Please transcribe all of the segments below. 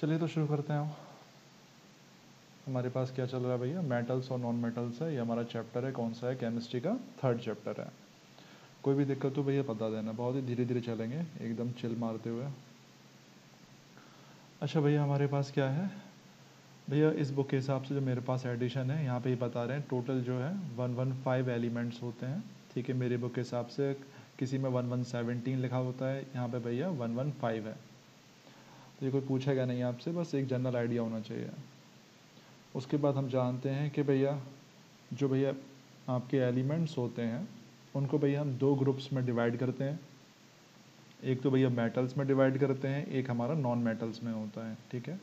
चलिए तो शुरू करते हैं हमारे पास क्या चल रहा है भैया? मेटल्स और नॉन मेटल्स है, ये हमारा चैप्टर है। कौन सा है? केमिस्ट्री का थर्ड चैप्टर है। कोई भी दिक्कत हो भैया, बता देना। बहुत ही धीरे धीरे चलेंगे, एकदम चिल मारते हुए। अच्छा भैया, हमारे पास क्या है? भैया, इस बुक के हिसाब से जो मेरे पास एडिशन है, यहाँ पे ही बता रहे हैं टोटल जो है वन वन फाइव एलिमेंट्स होते हैं। ठीक है, मेरे बुक के हिसाब से किसी में वन वन सेवनटीन लिखा होता है, यहाँ पे भैया वन वन फाइव है। तो ये कोई पूछेगा नहीं आपसे, बस एक जनरल आइडिया होना चाहिए। उसके बाद हम जानते हैं कि भैया, जो भैया आपके एलिमेंट्स होते हैं, उनको भैया हम दो ग्रुप्स में डिवाइड करते हैं। एक तो भैया मेटल्स में डिवाइड करते हैं, एक हमारा नॉन मेटल्स में होता है, ठीक है?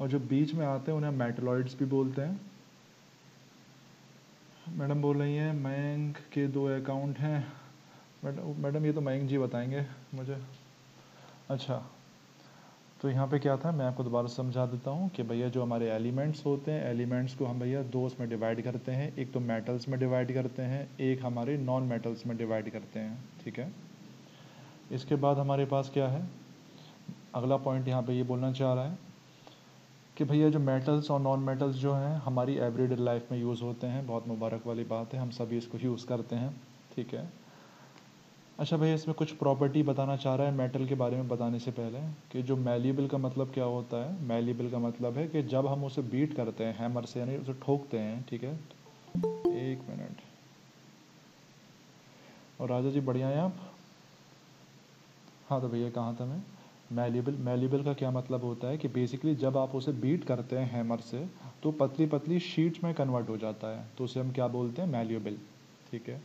और जो बीच में आते हैं, उन्हें मेटलॉइड्स भी बोलते हैं। मैडम बोल रही हैं, मैंग के दो अकाउंट हैं। मैडम मैडम, ये तो मयंक जी बताएँगे मुझे। अच्छा तो यहाँ पे क्या था? मैं आपको दोबारा समझा देता हूँ कि भैया जो हमारे एलिमेंट्स होते हैं, एलिमेंट्स को हम भैया दो उसमें डिवाइड करते हैं। एक तो मेटल्स में डिवाइड करते हैं, एक हमारे नॉन मेटल्स में डिवाइड करते हैं, ठीक है? इसके बाद हमारे पास क्या है? अगला पॉइंट यहाँ पे ये बोलना चाह रहा है कि भैया जो मेटल्स और नॉन मेटल्स जो हैं, हमारी एवरीडे लाइफ में यूज़ होते हैं। बहुत मुबारक वाली बात है, हम सभी इसको यूज़ करते हैं, ठीक है? अच्छा भैया, इसमें कुछ प्रॉपर्टी बताना चाह रहा है मेटल के बारे में बताने से पहले कि जो मैल्यूबल का मतलब क्या होता है? मैल्यूबल का मतलब है कि जब हम उसे बीट करते हैं हैमर से, यानी उसे ठोकते हैं, ठीक है? एक मिनट और राजा जी, बढ़िया हैं आप? हाँ तो भैया, कहाँ था मैं? मैल्यूबल मैल्यूबल का क्या मतलब होता है कि बेसिकली जब आप उसे बीट करते हैं हैमर से तो पतली पतली शीट्स में कन्वर्ट हो जाता है। तो उसे हम क्या बोलते हैं? मैल्यूबल ठीक है?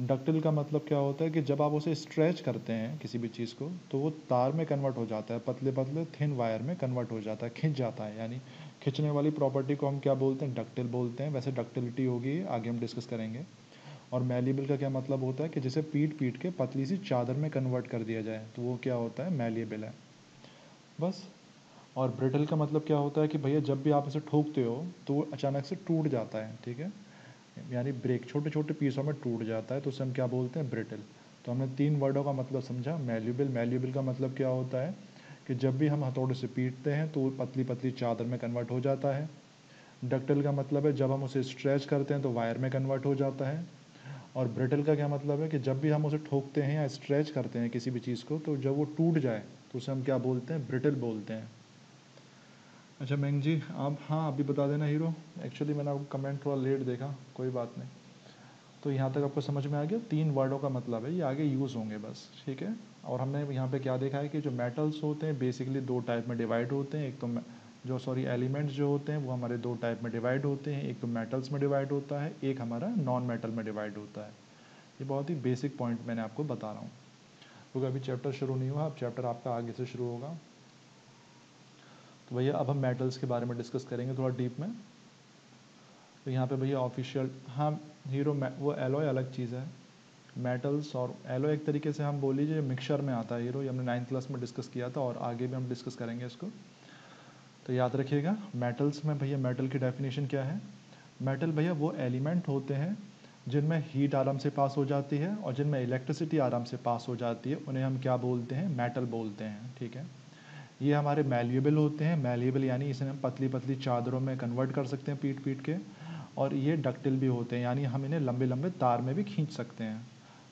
डक्टिल का मतलब क्या होता है कि जब आप उसे स्ट्रेच करते हैं किसी भी चीज़ को तो वो तार में कन्वर्ट हो जाता है पतले पतले थिन वायर में कन्वर्ट हो जाता है, खिंच जाता है। यानी खिंचने वाली प्रॉपर्टी को हम क्या बोलते हैं? डक्टिल बोलते हैं। वैसे डक्टिलिटी होगी, आगे हम डिस्कस करेंगे। और मैलिबल का क्या मतलब होता है कि जिसे पीट पीट के पतली सी चादर में कन्वर्ट कर दिया जाए तो वो क्या होता है? मैलिएबल है। बस। और ब्रिटल का मतलब क्या होता है कि भैया जब भी आप इसे ठोकते हो तो वो अचानक से टूट जाता है, ठीक है? यानी ब्रेक छोटे छोटे पीसों में टूट जाता है तो उसे हम क्या बोलते हैं? ब्रिटल तो हमने तीन वर्डों का मतलब समझा मैल्यूबल मैल्यूबल का मतलब क्या होता है? कि जब भी हम हथौड़े से पीटते हैं तो वो पतली पतली चादर में कन्वर्ट हो जाता है। डक्टल का मतलब है, जब हम उसे स्ट्रेच करते हैं तो वायर में कन्वर्ट हो जाता है। और ब्रिटल का क्या मतलब है? कि जब भी हम उसे ठोकते हैं या स्ट्रेच करते हैं किसी भी चीज़ को तो जब वो टूट जाए तो उसे हम क्या बोलते हैं? ब्रिटल बोलते हैं। अच्छा मैंग जी आप हाँ अभी बता देना हीरो। एक्चुअली मैंने आपको कमेंट थोड़ा लेट देखा, कोई बात नहीं। तो यहाँ तक आपको समझ में आ गया, तीन वर्डों का मतलब है, ये आगे यूज़ होंगे बस, ठीक है? और हमने यहाँ पे क्या देखा है कि जो मेटल्स होते हैं बेसिकली दो टाइप में डिवाइड होते हैं। एक तो जो सॉरी एलिमेंट्स जो होते हैं, वो हमारे दो टाइप में डिवाइड होते हैं। एक तो मेटल्स में डिवाइड होता है, एक हमारा नॉन मेटल में डिवाइड होता है। ये बहुत ही बेसिक पॉइंट मैंने आपको बता रहा हूँ। क्योंकि अभी चैप्टर शुरू नहीं हुआ, अब चैप्टर आपका आगे से शुरू होगा। तो भैया, अब हम मेटल्स के बारे में डिस्कस करेंगे थोड़ा डीप में। तो यहाँ पे भैया ऑफिशियल हाँ हीरो वो एलोय अलग चीज़ है। मेटल्स और एलो एक तरीके से हम बोल लीजिए मिक्सचर में आता है हीरो ये हमने नाइन्थ क्लास में डिस्कस किया था और आगे भी हम डिस्कस करेंगे इसको। तो याद रखिएगा मेटल्स में भैया मेटल की डेफिनेशन क्या है? मेटल भैया वो एलिमेंट होते हैं जिनमें हीट आराम से पास हो जाती है और जिनमें इलेक्ट्रिसिटी आराम से पास हो जाती है। उन्हें हम क्या बोलते हैं? मेटल बोलते हैं, ठीक है? ये हमारे मैल्यूबल होते हैं। मैल्यूबल यानी इसे हम पतली पतली चादरों में कन्वर्ट कर सकते हैं पीट पीट के। और ये डक्टिल भी होते हैं, यानी हम इन्हें लंबे लंबे तार में भी खींच सकते हैं।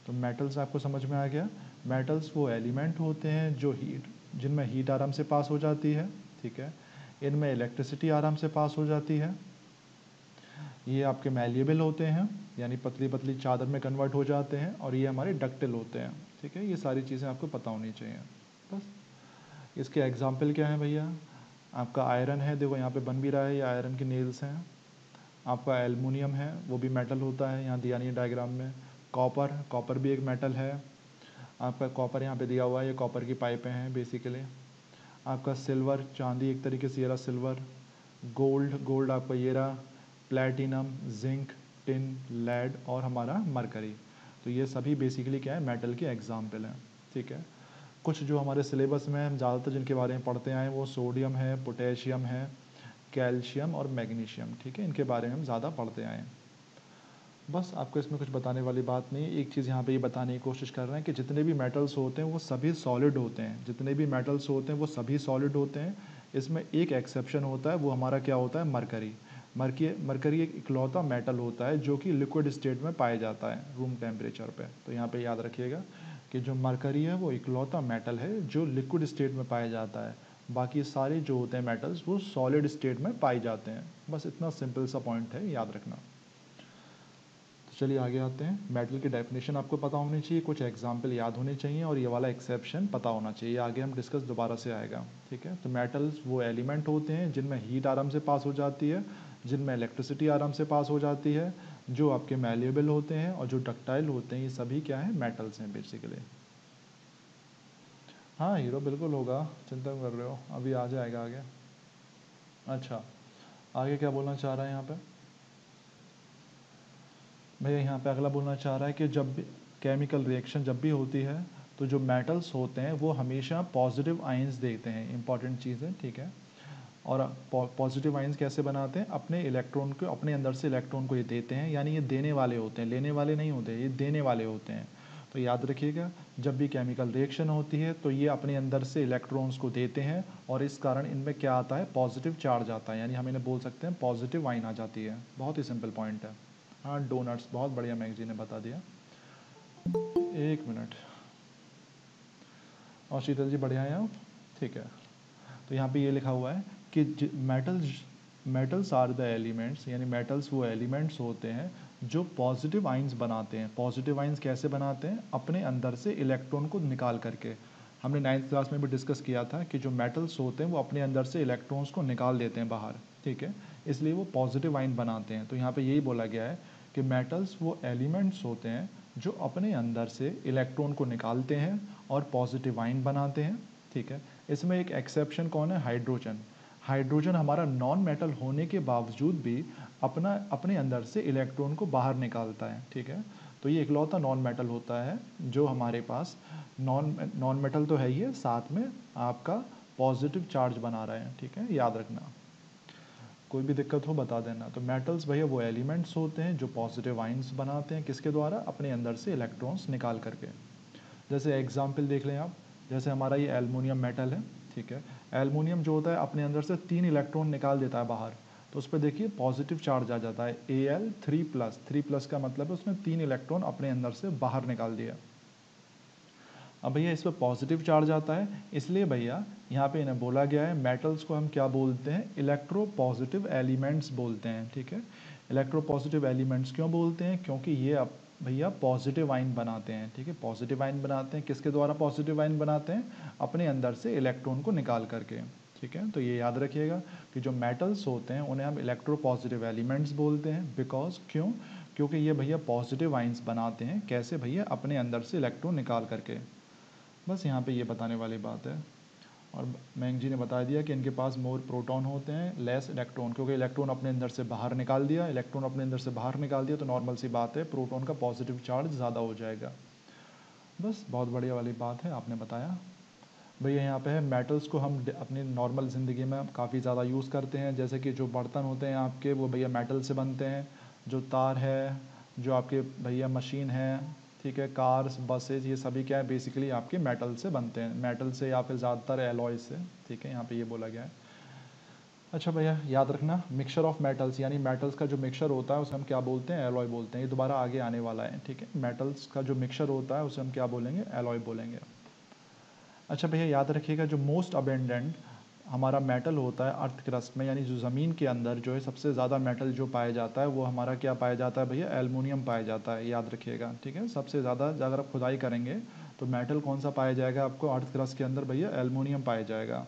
तो मेटल्स आपको समझ में आ गया। मेटल्स वो एलिमेंट होते हैं जो हीट जिनमें हीट आराम से पास हो जाती है, ठीक है? इनमें इलेक्ट्रिसिटी आराम से पास हो जाती है। ये आपके मैल्यूबल होते हैं, यानी पतली पतली चादर में कन्वर्ट हो जाते हैं और ये हमारे डक्टिल होते हैं, ठीक है? ये सारी चीज़ें आपको पता होनी चाहिए। इसके एग्ज़ाम्पल क्या है भैया? आपका आयरन है, देखो यहाँ पे बन भी रहा है, ये आयरन की नेल्स हैं। आपका एलमिनियम है, वो भी मेटल होता है, यहाँ दिया नहीं डायग्राम में। कॉपर कॉपर भी एक मेटल है। आपका कॉपर यहाँ पे दिया हुआ है, ये कॉपर की पाइपें हैं बेसिकली आपका सिल्वर चांदी एक तरीके से ये रहा सिल्वर गोल्ड गोल्ड आपका ये रहा। प्लेटिनम जिंक टिन लेड और हमारा मरकरी तो ये सभी बेसिकली क्या है मेटल के एग्ज़ाम्पल हैं। ठीक है? कुछ जो हमारे सिलेबस में हम ज़्यादातर जिनके बारे में पढ़ते आए वो सोडियम है पोटेशियम है कैल्शियम और मैग्नीशियम ठीक है? इनके बारे में हम ज़्यादा पढ़ते आए बस आपको इसमें कुछ बताने वाली बात नहीं, एक चीज़ यहाँ पे ये बताने की कोशिश कर रहे हैं कि जितने भी मेटल्स होते हैं, वो सभी सॉलिड होते हैं। जितने भी मेटल्स होते हैं, वो सभी सॉलिड होते हैं। इसमें एक एक्सेप्शन होता है, वो हमारा क्या होता है? मरकरी मरकी मरकरी एक इकलौता मेटल होता है, जो कि लिक्विड स्टेट में पाया जाता है रूम टेम्परेचर पे। तो यहाँ पे याद रखिएगा। कि जो मरकरी है वो इकलौता मेटल है, जो लिक्विड स्टेट में पाया जाता है। बाकी सारे जो होते हैं मेटल्स वो सॉलिड स्टेट में पाए जाते हैं। बस इतना सिंपल सा पॉइंट है, याद रखना। तो चलिए आगे आते हैं। मेटल की डेफिनेशन आपको पता होनी चाहिए, कुछ एग्ज़ाम्पल याद होने चाहिए और ये वाला एक्सेप्शन पता होना चाहिए। आगे हम डिस्कस दोबारा से आएगा, ठीक है? तो मेटल्स वो एलिमेंट होते हैं जिनमें हीट आराम से पास हो जाती है, जिनमें इलेक्ट्रिसिटी आराम से पास हो जाती है जो आपके मेल्यूबल होते हैं और जो डक्टाइल होते हैं, ये सभी क्या है? मेटल्स हैं बेसिकली हाँ हीरो बिल्कुल होगा। चिंता कर रहे हो। अभी आ जाएगा आगे। अच्छा। आगे क्या बोलना चाह रहा है यहाँ पे? भैया यहाँ पे अगला बोलना चाह रहा है कि जब भी केमिकल रिएक्शन जब भी होती है तो जो मेटल्स होते हैं, वो हमेशा पॉजिटिव आइंस देते हैं। इंपॉर्टेंट चीज़ है ठीक है? और पॉजिटिव आइंस कैसे बनाते हैं? अपने इलेक्ट्रॉन को, अपने अंदर से इलेक्ट्रॉन को ये देते हैं, यानी ये देने वाले होते हैं। लेने वाले नहीं होते, ये देने वाले होते हैं। तो याद रखिएगा, जब भी केमिकल रिएक्शन होती है तो ये अपने अंदर से इलेक्ट्रॉन्स को देते हैं और इस कारण इनमें क्या आता है? पॉजिटिव चार्ज आता है। यानी हम इन्हें बोल सकते हैं पॉजिटिव आइन आ जाती है। बहुत ही सिंपल पॉइंट है। हाँ डोनट्स बहुत बढ़िया मैगजी ने बता दिया। एक मिनट। और शीतल जी, बढ़िया हैं आप? ठीक है। तो यहाँ पे ये लिखा हुआ है कि metals metals are the elements यानी मेटल्स वो एलिमेंट्स होते हैं जो पॉजिटिव आइंस बनाते हैं। पॉजिटिव आइंस कैसे बनाते हैं? अपने अंदर से इलेक्ट्रॉन को निकाल करके। हमने नाइन्थ क्लास में भी डिस्कस किया था कि जो मेटल्स होते हैं, वो अपने अंदर से इलेक्ट्रॉन्स को निकाल देते हैं बाहर, ठीक है? इसलिए वो पॉजिटिव आइन बनाते हैं। तो यहाँ पे यही बोला गया है कि मेटल्स वो एलिमेंट्स होते हैं जो अपने अंदर से इलेक्ट्रॉन को निकालते हैं और पॉजिटिव आइन बनाते हैं, ठीक है? इसमें एक एक्सेप्शन कौन है? हाइड्रोजन हाइड्रोजन हमारा नॉन मेटल होने के बावजूद भी अपना, अपने अंदर से इलेक्ट्रॉन को बाहर निकालता है, ठीक है? तो ये इकलौता नॉन मेटल होता है जो हमारे पास नॉन नॉन मेटल तो है ही है, साथ में आपका पॉजिटिव चार्ज बना रहे हैं, ठीक है? याद रखना। कोई भी दिक्कत हो बता देना। तो मेटल्स भैया वो एलिमेंट्स होते हैं जो पॉजिटिव आइंस बनाते हैं किसके द्वारा? अपने अंदर से इलेक्ट्रॉन्स निकाल करके। जैसे एग्ज़ाम्पल देख लें आप। जैसे हमारा ये एलमोनियम मेटल है, ठीक है? एलमोनियम जो होता है, अपने अंदर से तीन इलेक्ट्रॉन निकाल देता है बाहर। तो उस पर देखिए पॉजिटिव चार्ज आ जाता है। A L three plus three plus का मतलब है उसने तीन इलेक्ट्रॉन अपने अंदर से बाहर निकाल दिया। अब भैया, इस पर पॉजिटिव चार्ज आता है। इसलिए भैया, यहाँ पे इन्हें बोला गया है मेटल्स को हम क्या बोलते हैं? इलेक्ट्रो पॉजिटिव एलिमेंट्स बोलते हैं, ठीक है? इलेक्ट्रो पॉजिटिव एलिमेंट्स क्यों बोलते हैं? क्योंकि ये भैया पॉजिटिव आइन बनाते हैं, ठीक है? पॉजिटिव आइन बनाते हैं, किसके द्वारा पॉजिटिव आइन बनाते हैं? अपने अंदर से इलेक्ट्रॉन को निकाल करके, ठीक है? तो ये याद रखिएगा कि जो मेटल्स होते हैं, उन्हें हम इलेक्ट्रो पॉजिटिव एलिमेंट्स बोलते हैं। बिकॉज़ क्यों? क्योंकि ये भैया पॉजिटिव आइंस बनाते हैं। कैसे भैया? अपने अंदर से इलेक्ट्रॉन निकाल करके। बस यहाँ पे ये बताने वाली बात है। और मैंग जी ने बता दिया कि इनके पास मोर प्रोटॉन होते हैं लेस इलेक्ट्रॉन क्योंकि इलेक्ट्रॉन अपने अंदर से बाहर निकाल दिया। इलेक्ट्रॉन अपने अंदर से बाहर निकाल दिया तो नॉर्मल सी बात है, प्रोटॉन का पॉजिटिव चार्ज ज़्यादा हो जाएगा। बस, बहुत बढ़िया वाली बात है, आपने बताया। भैया, यहाँ पे है मेटल्स को हम अपनी नॉर्मल ज़िंदगी में काफ़ी ज़्यादा यूज़ करते हैं, जैसे कि जो बर्तन होते हैं आपके, वो भैया मेटल से बनते हैं। जो तार है, जो आपके भैया मशीन है ठीक है कार्स बसेज ये सभी क्या है बेसिकली आपके मेटल से बनते हैं। मेटल से या फिर ज़्यादातर एलॉय से। ठीक है, यहाँ पे ये बोला गया है। अच्छा भैया, याद रखना मिक्सचर ऑफ़ मेटल्स यानी मेटल्स का जो मिक्सचर होता है, उसे हम क्या बोलते हैं? एलॉय बोलते हैं। ये दोबारा आगे आने वाला है, ठीक है? मेटल्स का जो मिक्सचर होता है, उसे हम क्या बोलेंगे? एलॉय बोलेंगे। अच्छा भैया, याद रखिएगा, जो मोस्ट अबेंडेंट हमारा मेटल होता है अर्थ क्रस्ट में, यानी जो ज़मीन के अंदर जो है सबसे ज़्यादा मेटल जो पाया जाता है, वो हमारा क्या पाया जाता है भैया? एलमिनियम पाया जाता है, याद रखिएगा, ठीक है? सबसे ज़्यादा अगर आप खुदाई करेंगे तो मेटल कौन सा पाया जाएगा आपको? अर्थ क्रस्ट के अंदर भैया एलमिनियम पाया जाएगा।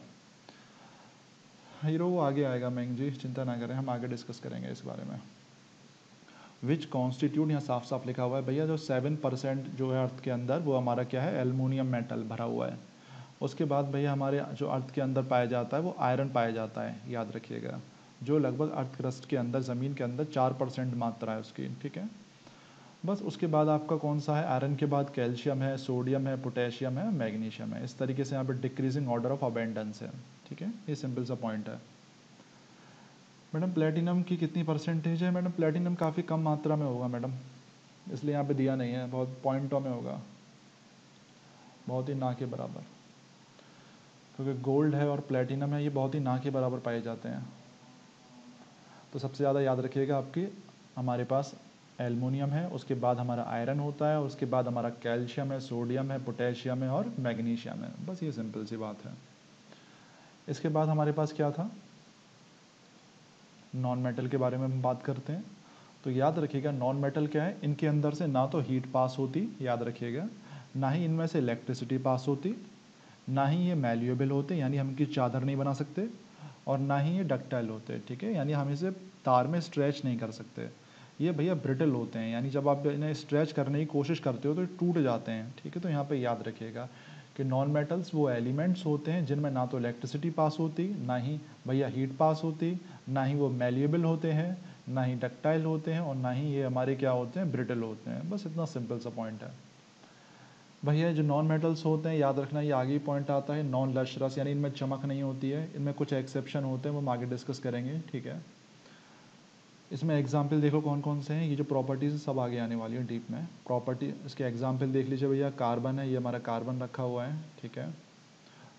हीरो, वो आगे आएगा, मैंग जी, चिंता ना करें, हम आगे डिस्कस करेंगे इस बारे में। विच कॉन्स्टिट्यूट यहाँ साफ़ साफ़ लिखा हुआ है, भैया जो सेवन परसेंट जो है अर्थ के अंदर, वो हमारा क्या है? एलमिनियम मेटल भरा हुआ है। उसके बाद भैया हमारे जो अर्थ के अंदर पाया जाता है, वो आयरन पाया जाता है, याद रखिएगा। जो लगभग अर्थ क्रस्ट के अंदर, ज़मीन के अंदर चार परसेंट मात्रा है उसकी, ठीक है? बस उसके बाद आपका कौन सा है? आयरन के बाद कैल्शियम है, सोडियम है, पोटेशियम है, मैग्नीशियम है। इस तरीके से यहाँ पर डिक्रीजिंग ऑर्डर ऑफ़ अबेंडेंस है, ठीक है? ये सिंपल सा पॉइंट है। मैडम, प्लेटिनम की कितनी परसेंटेज है? मैडम, प्लेटिनम काफ़ी कम मात्रा में होगा, मैडम। इसलिए यहाँ पे दिया नहीं है, बहुत पॉइंटों में होगा। बहुत ही ना के बराबर। क्योंकि गोल्ड है और प्लेटिनम है, ये बहुत ही ना के बराबर पाए जाते हैं। तो सबसे ज़्यादा याद रखिएगा आपकी, हमारे पास एलमोनियम है, उसके बाद हमारा आयरन होता है उसके बाद हमारा कैल्शियम है सोडियम है पोटेशियम है और मैग्नीशियम है। बस ये सिंपल सी बात है। इसके बाद हमारे पास क्या था? नॉन मेटल के बारे में हम बात करते हैं। तो याद रखिएगा नॉन मेटल क्या है? इनके अंदर से ना तो हीट पास होती, याद रखिएगा, ना ही इनमें से इलेक्ट्रिसिटी पास होती ना ही ये मैल्यूएबल होते, यानी हम इनकी चादर नहीं बना सकते, और ना ही ये डक्टाइल होते, ठीक है? यानी हम इसे तार में स्ट्रेच नहीं कर सकते। ये भैया ब्रिटल होते हैं, यानी जब आप इन्हें स्ट्रेच करने की कोशिश करते हो तो टूट जाते हैं, ठीक है? तो यहाँ पे याद रखिएगा कि नॉन मेटल्स वो एलिमेंट्स होते हैं जिनमें ना तो इलेक्ट्रिसिटी पास होती, ना ही भैया हीट पास होती, ना ही वो मेल्यूबल होते हैं, ना ही डक्टाइल होते हैं, और ना ही ये हमारे क्या होते हैं? ब्रिटल होते हैं। बस इतना सिंपल सा पॉइंट है। भैया जो नॉन मेटल्स होते हैं, याद रखना, ये आगे पॉइंट आता है नॉन लशरस यानी इनमें चमक नहीं होती है। इनमें कुछ एक्सेप्शन होते हैं, वो हम आगे डिस्कस करेंगे, ठीक है? इसमें एग्ज़ाम्पल देखो कौन कौन से हैं। ये जो प्रॉपर्टीज़ सब आगे आने वाली है डीप में। प्रॉपर्टी इसके एग्ज़ाम्पल देख लीजिए भैया। कार्बन है, ये हमारा कार्बन रखा हुआ है, ठीक है?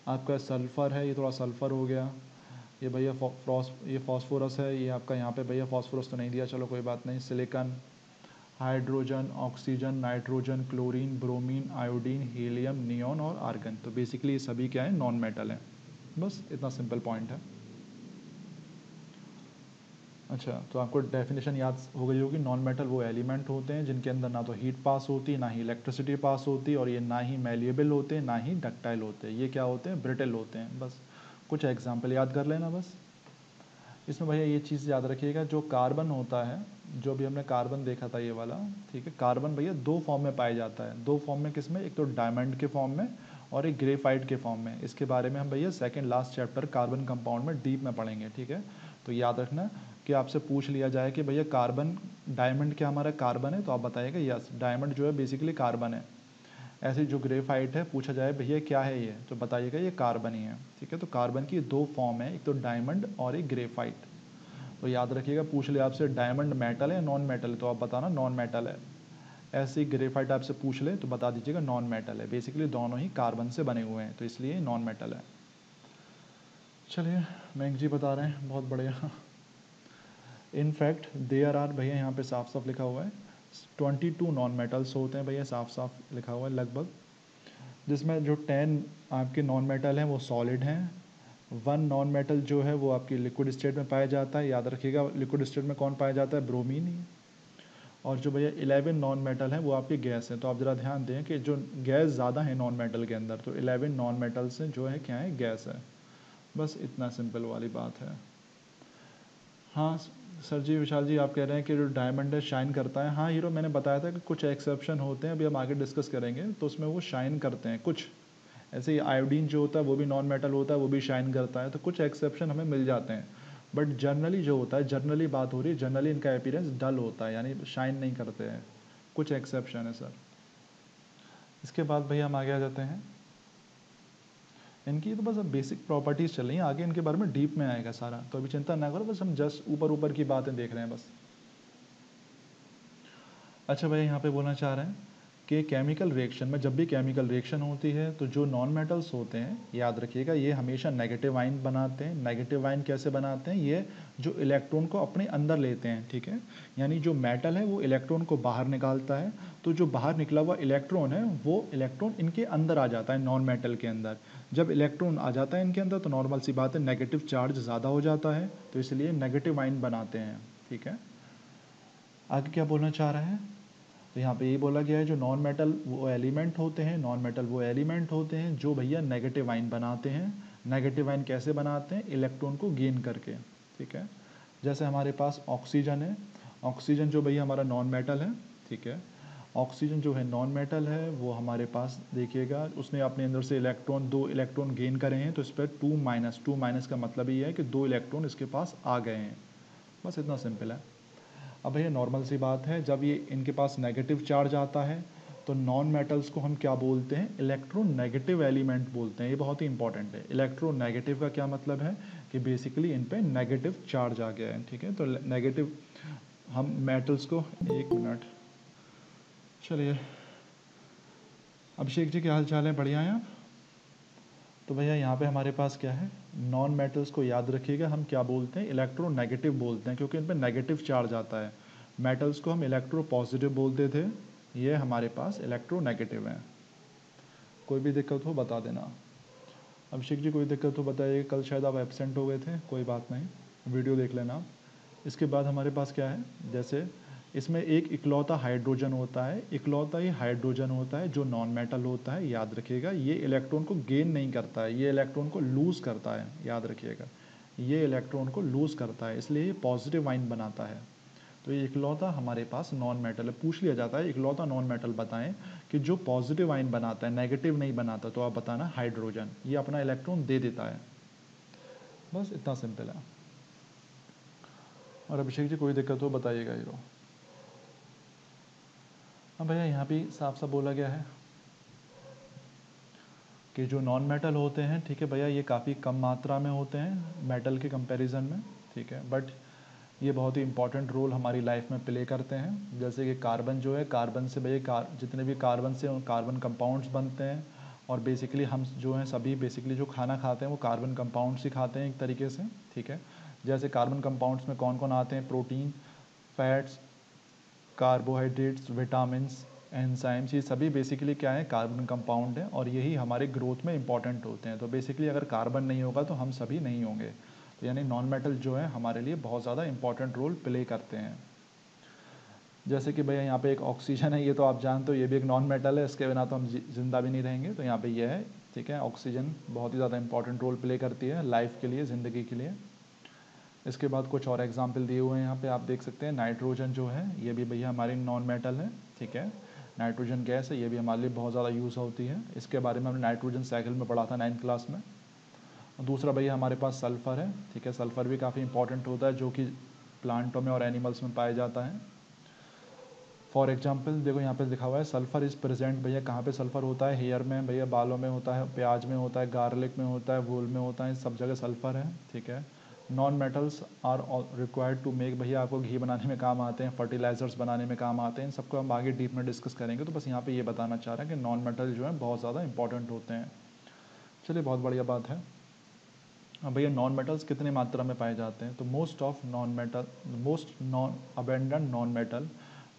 आपका सल्फ़र है, ये थोड़ा सल्फ़र हो गया। ये भैया फॉस ये फॉस्फोरस है, ये आपका यहाँ पे, भैया फॉस्फोरस तो नहीं दिया, चलो कोई बात नहीं। Silicon hydrogen, oxygen, nitrogen, chlorine, bromine, iodine, helium, neon और आर्गन। तो बेसिकली ये सभी क्या है? नॉन मेटल है। बस, इतना सिंपल पॉइंट है। अच्छा तो आपको डेफिनेशन याद हो गई होगी। नॉन मेटल वो एलिमेंट होते हैं जिनके अंदर ना तो हीट पास होती ना ही इलेक्ट्रिसिटी पास होती और ये ना ही मेलिएबल होते ना ही डक्टाइल होते ये क्या होते हैं? ब्रिटल होते हैं। बस, कुछ एग्ज़ाम्पल याद कर लेना बस। इसमें भैया ये चीज़ याद रखिएगा, जो कार्बन होता है, जो भी हमने कार्बन देखा था ये वाला, ठीक है, कार्बन भैया दो फॉर्म में पाया जाता है। दो फॉर्म में किसमें? एक तो डायमंड के फॉर्म में और एक ग्रेफाइट के फॉर्म में। इसके बारे में हम भैया second last chapter carbon compound में डीप में पढ़ेंगे, ठीक है? तो याद रखना कि आपसे पूछ लिया जाए कि भैया कार्बन डायमंड क्या हमारा कार्बन है? तो आप बताइएगा यस डायमंड जो है बेसिकली कार्बन है। ऐसे जो ग्रेफाइट है, पूछा जाए, भैया, क्या है ये? तो बताइएगा, ये कार्बन ही है, ठीक है? तो कार्बन की दो फॉर्म है, एक तो डायमंड और एक ग्रेफाइट तो याद रखिएगा, पूछ लिया आपसे डायमंड मेटल है नॉन मेटल है? तो आप बताना नॉन मेटल है। ऐसे ही ग्रेफाइट आपसे पूछ ले तो बता दीजिएगा नॉन मेटल है। बेसिकली दोनों ही कार्बन से बने हुए हैं तो इसलिए नॉन मेटल है। चलिए मैंग जी बता रहे हैं, बहुत बढ़िया। इन फैक्ट देयर आर भैया, यहाँ पे साफ़ साफ़ लिखा हुआ है। ट्वेंटी टू नॉन मेटल्स होते हैं भैया साफ़ साफ़ लिखा हुआ है लगभग। जिसमें जो टेन आपके नॉन मेटल हैं, वो सॉलिड हैं। वन नॉन मेटल जो है, वो आपकी लिक्विड स्टेट में पाया जाता है। याद रखिएगा लिक्विड स्टेट में कौन पाया जाता है? ब्रोमीन ही। और जो भैया इलेवन नॉन मेटल हैं, वो आपके गैस हैं। तो आप ज़रा ध्यान दें कि जो गैस ज़्यादा है नॉन मेटल के अंदर तो इलेवन नॉन मेटल्स हैं, जो है, क्या है? गैस है। बस इतना सिंपल वाली बात है। हाँ सर जी, विशाल जी, आप कह रहे हैं कि जो डायमंड है शाइन करता है। हाँ हीरो, मैंने बताया था कि कुछ एक्सेप्शन होते हैं, अभी हम आगे डिस्कस करेंगे। तो उसमें वो शाइन करते हैं, कुछ। ऐसे ही आयोडीन जो होता है, वो भी नॉन मेटल होता है, वो भी शाइन करता है। तो कुछ एक्सेप्शन हमें मिल जाते हैं। बट जनरली जो होता है जनरली बात हो रही है जनरली इनका अपीरेंस डल होता है, यानी शाइन नहीं करते हैं। कुछ एक्सेप्शन है सर इसके बाद भैया हम आगे आ जाते हैं। इनकी तो बस अब बेसिक प्रॉपर्टीज़ चल रही हैं। आगे इनके बारे में डीप में आएगा सारा। तो अभी चिंता ना करो, बस हम जस्ट ऊपर ऊपर की बातें देख रहे हैं बस। अच्छा भाई, यहाँ पे बोलना चाह रहे हैं। कि केमिकल रिएक्शन में जब भी केमिकल रिएक्शन होती है तो जो नॉन मेटल्स होते हैं, याद रखिएगा, ये हमेशा नेगेटिव आइन बनाते हैं। नेगेटिव आइन कैसे बनाते हैं? ये जो इलेक्ट्रॉन को अपने अंदर लेते हैं, ठीक है? यानी जो मेटल है, वो इलेक्ट्रॉन को बाहर निकालता है। तो जो बाहर निकला हुआ इलेक्ट्रॉन है, वो इलेक्ट्रॉन इनके अंदर आ जाता है नॉन मेटल के अंदर। जब इलेक्ट्रॉन आ जाता है इनके अंदर तो नॉर्मल सी बात है नेगेटिव चार्ज ज़्यादा हो जाता है। तो इसलिए नेगेटिव आइन बनाते हैं, ठीक है? आगे क्या बोलना चाह रहे हैं? तो यहाँ पे ये बोला गया है जो नॉन मेटल वो एलिमेंट होते हैं नॉन मेटल वो एलिमेंट होते हैं जो भैया नेगेटिव आइन बनाते हैं। नेगेटिव आइन कैसे बनाते हैं? इलेक्ट्रॉन को गेन करके, ठीक है? जैसे हमारे पास ऑक्सीजन है ऑक्सीजन जो भैया हमारा नॉन मेटल है, ठीक है? ऑक्सीजन जो है नॉन मेटल है, वो हमारे पास देखिएगा, उसने अपने अंदर से इलेक्ट्रॉन दो इलेक्ट्रॉन गेन करे हैं तो इस पर टू माइनस टू माइनस का मतलब ये है कि दो इलेक्ट्रॉन इसके पास आ गए हैं। बस इतना सिंपल है। अब भैया नॉर्मल सी बात है, जब ये इनके पास नेगेटिव चार्ज आता है तो नॉन मेटल्स को हम क्या बोलते हैं? इलेक्ट्रो नेगेटिव एलिमेंट बोलते हैं। ये बहुत ही इंपॉर्टेंट है। इलेक्ट्रो नेगेटिव का क्या मतलब है? कि बेसिकली इन पर नेगेटिव चार्ज आ गया है, ठीक है? तो नेगेटिव हम मेटल्स को एक मिनट चलिए। अभिषेक जी, क्या हाल चाल है? बढ़िया हैं आप? तो भैया, यहाँ पे हमारे पास क्या है? नॉन मेटल्स को याद रखिएगा, हम क्या बोलते हैं? इलेक्ट्रोनेगेटिव बोलते हैं, क्योंकि इन पर नेगेटिव चार्ज आता है। मेटल्स को हम इलेक्ट्रो पॉजिटिव बोलते थे। ये हमारे पास इलेक्ट्रोनेगेटिव हैं। कोई भी दिक्कत हो बता देना। अभिषेक जी, कोई दिक्कत हो बताइए, कल शायद आप एबसेंट हो गए थे, कोई बात नहीं। वीडियो देख लेना। इसके बाद हमारे पास क्या है? जैसे इसमें एक इकलौता हाइड्रोजन होता है, इकलौता ही हाइड्रोजन होता है जो नॉन मेटल होता है, याद रखिएगा। ये इलेक्ट्रॉन को गेन नहीं करता है, ये इलेक्ट्रॉन को लूज़ करता है, याद रखिएगा। ये इलेक्ट्रॉन को लूज़ करता है, इसलिए ये पॉजिटिव आइन बनाता है। तो ये इकलौता हमारे पास नॉन मेटल है। पूछ लिया जाता है, इकलौता नॉन मेटल बताएँ कि जो पॉजिटिव आइन बनाता है नेगेटिव नहीं बनाता तो आप बताना हाइड्रोजन ये अपना इलेक्ट्रॉन दे देता है। बस इतना सिंपल है। और अभिषेक जी, कोई दिक्कत हो, बताइएगा हीरो। हाँ भैया, यहाँ भी साफ़ साफ़ बोला गया है कि जो नॉन मेटल होते हैं, ठीक है भैया, ये काफ़ी कम मात्रा में होते हैं मेटल के कंपैरिजन में, ठीक है। बट ये बहुत ही इंपॉर्टेंट रोल हमारी लाइफ में प्ले करते हैं। जैसे कि कार्बन जो है कार्बन से भैया कार जितने भी कार्बन से कार्बन कंपाउंड्स बनते हैं और बेसिकली हम जो हैं, सभी बेसिकली जो खाना खाते हैं, वो कार्बन कंपाउंड्स ही खाते हैं एक तरीके से, ठीक है। जैसे कार्बन कंपाउंड्स में कौन कौन आते हैं? Protein fats carbohydrates vitamin enzymes ये सभी बेसिकली क्या है? कार्बन कंपाउंड है और यही हमारे ग्रोथ में इंपॉर्टेंट होते हैं। तो बेसिकली अगर कार्बन नहीं होगा तो हम सभी नहीं होंगे। तो यानी नॉन मेटल जो है, हमारे लिए बहुत ज़्यादा इंपॉर्टेंट रोल प्ले करते हैं। जैसे कि भैया यहाँ पे एक ऑक्सीजन है, ये तो आप जानते हो, ये भी एक नॉन मेटल है, इसके बिना तो हम ज़िंदा भी नहीं रहेंगे। तो यहाँ पे ये है, ठीक है ऑक्सीजन बहुत ही ज़्यादा इंपॉर्टेंट रोल प्ले करती है लाइफ के लिए, ज़िंदगी के लिए। इसके बाद कुछ और एग्ज़ाम्पल दिए हुए हैं यहाँ पे, आप देख सकते हैं नाइट्रोजन जो है, ये भी भैया हमारी नॉन मेटल है, ठीक है? नाइट्रोजन गैस है, ये भी हमारे लिए बहुत ज़्यादा यूज़ होती है। इसके बारे में हमने नाइट्रोजन साइकिल में पढ़ा था नाइन्थ क्लास में। दूसरा भैया हमारे पास सल्फ़र है, ठीक है? सल्फ़र भी काफ़ी इंपॉर्टेंट होता है, जो कि प्लांटों में और एनिमल्स में पाया जाता है। फॉर एग्ज़ाम्पल देखो यहाँ पे लिखा हुआ है सल्फ़र इज़ प्रेजेंट भैया कहाँ पे सल्फ़र होता है? हेयर में भैया बालों में होता है, प्याज में होता है गार्लिक में होता है वूल में होता है, सब जगह सल्फ़र है, ठीक है? Non metals are required to make भैया आपको घी बनाने में काम आते हैं फर्टिलाइज़र्स बनाने में काम आते हैं, इन सबको हम आगे डीप में डिस्कस करेंगे। तो बस यहाँ पे ये बताना चाह रहे हैं कि नॉन मेटल जो है बहुत ज़्यादा इंपॉर्टेंट होते हैं। चलिए, बहुत बढ़िया बात है। भैया नॉन मेटल्स कितने मात्रा में पाए जाते हैं? तो most of non metal most non abundant non metal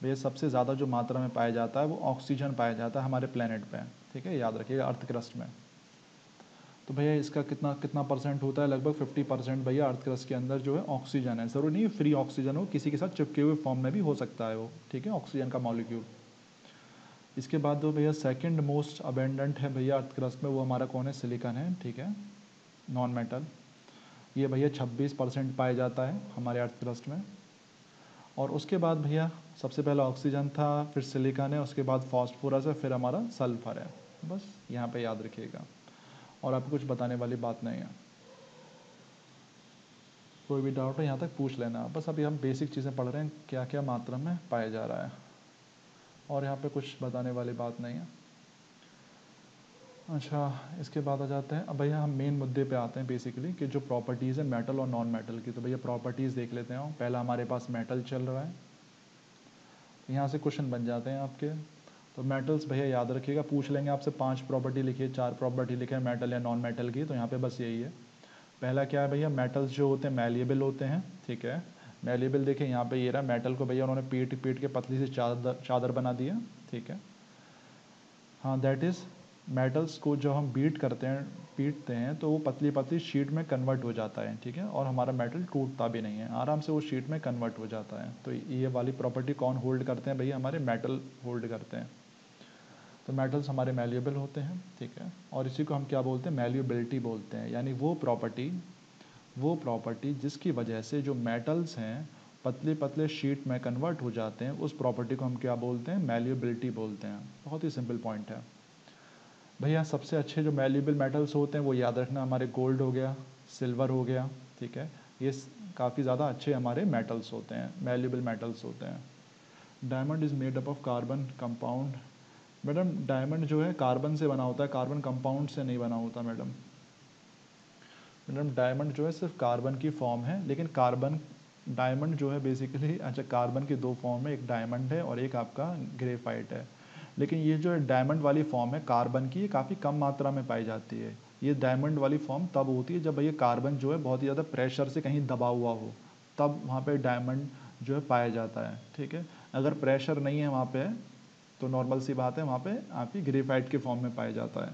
भैया सबसे ज़्यादा जो मात्रा में पाया जाता है वो ऑक्सीजन पाया जाता है हमारे प्लानट पे। ठीक है, याद रखिएगा अर्थ क्रस्ट में। तो भैया इसका कितना कितना परसेंट होता है? लगभग फिफ्टी परसेंट भैया अर्थ क्रस्ट के अंदर जो है ऑक्सीजन है। ज़रूर नहीं फ्री ऑक्सीजन हो, किसी के साथ चिपके हुए फॉर्म में भी हो सकता है वो, ठीक है? ऑक्सीजन का मॉलिक्यूल इसके बाद दो भैया सेकेंड मोस्ट अबेंडेंट है भैया अर्थ क्रस्ट में, वो हमारा कौन है? सिलिकन है, ठीक है? नॉन मेटल ये भैया छब्बीस परसेंट पाया जाता है हमारे अर्थ क्रस्ट में। और उसके बाद भैया सबसे पहला ऑक्सीजन था, फिर सिलिकन है, उसके बाद फॉस्फोरस है, फिर हमारा सल्फ़र है। बस यहाँ पे याद रखिएगा। और आपको कुछ बताने वाली बात नहीं है। कोई भी डाउट है, यहाँ तक पूछ लेना। बस अभी हम बेसिक चीज़ें पढ़ रहे हैं क्या क्या मात्रा में पाया जा रहा है। और यहाँ पे कुछ बताने वाली बात नहीं है। अच्छा इसके बाद आ जाते हैं। अब भैया हम मेन मुद्दे पे आते हैं बेसिकली कि जो प्रॉपर्टीज़ है मेटल और नॉन मेटल की। तो भैया प्रॉपर्टीज़ देख लेते हैं पहला हमारे पास मेटल चल रहा है। यहाँ से क्वेश्चन बन जाते हैं आपके। तो मेटल्स भैया याद रखिएगा, पूछ लेंगे आपसे पाँच प्रॉपर्टी लिखिए चार प्रॉपर्टी लिखे मेटल या नॉन मेटल की तो यहाँ पे बस यही है। पहला क्या है भैया मेटल्स जो होते हैं मेलिएबल होते हैं, ठीक है? मेलिएबल देखिए, यहाँ पे ये रहा मेटल को भैया उन्होंने पीट पीट के पतली सी चादर चादर बना दिया ठीक है? हाँ दैट इज़ मेटल्स को जो हम बीट करते हैं, पीटते हैं तो वो पतली पतली शीट में कन्वर्ट हो जाता है, ठीक है? और हमारा मेटल टूटता भी नहीं है, आराम से वो शीट में कन्वर्ट हो जाता है। तो ये वाली प्रॉपर्टी कौन होल्ड करते हैं भैया, हमारे मेटल होल्ड करते हैं। तो मेटल्स हमारे मेल्यूबल होते हैं, ठीक है? और इसी को हम क्या बोलते हैं? मेल्यूबिलिटी बोलते हैं। यानी वो प्रॉपर्टी वो प्रॉपर्टी जिसकी वजह से जो मेटल्स हैं पतले पतले शीट में कन्वर्ट हो जाते हैं, उस प्रॉपर्टी को हम क्या बोलते हैं? मेल्यूबिलिटी बोलते हैं। बहुत ही सिंपल पॉइंट है। भैया, सबसे अच्छे जो मेल्यूबल मेटल्स होते हैं, वो याद रखना हमारे गोल्ड हो गया सिल्वर हो गया, ठीक है? ये काफ़ी ज़्यादा अच्छे हमारे मेटल्स होते हैं मेल्यूबल मेटल्स होते हैं। Diamond is made up of carbon compound madam diamond जो है कार्बन से बना होता है कार्बन कंपाउंड से नहीं बना होता मैडम। मैडम डायमंड जो है सिर्फ़ कार्बन की फॉर्म है, लेकिन कार्बन डायमंड जो है बेसिकली अच्छा कार्बन की दो फॉर्म है, एक डायमंड है और एक आपका ग्रेफाइट है। लेकिन ये जो डायमंड वाली फॉर्म है कार्बन की, ये काफ़ी कम मात्रा में पाई जाती है। ये डायमंड वाली फॉर्म तब होती है जब ये कार्बन जो है बहुत ही ज़्यादा प्रेशर से कहीं दबा हुआ हो। तब वहाँ पे डायमंड जो है पाया जाता है, ठीक है? अगर प्रेशर नहीं है वहाँ पे तो नॉर्मल सी बात है, वहाँ पे आपकी ग्रेफाइट के फॉर्म में पाया जाता है।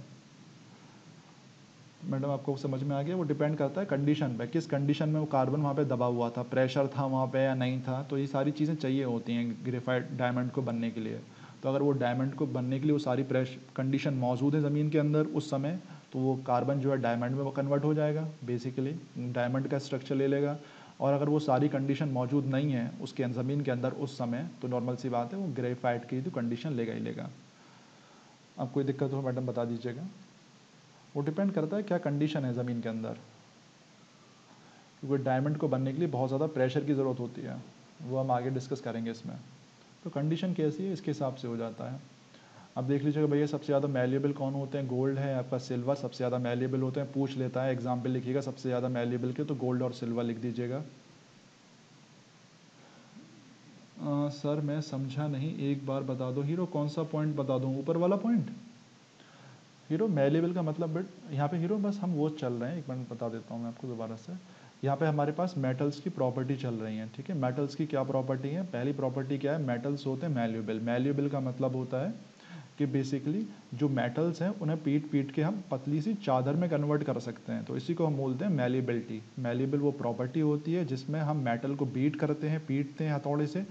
मैडम, आपको समझ में आ गया? वो डिपेंड करता है कंडीशन पे, किस कंडीशन में वो कार्बन वहाँ पे दबा हुआ था प्रेशर था वहाँ पे या नहीं था तो ये सारी चीज़ें चाहिए होती हैं ग्रेफाइट डायमंड को बनने के लिए। तो अगर वो डायमंड को बनने के लिए वो सारी प्रेश कंडीशन मौजूद है ज़मीन के अंदर उस समय तो वो कार्बन जो है डायमंड में वो कन्वर्ट हो जाएगा बेसिकली डायमंड का स्ट्रक्चर ले लेगा। और अगर वो सारी कंडीशन मौजूद नहीं है, उसके ज़मीन के अंदर उस समय तो नॉर्मल सी बात है, वो ग्रेफाइट की तो कंडीशन लेगा ही लेगा। अब कोई दिक्कत हो मैडम बता दीजिएगा। वो डिपेंड करता है क्या कंडीशन है ज़मीन के अंदर। क्योंकि डायमंड को बनने के लिए बहुत ज़्यादा प्रेशर की ज़रूरत होती है। वो हम आगे डिस्कस करेंगे इसमें। तो कंडीशन कैसी है, इसके हिसाब से हो जाता है। अब देख लीजिएगा भैया, सबसे ज़्यादा मेल्यूबल कौन होते हैं? गोल्ड है, आपका सिल्वर सबसे ज़्यादा मेल्यूबल होते हैं। पूछ लेता है एग्ज़ाम्पल लिखिएगा, सबसे ज़्यादा मेल्यूबल के तो गोल्ड और सिल्वर लिख दीजिएगा। सर, मैं समझा नहीं, एक बार बता दो। हीरो, कौन सा पॉइंट बता दूँ? ऊपर वाला पॉइंट हीरो मेलेबल का मतलब बट यहाँ पे हीरो, बस हम वो चल रहे हैं। एक मिनट बता देता हूँ मैं आपको दोबारा से। यहाँ पे हमारे पास मेटल्स की प्रॉपर्टी चल रही है, ठीक है? मेटल्स की क्या प्रॉपर्टी है? पहली प्रॉपर्टी क्या है? मेटल्स होते हैं मेल्यूबल मेल्यूबल का मतलब होता है कि बेसिकली जो मेटल्स हैं, उन्हें पीट पीट के हम पतली सी चादर में कन्वर्ट कर सकते हैं। तो इसी को हम बोलते हैं मेलिबिलिटी मेलिबल वो प्रॉपर्टी होती है जिसमें हम मेटल को बीट करते हैं, पीटते हैं हथौड़े से,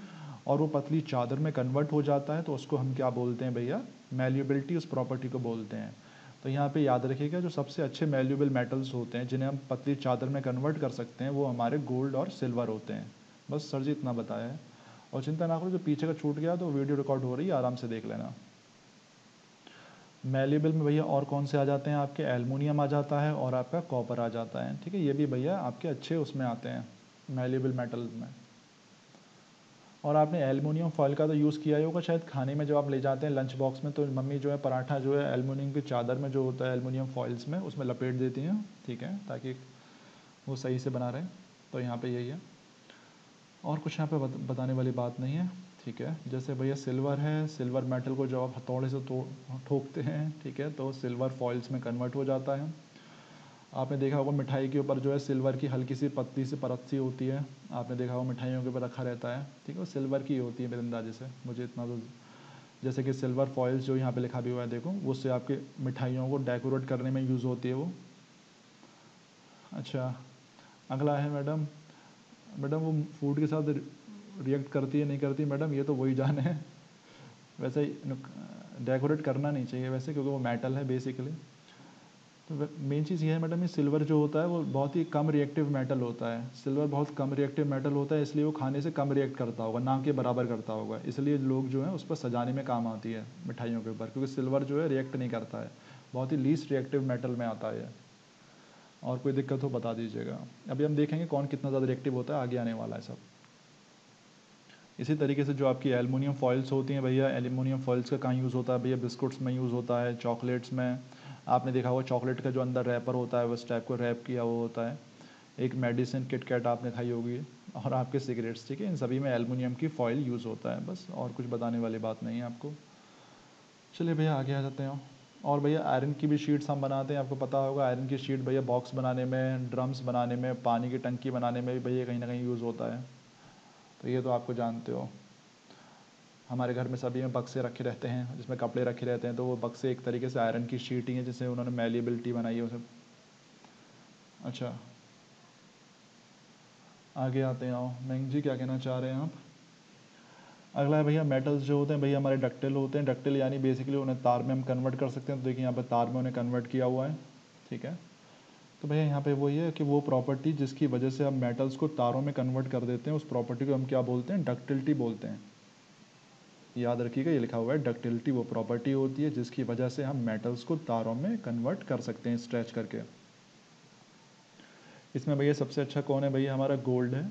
और वो पतली चादर में कन्वर्ट हो जाता है तो उसको हम क्या बोलते हैं भैया? मेल्यूबिलिटी उस प्रॉपर्टी को बोलते हैं। तो यहाँ पे याद रखिएगा, जो सबसे अच्छे मेल्यूबल मेटल्स होते हैं, जिन्हें हम पतली चादर में कन्वर्ट कर सकते हैं, वो हमारे गोल्ड और सिल्वर होते हैं। बस सर जी इतना बताया है। और चिंता ना करो, जो पीछे का छूट गया तो वीडियो रिकॉर्ड हो रही है, आराम से देख लेना। मेल्यूबल में भैया और कौन से आ जाते हैं? आपके एलमोनियम आ जाता है और आपका कॉपर आ जाता है, ठीक है? ये भी भैया आपके अच्छे उसमें आते हैं मेल्यूबल मेटल में। और आपने एलमिनियम फॉयल का तो यूज़ किया ही होगा शायद खाने में जब आप ले जाते हैं लंच बॉक्स में तो मम्मी जो है पराठा जो है एलमिनियम की चादर में जो होता है एलमिनियम फॉइल्स में, उसमें लपेट देती हैं, ठीक है? ताकि वो सही से बना रहे। तो यहाँ पे यही है। और कुछ यहाँ पे बताने वाली बात नहीं है। ठीक है? जैसे भैया सिल्वर है, सिल्वर मेटल को जब आप हथौड़े से ठोकते हैं, ठीक है तो सिल्वर फॉइल्स में कन्वर्ट हो जाता है। आपने देखा होगा मिठाई के ऊपर जो है सिल्वर की हल्की सी पत्ती से परत सी होती है। आपने देखा होगा मिठाइयों के ऊपर रखा रहता है, ठीक है, वो सिल्वर की होती है मेरे अंदाजे से। मुझे इतना तो जैसे कि सिल्वर फॉइल्स जो यहाँ पे लिखा भी हुआ है, देखो उससे आपके मिठाइयों को डेकोरेट करने में यूज़ होती है वो। अच्छा अगला है मैडम। मैडम, वो फ़ूड के साथ रिएक्ट करती है, नहीं करती मैडम ये तो वही जान है। वैसे डेकोरेट करना नहीं चाहिए वैसे, क्योंकि वो मेटल है बेसिकली तो मेन चीज़ ये है मैडम ये सिल्वर जो होता है, वो बहुत ही कम रिएक्टिव मेटल होता है। सिल्वर बहुत कम रिएक्टिव मेटल होता है, इसलिए वो खाने से कम रिएक्ट करता होगा, ना के बराबर करता होगा। इसलिए लोग जो है, उस पर सजाने में काम आती है, मिठाइयों के ऊपर, क्योंकि सिल्वर जो है रिएक्ट नहीं करता है। बहुत ही लीस्ट रिएक्टिव मेटल में आता है। और कोई दिक्कत हो, बता दीजिएगा। अभी हम देखेंगे कौन कितना ज़्यादा रिएक्टिव होता है, आगे आने वाला है सब। इसी तरीके से जो आपकी एलमिनियम फॉइल्स होती हैं भैया एलमिनियम फॉइल्स का कहाँ यूज़ होता है भैया? बिस्कुट्स में यूज़ होता है, चॉकलेट्स में। आपने देखा होगा चॉकलेट का जो अंदर रैपर होता है, उस टाइप को रैप किया हुआ होता है। एक मेडिसिन किटकैट आपने खाई होगी और आपके सिगरेट्स, ठीक है? इन सभी में एलमिनियम की फॉइल यूज़ होता है बस, और कुछ बताने वाली बात नहीं है आपको। चलिए भैया, आगे आ जाते हैं और भैया, आयरन की भी शीट्स हम बनाते हैं, आपको पता होगा। आयरन की शीट भैया, बॉक्स बनाने में, ड्रम्स बनाने में, पानी की टंकी बनाने में भी भैया कहीं ना कहीं यूज़ होता है। तो ये तो आपको जानते हो। हमारे घर में सभी में बक्से रखे रहते हैं, जिसमें कपड़े रखे रहते हैं तो वो बक्से एक तरीके से आयरन की शीट ही है, जिससे उन्होंने मेलिबिलिटी बनाई है उसे। अच्छा। आगे आते हैं, आओ। मैंग जी, क्या कहना चाह रहे हैं आप? अगला है भैया मेटल्स जो होते हैं, भैया हमारे डक्टिल होते हैं। डक्टिल यानी बेसिकली उन्हें तार में हम कन्वर्ट कर सकते हैं। तो देखिए यहाँ पर तार में उन्हें कन्वर्ट किया हुआ है। ठीक है। तो भैया यहाँ पे वही है कि वो प्रॉपर्टी जिसकी वजह से हम मेटल्स को तारों में कन्वर्ट कर देते हैं, उस प्रॉपर्टी को हम क्या बोलते हैं? डक्टिलिटी बोलते हैं। याद रखिएगा, ये लिखा हुआ है डक्टिलिटी वो प्रॉपर्टी होती है जिसकी वजह से हम मेटल्स को तारों में कन्वर्ट कर सकते हैं स्ट्रेच करके। इसमें भैया सबसे अच्छा कौन है? भैया हमारा गोल्ड है।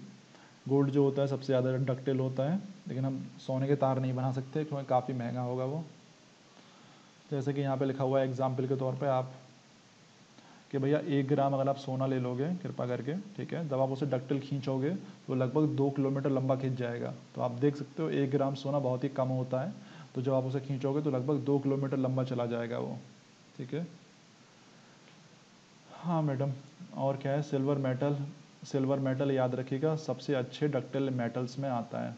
गोल्ड जो होता है, सबसे ज़्यादा डक्टिल होता है। लेकिन हम सोने के तार नहीं बना सकते, क्योंकि काफ़ी महँगा होगा वो। जैसे कि यहाँ पे लिखा हुआ है एग्ज़ाम्पल के तौर पे आप कि भैया एक ग्राम अगर आप सोना ले लोगे, कृपा करके, ठीक है? जब आप उसे डक्टल खींचोगे तो लगभग दो किलोमीटर लंबा खींच जाएगा। तो आप देख सकते हो, एक ग्राम सोना बहुत ही कम होता है। तो जब आप उसे खींचोगे तो लगभग दो किलोमीटर लंबा चला जाएगा वो, ठीक है? हाँ मैडम, और क्या है? सिल्वर मेटल सिल्वर मेटल याद रखिएगा, सबसे अच्छे डक्टल मेटल्स में आता है।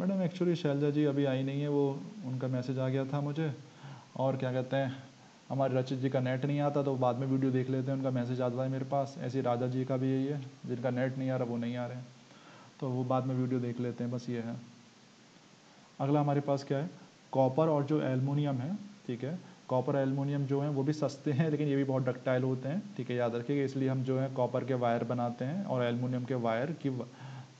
मैडम एक्चुअली शैलजा जी अभी आई नहीं है, वो, उनका मैसेज आ गया था मुझे। और क्या कहते हैं? हमारे रचित जी का नेट नहीं आता तो बाद में वीडियो देख लेते हैं, उनका मैसेज आता है मेरे पास। ऐसे राजा जी का भी यही है, जिनका नेट नहीं आ रहा, वो नहीं आ रहे तो वो बाद में वीडियो देख लेते हैं, बस ये है। अगला हमारे पास क्या है? कॉपर और जो एलमोनियम है, ठीक है? कॉपर एलमोनियम जो है, वो भी सस्ते हैं, लेकिन ये भी बहुत डक्टाइल होते हैं, ठीक है? याद रखिएगा, इसलिए हम जो है कॉपर के वायर बनाते हैं और एलमोनियम के वायर की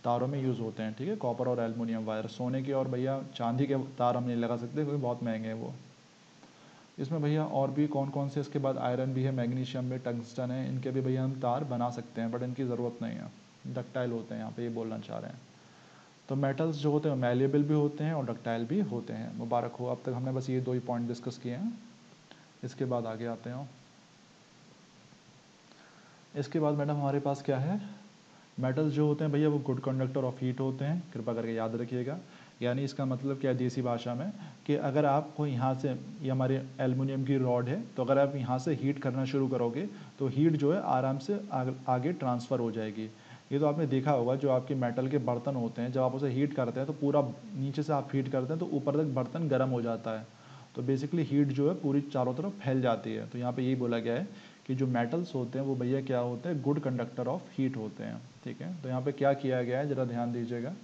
तारों में यूज़ होते हैं, ठीक है? कॉपर और एलमोनियम वायर। सोने के और भैया, चांदी के तार हम नहीं लगा सकते, क्योंकि बहुत महँगे हैं वो। इसमें भैया और भी कौन कौन से इसके बाद आयरन भी है मैग्नीशियम में टंगस्टन है, इनके भी भैया हम तार बना सकते हैं बट इनकी ज़रूरत नहीं है। डक्टाइल होते हैं, यहाँ पे ये बोलना चाह रहे हैं। तो मेटल्स जो होते हैं मैलेबल भी होते हैं और डक्टाइल भी होते हैं। मुबारक हो, अब तक हमने बस ये दो ही पॉइंट डिस्कस किए हैं। इसके बाद आगे आते हैं इसके बाद मैडम हमारे पास क्या है? मेटल्स जो होते हैं भैया, वो गुड कंडक्टर ऑफ़ हीट होते हैं। कृपा करके याद रखिएगा। यानी इसका मतलब क्या है देसी भाषा में? कि अगर आपको यहाँ से, ये हमारे एलमिनियम की रॉड है तो अगर आप यहाँ से हीट करना शुरू करोगे तो हीट जो है आराम से आगे ट्रांसफ़र हो जाएगी। ये तो आपने देखा होगा, जो आपके मेटल के बर्तन होते हैं, जब आप उसे हीट करते हैं तो पूरा नीचे से आप हीट करते हैं तो ऊपर तक बर्तन गर्म हो जाता है। तो बेसिकली हीट जो है पूरी चारों तरफ़ फैल जाती है। तो यहाँ पे यही बोला गया है कि जो मेटल्स होते हैं, वो भैया क्या होते हैं? गुड कंडक्टर ऑफ़ हीट होते हैं। ठीक है? तो यहाँ पे क्या किया गया है? ज़रा ध्यान दीजिएगा।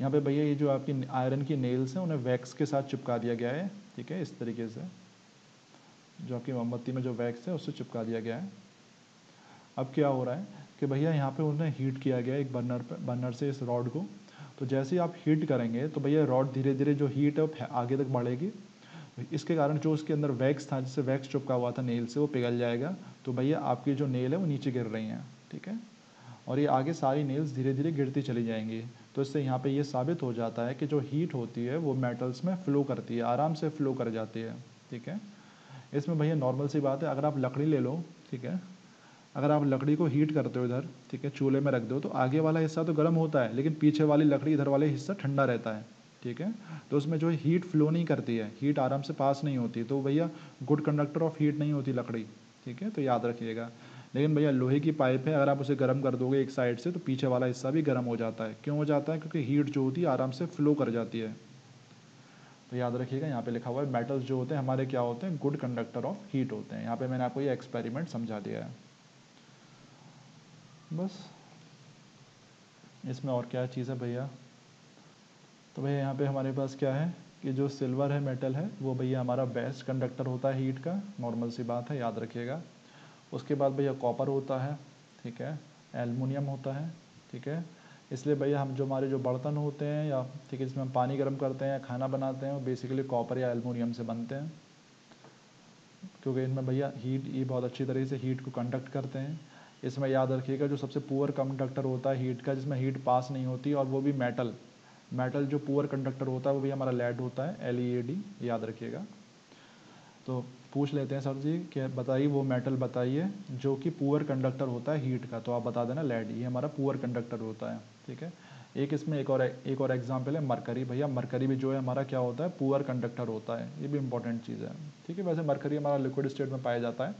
यहाँ पे भैया ये जो आपकी आयरन की नेल्स हैं, उन्हें वैक्स के साथ चिपका दिया गया है, ठीक है, इस तरीके से। जो आपकी मोमबत्ती में जो वैक्स है, उससे चिपका दिया गया है। अब क्या हो रहा है कि भैया यहाँ पे उन्हें हीट किया गया एक बर्नर पर बर्नर से इस रॉड को। तो जैसे ही आप हीट करेंगे तो भैया रॉड धीरे धीरे जो हीट है आगे तक बढ़ेगी। इसके कारण जो उसके अंदर वैक्स था, जिससे वैक्स चिपका हुआ था नेल से, वो पिघल जाएगा। तो भैया आपकी जो नेल है, वो नीचे गिर रही हैं, ठीक है? और ये आगे सारी नेल्स धीरे धीरे गिरती चली जाएँगी। तो इससे यहाँ पे ये साबित हो जाता है कि जो हीट होती है, वो मेटल्स में फ्लो करती है, आराम से फ्लो कर जाती है, ठीक है? इसमें भैया नॉर्मल सी बात है, अगर आप लकड़ी ले लो, ठीक है? अगर आप लकड़ी को हीट करते हो इधर, ठीक है, चूल्हे में रख दो तो आगे वाला हिस्सा तो गर्म होता है, लेकिन पीछे वाली लकड़ी, इधर वाले हिस्सा ठंडा रहता है, ठीक है? तो उसमें जो है हीट फ्लो नहीं करती है हीट आराम से पास नहीं होती तो भैया गुड कंडक्टर ऑफ़ हीट नहीं होती लकड़ी, ठीक है? तो याद रखिएगा। लेकिन भैया, लोहे की पाइप है, अगर आप उसे गर्म कर दोगे एक साइड से तो पीछे वाला हिस्सा भी गर्म हो जाता है। क्यों हो जाता है? क्योंकि हीट जो होती है, आराम से फ्लो कर जाती है। तो याद रखिएगा, यहाँ पे लिखा हुआ है मेटल्स जो होते हैं, हमारे क्या होते हैं? गुड कंडक्टर ऑफ़ हीट होते हैं। यहाँ पे मैंने आपको ये एक्सपेरिमेंट समझा दिया है। बस। इसमें और क्या चीज़ है भैया? तो भैया, यहाँ पे हमारे पास क्या है कि जो सिल्वर है मेटल है, वो भैया हमारा बेस्ट कंडक्टर होता है हीट का। नॉर्मल सी बात है, याद रखिएगा। उसके बाद भैया कॉपर होता है, ठीक है? एलमिनियम होता है, ठीक है? इसलिए भैया हम जो हमारे जो बर्तन होते हैं या, ठीक है, जिसमें हम पानी गर्म करते हैं या खाना बनाते हैं, वो बेसिकली कॉपर या एलमिनियम से बनते हैं। क्योंकि इनमें भैया हीट ये बहुत अच्छी तरीके से हीट को कंडक्ट करते हैं। इसमें याद रखिएगा, जो सबसे पुअर कंडक्टर होता है हीट का, जिसमें हीट पास नहीं होती और वो भी मेटल मेटल जो पुअर कंडक्टर होता है, वो भी हमारा लेड होता है एल ई ए डी याद रखिएगा। तो पूछ लेते हैं सर जी कि बताइए, वो मेटल बताइए, जो कि पुअर कंडक्टर होता है हीट का तो आप बता देना लेड ये हमारा पुअर कंडक्टर होता है, ठीक है? एक इसमें एक और एक और एग्ज़ाम्पल है मरकरी भैया मरकरी भी जो है हमारा क्या होता है पुअर कंडक्टर होता है, ये भी इंपॉर्टेंट चीज़ है, ठीक है? वैसे मरकरी हमारा लिक्विड स्टेट में पाया जाता है,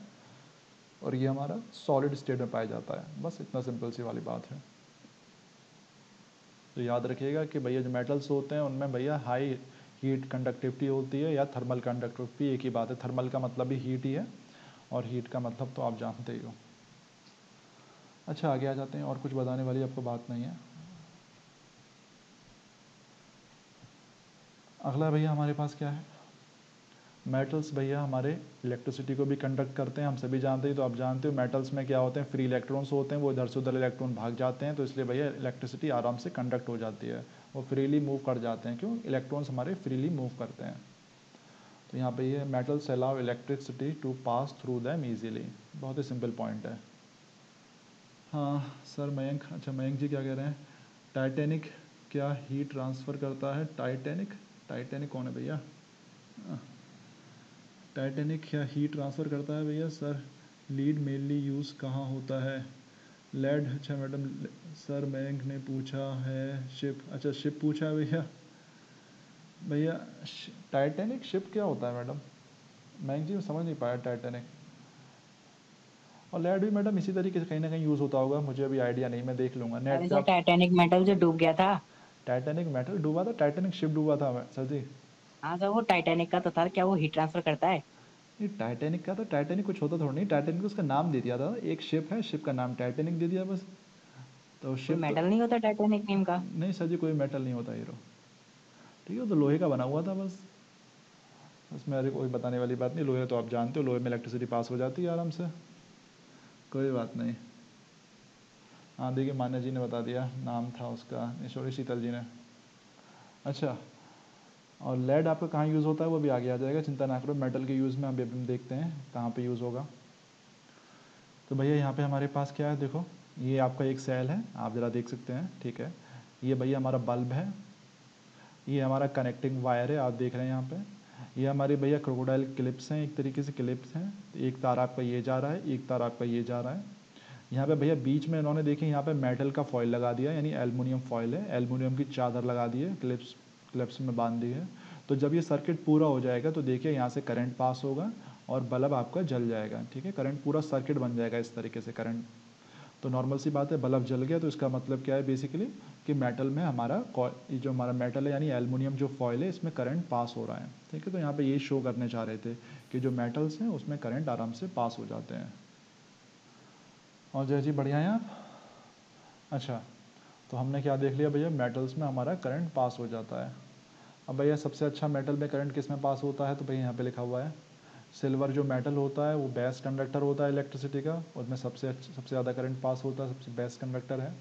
और ये हमारा सॉलिड स्टेट में पाया जाता है, बस इतना सिंपल सी वाली बात है। तो याद रखिएगा कि भैया जो मेटल्स होते हैं, उनमें भैया हाई हीट कंडक्टिविटी होती है या थर्मल कंडक्टिविटी एक ही बात है। थर्मल का मतलब भी हीट ही है और हीट का मतलब तो आप जानते ही हो। अच्छा आगे आ जाते हैं और कुछ बताने वाली आपको बात नहीं है। अगला भैया हमारे पास क्या है? मेटल्स भैया हमारे इलेक्ट्रिसिटी को भी कंडक्ट करते हैं। हम सभी जानते हैं तो आप जानते हो मेटल्स में क्या होते हैं? फ्री इलेक्ट्रॉन्स होते हैं, वो इधर से उधर इलेक्ट्रॉन भाग जाते हैं तो इसलिए भैया इलेक्ट्रिसिटी आराम से कंडक्ट हो जाती है। वो फ्रीली मूव कर जाते हैं, क्यों? इलेक्ट्रॉन्स हमारे फ्रीली मूव करते हैं। तो यहाँ पे ये metals allow electricity to pass through them easily बहुत ही सिंपल पॉइंट है। हाँ सर मयंक अच्छा मयंक जी क्या कह रहे हैं? टाइटेनिक क्या हीट ट्रांसफ़र करता है? टाइटेनिक टाइटेनिक कौन है भैया? टाइटेनिक क्या हीट ट्रांसफ़र करता है भैया सर लीड मेनली यूज़ कहाँ होता है? लेड अच्छा मैडम सर बैंक ने पूछा है शिप अच्छा शिप पूछा है भैया? भैया टाइटेनिक शिप क्या होता है मैडम? मैंग जी समझ नहीं पाया टाइटेनिक और लेड भी मैडम इसी तरीके से कहीं ना कहीं यूज़ होता होगा मुझे अभी आइडिया नहीं मैं देख लूँगा। नेट पे टाइटेनिक मेटल जो डूब गया था। टाइटेनिक मेटल डूबा था टाइटेनिक शिप डूबा था सर जी। हाँ सर वो टाइटेनिक का तो था क्या वो हीट ट्रांसफ़र करता है? ये टाइटेनिक का तो टाइटेनिक कुछ होता थोड़ा नहीं टाइटेनिक उसका नाम दे दिया था एक शिप है शिप का नाम टाइटेनिक दे दिया बस। तो शिप मेटल तो, नहीं होता टाइटेनिक नेम का? नहीं सर जी कोई मेटल नहीं होता हीरो ठीक है तो लोहे का बना हुआ था बस। उसमें अरे कोई बताने वाली बात नहीं लोहे तो आप जानते हो लोहे में इलेक्ट्रिसिटी पास हो जाती है आराम से। कोई बात नहीं। हाँ देखिए मान्या जी ने बता दिया नाम था उसका ईश्वरी शीतल जी ने। अच्छा और लेड आपका कहाँ यूज़ होता है, वो भी आगे आ जाएगा। चिंता ना करो मेटल के यूज़ में अभी हम देखते हैं कहाँ पे यूज़ होगा। तो भैया, यहाँ पे हमारे पास क्या है? देखो, ये आपका एक सेल है, आप ज़रा देख सकते हैं, ठीक है। ये भैया हमारा बल्ब है, ये हमारा कनेक्टिंग वायर है, आप देख रहे हैं यहाँ पे। ये हमारे भैया क्रोकोडाइल क्लिप्स हैं, एक तरीके से क्लिप्स हैं। एक तार आपका ये जा रहा है, एक तार आपका ये जा रहा है। यहाँ पे भैया, बीच में इन्होंने देखे, यहाँ पे मेटल का फॉयल लगा दिया, यानी एलमिनियम फॉयल है। एलमिनियम की चादर लगा दी है क्लिप्स क्लिप्स में बाँध दी है तो जब ये सर्किट पूरा हो जाएगा तो देखिए यहाँ से करंट पास होगा और बल्ब आपका जल जाएगा, ठीक है? करंट पूरा सर्किट बन जाएगा इस तरीके से करंट तो नॉर्मल सी बात है, बल्ब जल गया तो इसका मतलब क्या है बेसिकली कि मेटल में हमारा जो हमारा मेटल है, यानी एलमिनियम जो फॉयल है, इसमें करंट पास हो रहा है, ठीक है? तो यहाँ पे ये शो करने चाह रहे थे कि जो मेटल्स हैं, उसमें करंट आराम से पास हो जाते हैं। और जय जी, बढ़िया हैं आप? अच्छा तो हमने क्या देख लिया भैया? मेटल्स में हमारा करंट पास हो जाता है। अब भैया सबसे अच्छा मेटल में करंट किसमें पास होता है? तो भैया यहाँ पे लिखा हुआ है। सिल्वर जो मेटल होता है, वो बेस्ट कंडक्टर होता है इलेक्ट्रिसिटी का। उसमें सबसे सबसे ज़्यादा करंट पास होता है, सबसे बेस्ट कंडक्टर है।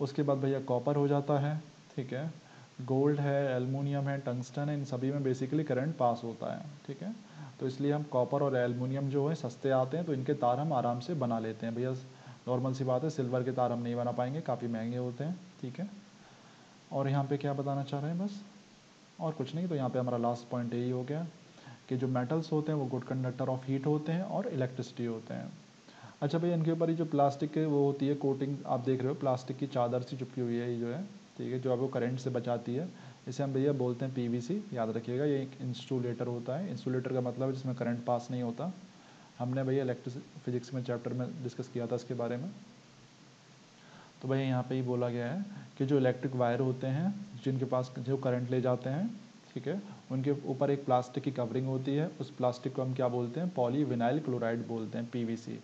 उसके बाद भैया कॉपर हो जाता है, ठीक है। गोल्ड है एलमिनियम है टंगस्टन है, इन सभी में बेसिकली करंट पास होता है, ठीक है। तो इसलिए हम कॉपर और एलमिनियम जो है सस्ते आते हैं तो इनके तार हम आराम से बना लेते हैं। भैया नॉर्मल सी बात है सिल्वर के तार हम नहीं बना पाएँगे, काफ़ी महँगे होते हैं, ठीक है। और यहाँ पे क्या बताना चाह रहे हैं बस? और कुछ नहीं तो यहाँ पे हमारा लास्ट पॉइंट यही हो गया कि जो मेटल्स होते हैं, वो गुड कंडक्टर ऑफ़ हीट होते हैं और इलेक्ट्रिसिटी होते हैं। अच्छा भैया, इनके ऊपर ये जो प्लास्टिक के वो होती है कोटिंग आप देख रहे हो प्लास्टिक की चादर सी चुपकी हुई है, ये जो है, ठीक है, जो आपको करंट से बचाती है। इसे हम भैया बोलते हैं पीवीसी याद रखिएगा, ये एक इंसुलेटर होता है। इंसुलेटर का मतलब है जिसमें करंट पास नहीं होता। हमने भैया इलेक्ट्रिस फिजिक्स में चैप्टर में डिस्कस किया था इसके बारे में। तो भैया यहाँ पे ही बोला गया है कि जो इलेक्ट्रिक वायर होते हैं, जिनके पास जो करंट ले जाते हैं, ठीक है, उनके ऊपर एक प्लास्टिक की कवरिंग होती है। उस प्लास्टिक को हम क्या बोलते हैं? पॉलीविनाइल क्लोराइड बोलते हैं पीवीसी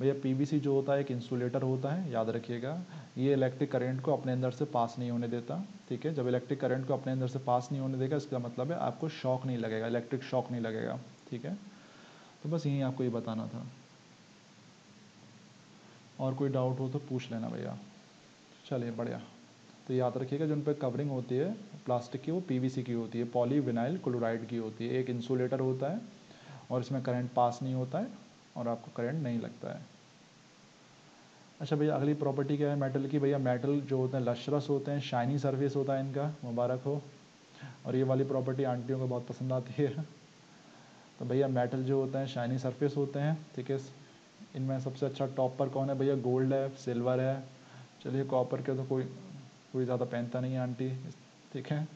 भैया पीवीसी जो होता है, एक इंसुलेटर होता है, याद रखिएगा, ये इलेक्ट्रिक करंट को अपने अंदर से पास नहीं होने देता, ठीक है? जब इलेक्ट्रिक करंट को अपने अंदर से पास नहीं होने देगा, इसका मतलब है आपको शॉक नहीं लगेगा इलेक्ट्रिक शॉक नहीं लगेगा, ठीक है? तो बस यही आपको ये बताना था। और कोई डाउट हो तो पूछ लेना भैया। चलिए बढ़िया। तो याद रखिएगा, जो उन पर कवरिंग होती है प्लास्टिक की, वो पीवीसी की होती है पॉलीविनाइल क्लोराइड की होती है। एक इंसुलेटर होता है, और इसमें करंट पास नहीं होता है, और आपको करंट नहीं लगता है। अच्छा भैया, अगली प्रॉपर्टी क्या है? मेटल की। भैया मेटल जो होते हैं लशरस होते हैं शाइनी सर्फेस होता है इनका, मुबारक हो। और ये वाली प्रॉपर्टी आंटियों को बहुत पसंद आती है। तो भैया मेटल जो होते हैं शाइनी सरफेस होते हैं, ठीक है। इनमें सबसे अच्छा टॉप पर कौन है? भैया गोल्ड है सिल्वर है चलिए कॉपर के तो कोई कोई ज़्यादा पहनता नहीं है आंटी, ठीक है?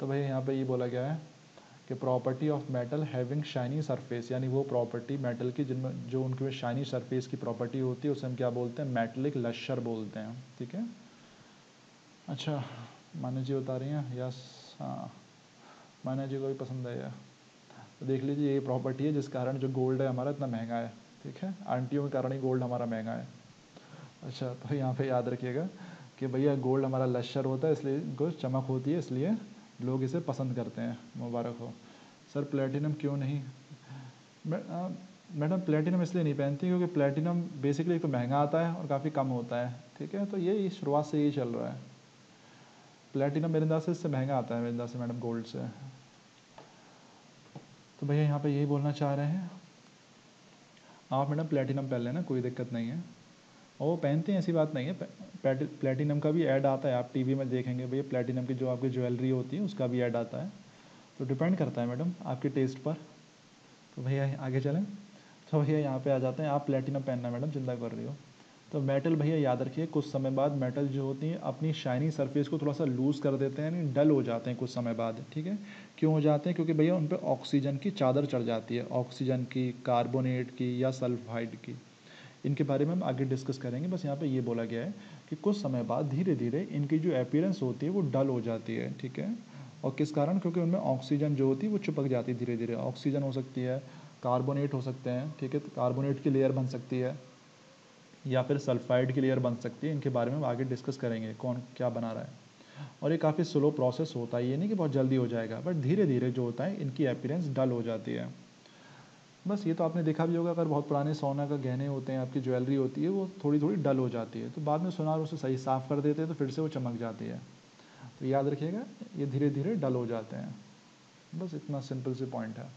तो भैया यहाँ पे ये बोला गया है कि property of metal having shiny surface यानी वो प्रॉपर्टी मेटल की जिनमें, जो उनके में शाइनी सरफेस की प्रॉपर्टी होती है, उसे हम क्या बोलते हैं? मेटलिक लश्कर बोलते हैं, ठीक है? अच्छा मान्य जी बता रही हैं? यस हाँ। मान्य जी को भी पसंद है यार तो देख लीजिए, ये प्रॉपर्टी है जिस कारण जो गोल्ड है हमारा इतना महँगा है, ठीक है? आंटियों के कारण ही गोल्ड हमारा महँगा है। अच्छा तो यहाँ पे याद रखिएगा कि भैया गोल्ड हमारा लश्कर होता है, इसलिए इनको चमक होती है, इसलिए लोग इसे पसंद करते हैं, मुबारक हो। सर प्लेटिनम क्यों नहीं? मैडम प्लेटिनम इसलिए नहीं पहनती क्योंकि प्लेटिनम बेसिकली एक तो महँगा आता है और काफ़ी कम होता है, ठीक है? तो ये शुरुआत से यही चल रहा है। प्लेटिनम मेरे अंदाज से इससे महँगा आता है, मेरे अंदाज से मैडम गोल्ड से। तो भैया, यहाँ पे यही बोलना चाह रहे हैं। आप मैडम प्लेटिनम पहन लेना, कोई दिक्कत नहीं है। और वो पहनते हैं, ऐसी बात नहीं है। प्लेटिनम का भी ऐड आता है। आप टीवी में देखेंगे भैया, प्लेटिनम की जो आपकी ज्वेलरी होती है, उसका भी ऐड आता है। तो डिपेंड करता है मैडम आपके टेस्ट पर। तो भैया, आगे चलें। तो भैया, यहाँ पे आ जाते हैं। आप प्लेटिनम पहनना मैडम चिंता कर रही हो। तो मेटल भैया, याद रखिए, कुछ समय बाद मेटल जो होती है, अपनी शाइनी सरफेस को थोड़ा सा लूज़ कर देते हैं, यानी डल हो जाते हैं कुछ समय बाद, ठीक है? क्यों हो जाते हैं? क्योंकि भैया, उन पर ऑक्सीजन की चादर चढ़ जाती है। ऑक्सीजन की, कार्बोनेट की या सल्फाइड की। इनके बारे में हम आगे डिस्कस करेंगे। बस यहाँ पे ये बोला गया है कि कुछ समय बाद धीरे धीरे इनकी जो अपीयरेंस होती है, वो डल हो जाती है, ठीक है? और किस कारण? क्योंकि उनमें ऑक्सीजन जो होती है, वो चिपक जाती है धीरे धीरे ऑक्सीजन हो सकती है कार्बोनेट हो सकते हैं, ठीक है? तो कार्बोनेट की लेयर बन सकती है, या फिर सल्फाइड की लेयर बन सकती है। इनके बारे में हम आगे डिस्कस करेंगे, कौन क्या बना रहा है। और ये काफ़ी स्लो प्रोसेस होता है ये नहीं कि बहुत जल्दी हो जाएगा बट धीरे धीरे जो होता है, इनकी अपीरेंस डल हो जाती है। बस ये तो आपने देखा भी होगा, अगर बहुत पुराने सोना का गहने होते हैं, आपकी ज्वेलरी होती है, वो थोड़ी थोड़ी डल हो जाती है। तो बाद में सोनार उसे सही साफ़ कर देते हैं तो फिर से वो चमक जाती है। तो याद रखिएगा, ये धीरे धीरे डल हो जाते हैं। बस इतना सिंपल से पॉइंट है।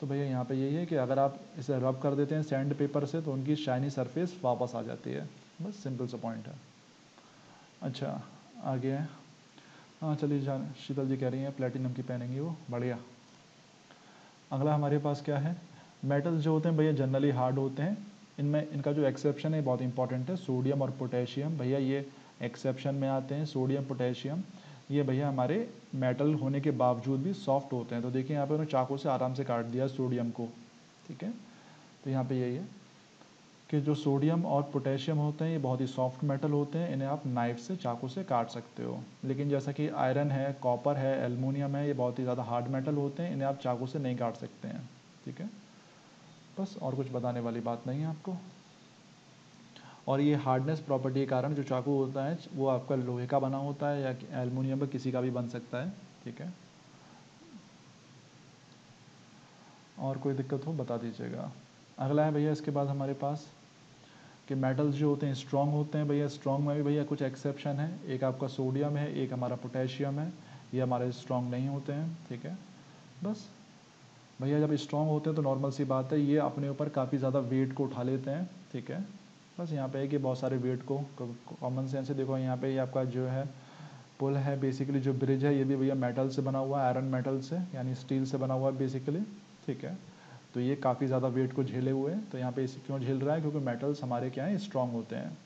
तो भैया, यहाँ पे यही है कि अगर आप इसे रब कर देते हैं सैंड पेपर से तो उनकी शाइनी सरफेस वापस आ जाती है। बस सिंपल सा पॉइंट है। अच्छा आगे है, चलिए जान, शीतल जी कह रही हैं, प्लेटिनम की पहनेंगी वो। बढ़िया। अगला हमारे पास क्या है? मेटल्स जो होते हैं भैया जनरली हार्ड होते हैं। इनमें इनका जो एक्सेप्शन है बहुत इंपॉर्टेंट है। सोडियम और पोटेशियम भैया, ये एक्सेप्शन में आते हैं सोडियम पोटेशियम ये भैया हमारे मेटल होने के बावजूद भी सॉफ्ट होते हैं। तो देखिए, यहाँ पे उन्होंने चाकू से आराम से काट दिया सोडियम को। ठीक है? तो यहाँ पे यही है। कि जो सोडियम और पोटेशियम होते हैं, ये बहुत ही सॉफ्ट मेटल होते हैं, इन्हें आप नाइफ से चाकू से काट सकते हो। लेकिन जैसा कि आयरन है, कॉपर है एलमिनियम है, ये बहुत ही ज़्यादा हार्ड मेटल होते हैं, इन्हें आप चाकू से नहीं काट सकते हैं। ठीक है? बस और कुछ बताने वाली बात नहीं है आपको। और ये हार्डनेस प्रॉपर्टी के कारण जो चाकू होता है, वो आपका लोहे का बना होता है या एलमिनियम का किसी का भी बन सकता है। ठीक है? और कोई दिक्कत हो, बता दीजिएगा। अगला है भैया, इसके बाद हमारे पास कि मेटल्स जो होते हैं स्ट्रॉन्ग होते हैं भैया स्ट्रॉन्ग में भी भैया कुछ एक्सेप्शन है। एक आपका सोडियम है, एक हमारा पोटेशियम है, ये हमारे स्ट्रॉन्ग नहीं होते हैं, ठीक है? बस। भैया जब स्ट्रॉन्ग होते हैं तो नॉर्मल सी बात है, ये अपने ऊपर काफ़ी ज़्यादा वेट को उठा लेते हैं, ठीक है? बस यहाँ पे है कि बहुत सारे वेट को कॉमन सेंस से देखो, यहाँ पे ये आपका जो है पुल है बेसिकली जो ब्रिज है, ये भी भैया मेटल से बना हुआ है आयरन मेटल से, यानी स्टील से बना हुआ है बेसिकली ठीक है? तो ये काफ़ी ज़्यादा वेट को झेले हुए हैं। तो यहाँ पे इसे क्यों झेल रहा है? क्योंकि मेटल्स हमारे क्या हैं? स्ट्रॉन्ग होते हैं।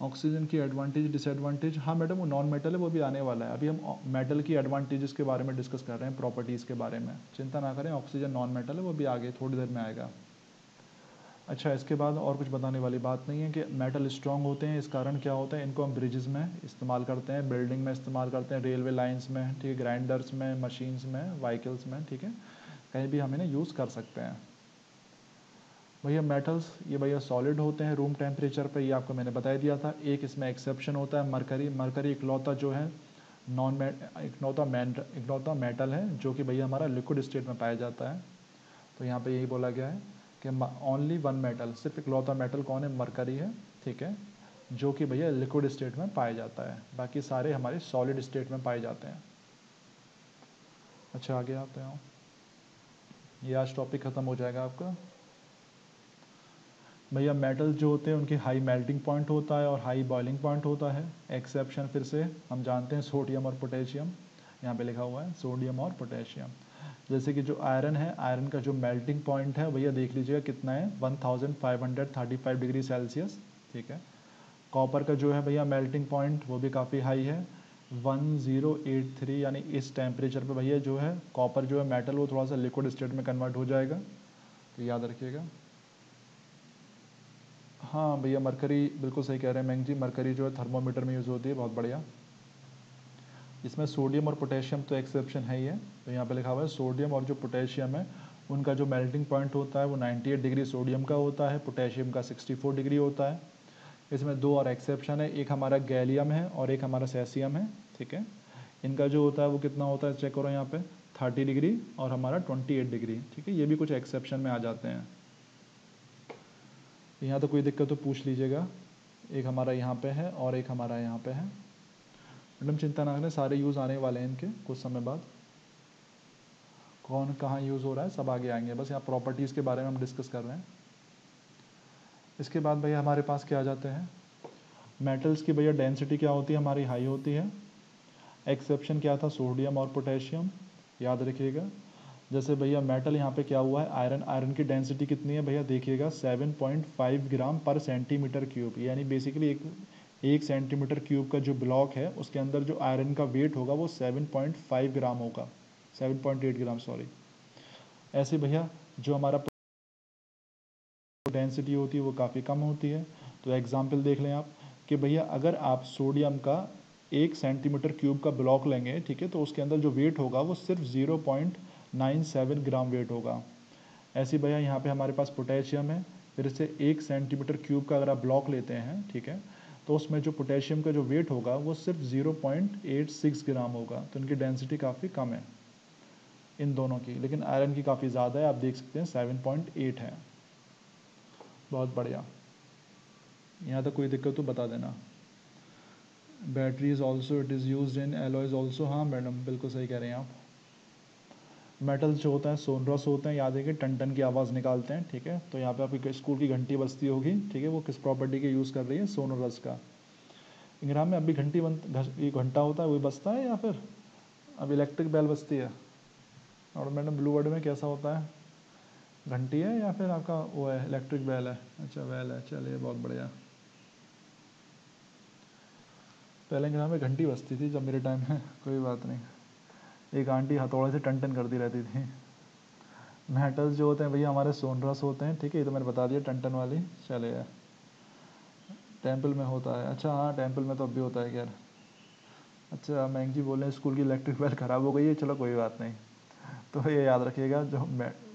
ऑक्सीजन की एडवांटेज डिसएडवांटेज हाँ मैडम वो नॉन मेटल है, वो भी आने वाला है। अभी हम मेटल की एडवांटेजेस के बारे में डिस्कस कर रहे हैं प्रॉपर्टीज़ के बारे में। चिंता ना करें ऑक्सीजन नॉन मेटल है, वो भी आगे थोड़ी देर में आएगा। अच्छा इसके बाद और कुछ बताने वाली बात नहीं है कि मेटल स्ट्रॉन्ग होते हैं, इस कारण क्या होता है? इनको हम ब्रिजेस में इस्तेमाल करते हैं बिल्डिंग में इस्तेमाल करते हैं रेलवे लाइंस में, ठीक है ग्राइंडर्स में मशीन्स में व्हीकल्स में, ठीक है? कहीं भी हम इन्हें यूज़ कर सकते हैं। भैया मेटल्स ये भैया सॉलिड होते हैं रूम टेम्परेचर पे, ये आपको मैंने बता दिया था। एक इसमें एक्सेप्शन होता है मरकरी मरकरी इकलौता जो है नॉन मेट इकलौता इकलौता मेटल है, जो कि भैया हमारा लिक्विड स्टेट में पाया जाता है। तो यहाँ पे यही बोला गया है कि ओनली वन मेटल सिर्फ़ इकलौता मेटल कौन है? मरकरी है, ठीक है, जो कि भैया लिक्विड स्टेट में पाया जाता है। बाकी सारे हमारे सॉलिड स्टेट में पाए जाते हैं। अच्छा आगे आते हैं ये आज टॉपिक ख़त्म हो जाएगा आपका। भैया मेटल जो होते हैं, उनकी हाई मेल्टिंग पॉइंट होता है और हाई बॉइलिंग पॉइंट होता है। एक्सेप्शन फिर से, हम जानते हैं सोडियम और पोटेशियम यहाँ पे लिखा हुआ है सोडियम और पोटेशियम जैसे कि जो आयरन है आयरन का जो मेल्टिंग पॉइंट है, भैया देख लीजिएगा कितना है 1535 डिग्री सेल्सियस ठीक है। कॉपर का जो है भैया मेल्टिंग पॉइंट वो भी काफ़ी हाई है। 1083 यानी इस टेम्परेचर पे भैया जो है कॉपर जो है मेटल वो थोड़ा सा लिक्विड स्टेट में कन्वर्ट हो जाएगा। तो याद रखिएगा। हाँ भैया मरकरी बिल्कुल सही कह रहे हैं मैंग जी। मरकरी जो है थर्मोमीटर में यूज़ होती है, बहुत बढ़िया। इसमें सोडियम और पोटेशियम तो एक्सेप्शन है ही है। तो यहाँ पे लिखा हुआ है सोडियम और जो पोटेशियम है, उनका जो मेल्टिंग पॉइंट होता है, वो 98 डिग्री सोडियम का होता है पोटेशियम का 64 डिग्री होता है। इसमें दो और एक्सेप्शन है। एक हमारा गैलियम है और एक हमारा सेसियम है, ठीक है? इनका जो होता है वो कितना होता है? चेक करो यहाँ पे। 30 डिग्री और हमारा 28 डिग्री, ठीक है? ये भी कुछ एक्सेप्शन में आ जाते हैं। यहाँ तो कोई दिक्कत तो पूछ लीजिएगा। एक हमारा यहाँ पे है और एक हमारा यहाँ पे है। मैडम, चिंता ना करें, सारे यूज़ आने वाले हैं इनके कुछ समय बाद। कौन कहाँ यूज़ हो रहा है? सब आगे आएँगे। बस यहाँ प्रॉपर्टीज़ के बारे में हम डिस्कस कर रहे हैं। इसके बाद भैया हमारे पास क्या आ जाते हैं? मेटल्स की भैया डेंसिटी क्या होती है? हमारी हाई होती है। एक्सेप्शन क्या था? सोडियम और पोटेशियम याद रखिएगा। जैसे भैया मेटल यहाँ पे क्या हुआ है? आयरन आयरन की डेंसिटी कितनी है भैया? देखिएगा 7.5 ग्राम पर सेंटीमीटर क्यूब यानी बेसिकली एक एक सेंटीमीटर क्यूब का जो ब्लॉक है, उसके अंदर जो आयरन का वेट होगा, वो 7.5 ग्राम होगा। 7.8 ग्राम सॉरी ऐसे भैया, जो हमारा डेंसिटी होती है, वो काफ़ी कम होती है। तो एग्ज़ाम्पल देख लें आप कि भैया अगर आप सोडियम का एक सेंटीमीटर क्यूब का ब्लॉक लेंगे, ठीक है तो उसके अंदर जो वेट होगा वो सिर्फ़ zero point nine seven gram weight होगा। ऐसी भैया यहाँ पे हमारे पास पोटेशियम है, फिर से एक सेंटीमीटर क्यूब का अगर आप ब्लॉक लेते हैं, ठीक है तो उसमें जो पोटेशियम का जो वेट होगा वो सिर्फ़ zero point eight six gram होगा। तो इनकी डेंसिटी काफ़ी कम है इन दोनों की, लेकिन आयरन की काफ़ी ज़्यादा है, आप देख सकते हैं सेवन पॉइंट एट है। बहुत बढ़िया। यहाँ तक कोई दिक्कत तो बता देना। Battery is also it is use in alloys also हाँ मैडम, बिल्कुल सही कह रहे हैं आप। मेटल्स जो होता है सोनरस होते हैं, याद है कि टन टन की आवाज़ निकालते हैं, ठीक है? तो यहाँ पे आपकी स्कूल की घंटी बजती होगी, ठीक है? वो किस प्रॉपर्टी के यूज़ कर रही है? सोनरस का। इंग्राम में अभी घंटी बन ये घंटा होता है, वही बजता है या फिर? अब इलेक्ट्रिक बेल बजती है। और मैडम ब्लू वर्ड में कैसा होता है? घंटी है या फिर आपका वो है इलेक्ट्रिक बैल है? अच्छा बैल है। चलिए बहुत बढ़िया। पहले ग्राम में घंटी बजती थी, जब मेरे टाइम में। कोई बात नहीं। एक आंटी हथौड़े से टन टन करती रहती थी। मेटल्स जो होते हैं, भैया हमारे सोनरस होते हैं, ठीक है? ये तो मैंने बता दिया टन टन वाली। चले टेंपल में होता है। अच्छा हाँ टेंपल में तो अब भी होता है यार अच्छा मैंग जी बोल रहे हैं, स्कूल की इलेक्ट्रिक बैल ख़राब हो गई है। चलो, कोई बात नहीं। तो ये याद रखिएगा, जो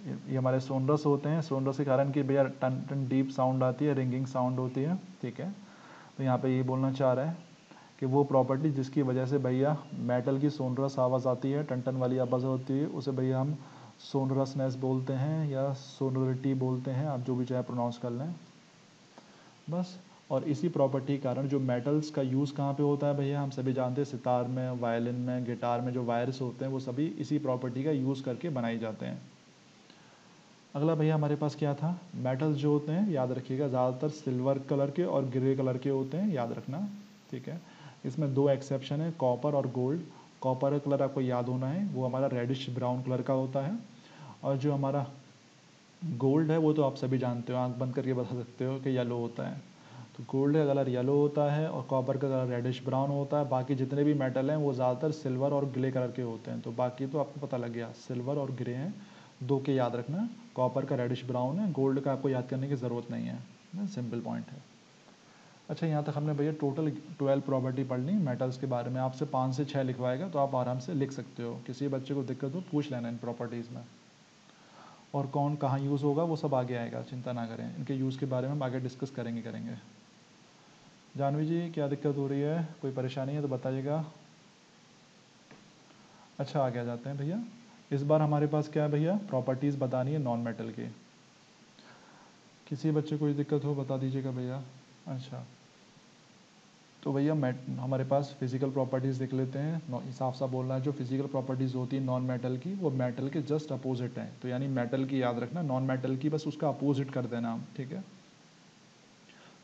ये हमारे सोनरस होते हैं। सोनरस के कारण कि भैया टन टन डीप साउंड आती है, रिंगिंग साउंड होती है, ठीक है? तो यहाँ पे ये बोलना चाह रहा है कि वो प्रॉपर्टी जिसकी वजह से भैया मेटल की सोनरस आवाज़ आती है, टन टन वाली आवाज़ होती है, उसे भैया हम सोनरसनेस बोलते हैं या सोनरिटी बोलते हैं, आप जो भी चाहे प्रोनाउंस कर लें। बस, और इसी प्रॉपर्टी के कारण जो मेटल्स का यूज़ कहाँ पे होता है भैया? हम सभी जानते हैं, सितार में, वायलिन में, गिटार में जो वायर्स होते हैं, वो सभी इसी प्रॉपर्टी का यूज़ करके बनाए जाते हैं। अगला भैया हमारे पास क्या था? मेटल्स जो होते हैं, याद रखिएगा, ज़्यादातर सिल्वर कलर के और ग्रे कलर के होते हैं, याद रखना, ठीक है? इसमें दो एक्सेप्शन है कॉपर और गोल्ड कॉपर कलर आपको याद होना है, वो हमारा रेडिश ब्राउन कलर का होता है। और जो हमारा गोल्ड है, वो तो आप सभी जानते हो, आँख बंद करके बता सकते हो कि येलो होता है। तो गोल्ड का कलर येलो होता है और कॉपर का कलर रेडिश ब्राउन होता है। बाकी जितने भी मेटल हैं, वो ज़्यादातर सिल्वर और ग्रे कलर के होते हैं। तो बाकी तो आपको पता लग गया सिल्वर और ग्रे हैं। दो के याद रखना। कॉपर का रेडिश ब्राउन है गोल्ड का आपको याद करने की ज़रूरत नहीं है। सिंपल पॉइंट है। अच्छा यहाँ तक हमने भैया टोटल ट्वेल्व प्रॉपर्टी पढ़ ली मेटल्स के बारे में। आपसे पाँच से छः लिखवाएगा तो आप आराम से लिख सकते हो। किसी बच्चे को दिक्कत हो, पूछ लेना इन प्रॉपर्टीज़ में। और कौन कहाँ यूज़ होगा, वो सब आगे आएगा, चिंता ना करें। इनके यूज़ के बारे में हम आगे डिस्कस करेंगे करेंगे। जानवी जी, क्या दिक्कत हो रही है? कोई परेशानी है तो बताइएगा। अच्छा आगे आ जाते हैं भैया। इस बार हमारे पास क्या है भैया? प्रॉपर्टीज़ बतानी है नॉन मेटल की। किसी बच्चे को दिक्कत हो, बता दीजिएगा भैया। अच्छा। तो भैया मेट हमारे पास फ़िज़िकल प्रॉपर्टीज़ देख लेते हैं। साफ़ साफ़ बोलना है, जो फ़िज़िकल प्रॉपर्टीज़ होती है नॉन मेटल की, वो मेटल के जस्ट अपोजिट है। तो यानी मेटल की याद रखना नॉन मेटल की बस उसका अपोजिट कर देना ठीक है?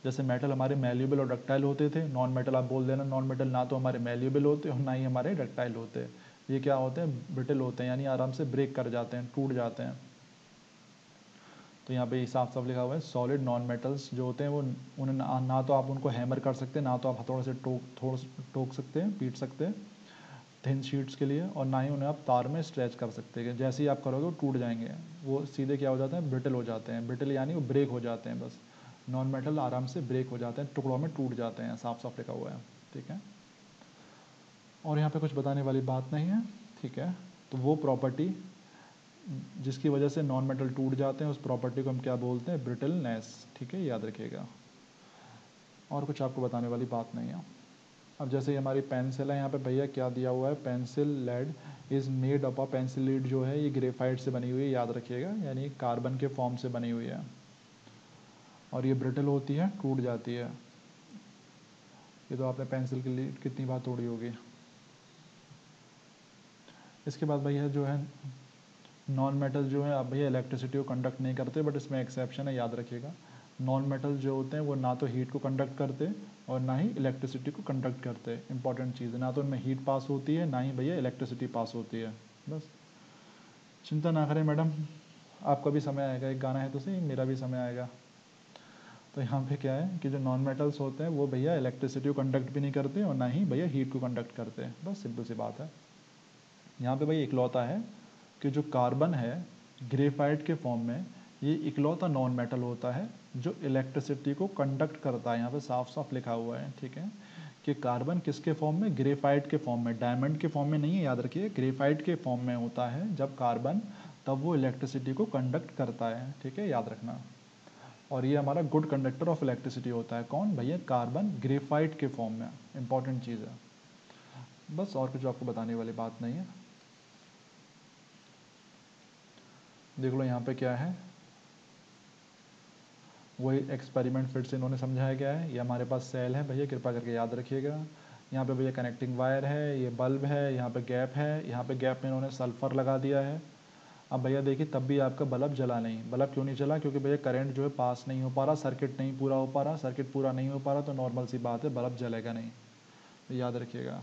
जैसे मेटल हमारे मेल्यूबल और डक्टाइल होते थे नॉन मेटल आप बोल देना नॉन मेटल ना तो हमारे मेल्यूबल होते और ना ही हमारे डक्टाइल होते। ये क्या होते हैं? ब्रिटल होते हैं यानी आराम से ब्रेक कर जाते हैं टूट जाते हैं। तो यहाँ पे साफ़ साफ़ लिखा हुआ है सॉलिड नॉन मेटल्स जो होते हैं वो उन्हें ना, ना तो आप उनको हैमर कर सकते हैं ना तो आप हथौड़े से टोक थोड़ टोक सकते हैं पीट सकते हैं थिन शीट्स के लिए और ना ही उन्हें आप तार में स्ट्रेच कर सकते हैं। जैसे ही आप करोगे वो टूट जाएँगे। वो सीधे क्या हो जाते हैं? ब्रिटल हो जाते हैं। ब्रिटल यानी वो ब्रेक हो जाते हैं बस। नॉन मेटल आराम से ब्रेक हो जाते हैं टुकड़ों में टूट जाते हैं साफ़ साफ़ लिखा हुआ है। ठीक है? और यहाँ पे कुछ बताने वाली बात नहीं है, ठीक है? तो वो प्रॉपर्टी जिसकी वजह से नॉन मेटल टूट जाते हैं, उस प्रॉपर्टी को हम क्या बोलते हैं? ब्रिटलनेस ठीक है? याद रखिएगा। और कुछ आपको बताने वाली बात नहीं है। अब जैसे ये हमारी पेंसिल है, यहाँ पे भैया क्या दिया हुआ है? Pencil lead is made up pencil lead जो है, ये ग्रेफाइट से बनी हुई है, याद रखिएगा। यानी कार्बन के फॉर्म से बनी हुई है। और ये ब्रिटल होती है, टूट जाती है। ये तो आपने पेंसिल की लीड कितनी बार तोड़ी होगी? इसके बाद भैया जो है नॉन मेटल जो है, आप भैया इलेक्ट्रिसिटी को कंडक्ट नहीं करते बट इसमें एक्सेप्शन है, याद रखिएगा। नॉन मेटल जो होते हैं, वो ना तो हीट को कंडक्ट करते और ना ही इलेक्ट्रिसिटी को कंडक्ट करते इंपॉर्टेंट चीज़ है। ना तो उनमें हीट पास होती है, ना ही भैया इलेक्ट्रिसिटी पास होती है, बस। चिंता ना करें मैडम, आपका भी समय आएगा, एक गाना है तो सही, मेरा भी समय आएगा। तो यहाँ पे क्या है कि जो नॉन मेटल्स होते हैं, वो भैया इलेक्ट्रिसिटी को कंडक्ट भी नहीं करते और ना ही भैया हीट को कंडक्ट करते हैं, बस सिंपल सी बात है। यहाँ पे भाई इकलौता है कि जो कार्बन है, ग्रेफाइट के फॉर्म में, ये इकलौता नॉन मेटल होता है, जो इलेक्ट्रिसिटी को कंडक्ट करता है। यहाँ पे साफ़ साफ़ लिखा हुआ है, ठीक है, कि कार्बन किसके फॉर्म में? ग्रेफाइट के फॉर्म में। डायमंड के फॉर्म में नहीं है, याद रखिए, ग्रेफाइट के फॉर्म में होता है। जब कार्बन, तब वो इलेक्ट्रिसिटी को कंडक्ट करता है, ठीक है, याद रखना। और ये हमारा गुड कंडक्टर ऑफ़ इलेक्ट्रिसिटी होता है। कौन? भैया, कार्बन ग्रेफाइट के फॉर्म में। इंपॉर्टेंट चीज़ है। बस और कुछ आपको बताने वाली बात नहीं है। देख लो यहाँ पे क्या है। वही एक्सपेरिमेंट फिर से इन्होंने समझाया गया है। ये हमारे पास सेल है भैया, कृपा करके याद रखिएगा। यहाँ पे भैया कनेक्टिंग वायर है, ये बल्ब है, यहाँ पे गैप है, यहाँ पे गैप में इन्होंने सल्फ़र लगा दिया है। अब भैया देखिए, तब भी आपका बल्ब जला नहीं। बल्ब क्यों नहीं चला क्योंकि भैया करंट जो है पास नहीं हो पा रहा सर्किट नहीं पूरा हो पा रहा सर्किट पूरा नहीं हो पा रहा तो नॉर्मल सी बात है बल्ब जलेगा नहीं। तो याद रखिएगा।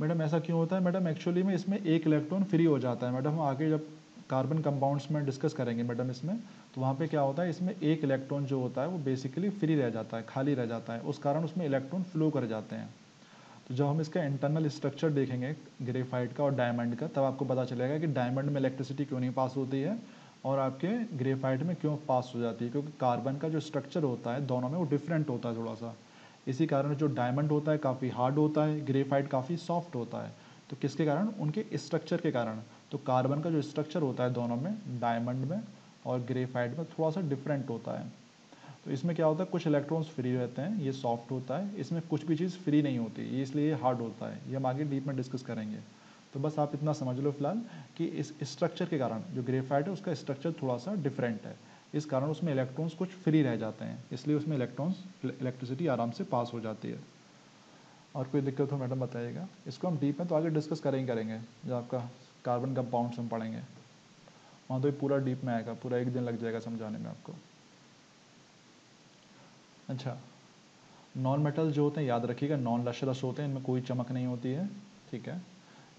मैडम, ऐसा क्यों होता है? मैडम एक्चुअली में इसमें एक इलेक्ट्रॉन फ्री हो जाता है। मैडम, आगे जब कार्बन कंपाउंड्स में डिस्कस करेंगे मैडम इसमें तो वहाँ पे क्या होता है, इसमें एक इलेक्ट्रॉन जो होता है, वो बेसिकली फ्री रह जाता है, खाली रह जाता है, उस कारण उसमें इलेक्ट्रॉन फ्लो कर जाते हैं। तो जब हम इसका इंटरनल स्ट्रक्चर देखेंगे ग्रेफाइट का और डायमंड का, तब आपको पता चलेगा कि डायमंड में इलेक्ट्रिसिटी क्यों नहीं पास होती है, और आपके ग्रेफाइट में क्यों पास हो जाती है, क्योंकि कार्बन का जो स्ट्रक्चर होता है, दोनों में वो डिफरेंट होता है थोड़ा सा। इसी कारण जो डायमंड होता है, काफ़ी हार्ड होता है ग्रेफाइट काफ़ी सॉफ्ट होता है। तो किसके कारण? उनके स्ट्रक्चर के कारण। तो कार्बन का जो स्ट्रक्चर होता है दोनों में डायमंड में और ग्रेफाइट में थोड़ा सा डिफरेंट होता है। तो इसमें क्या होता है, कुछ इलेक्ट्रॉन्स फ्री रहते हैं, ये सॉफ्ट होता है, इसमें कुछ भी चीज़ फ्री नहीं होती, ये इसलिए ये हार्ड होता है, ये हम आगे डीप में डिस्कस करेंगे। तो बस आप इतना समझ लो फ़िलहाल कि इस स्ट्रक्चर के कारण, जो ग्रेफाइट है, उसका स्ट्रक्चर थोड़ा सा डिफरेंट है। इस कारण उसमें इलेक्ट्रॉन्स कुछ फ्री रह जाते हैं, इसलिए उसमें इलेक्ट्रॉन्स इलेक्ट्रिसिटी आराम से पास हो जाती है। और कोई दिक्कत हो, मैडम बताइएगा। इसको हम डीप में तो आगे डिस्कस करेंगे करेंगे जब आपका कार्बन कंपाउंड्स हम पढ़ेंगे। वहाँ तो ये पूरा डीप में आएगा, पूरा एक दिन लग जाएगा समझाने में आपको। अच्छा नॉन मेटल जो होते हैं, याद रखिएगा नॉन लशरस होते हैं, इनमें कोई चमक नहीं होती है, ठीक है?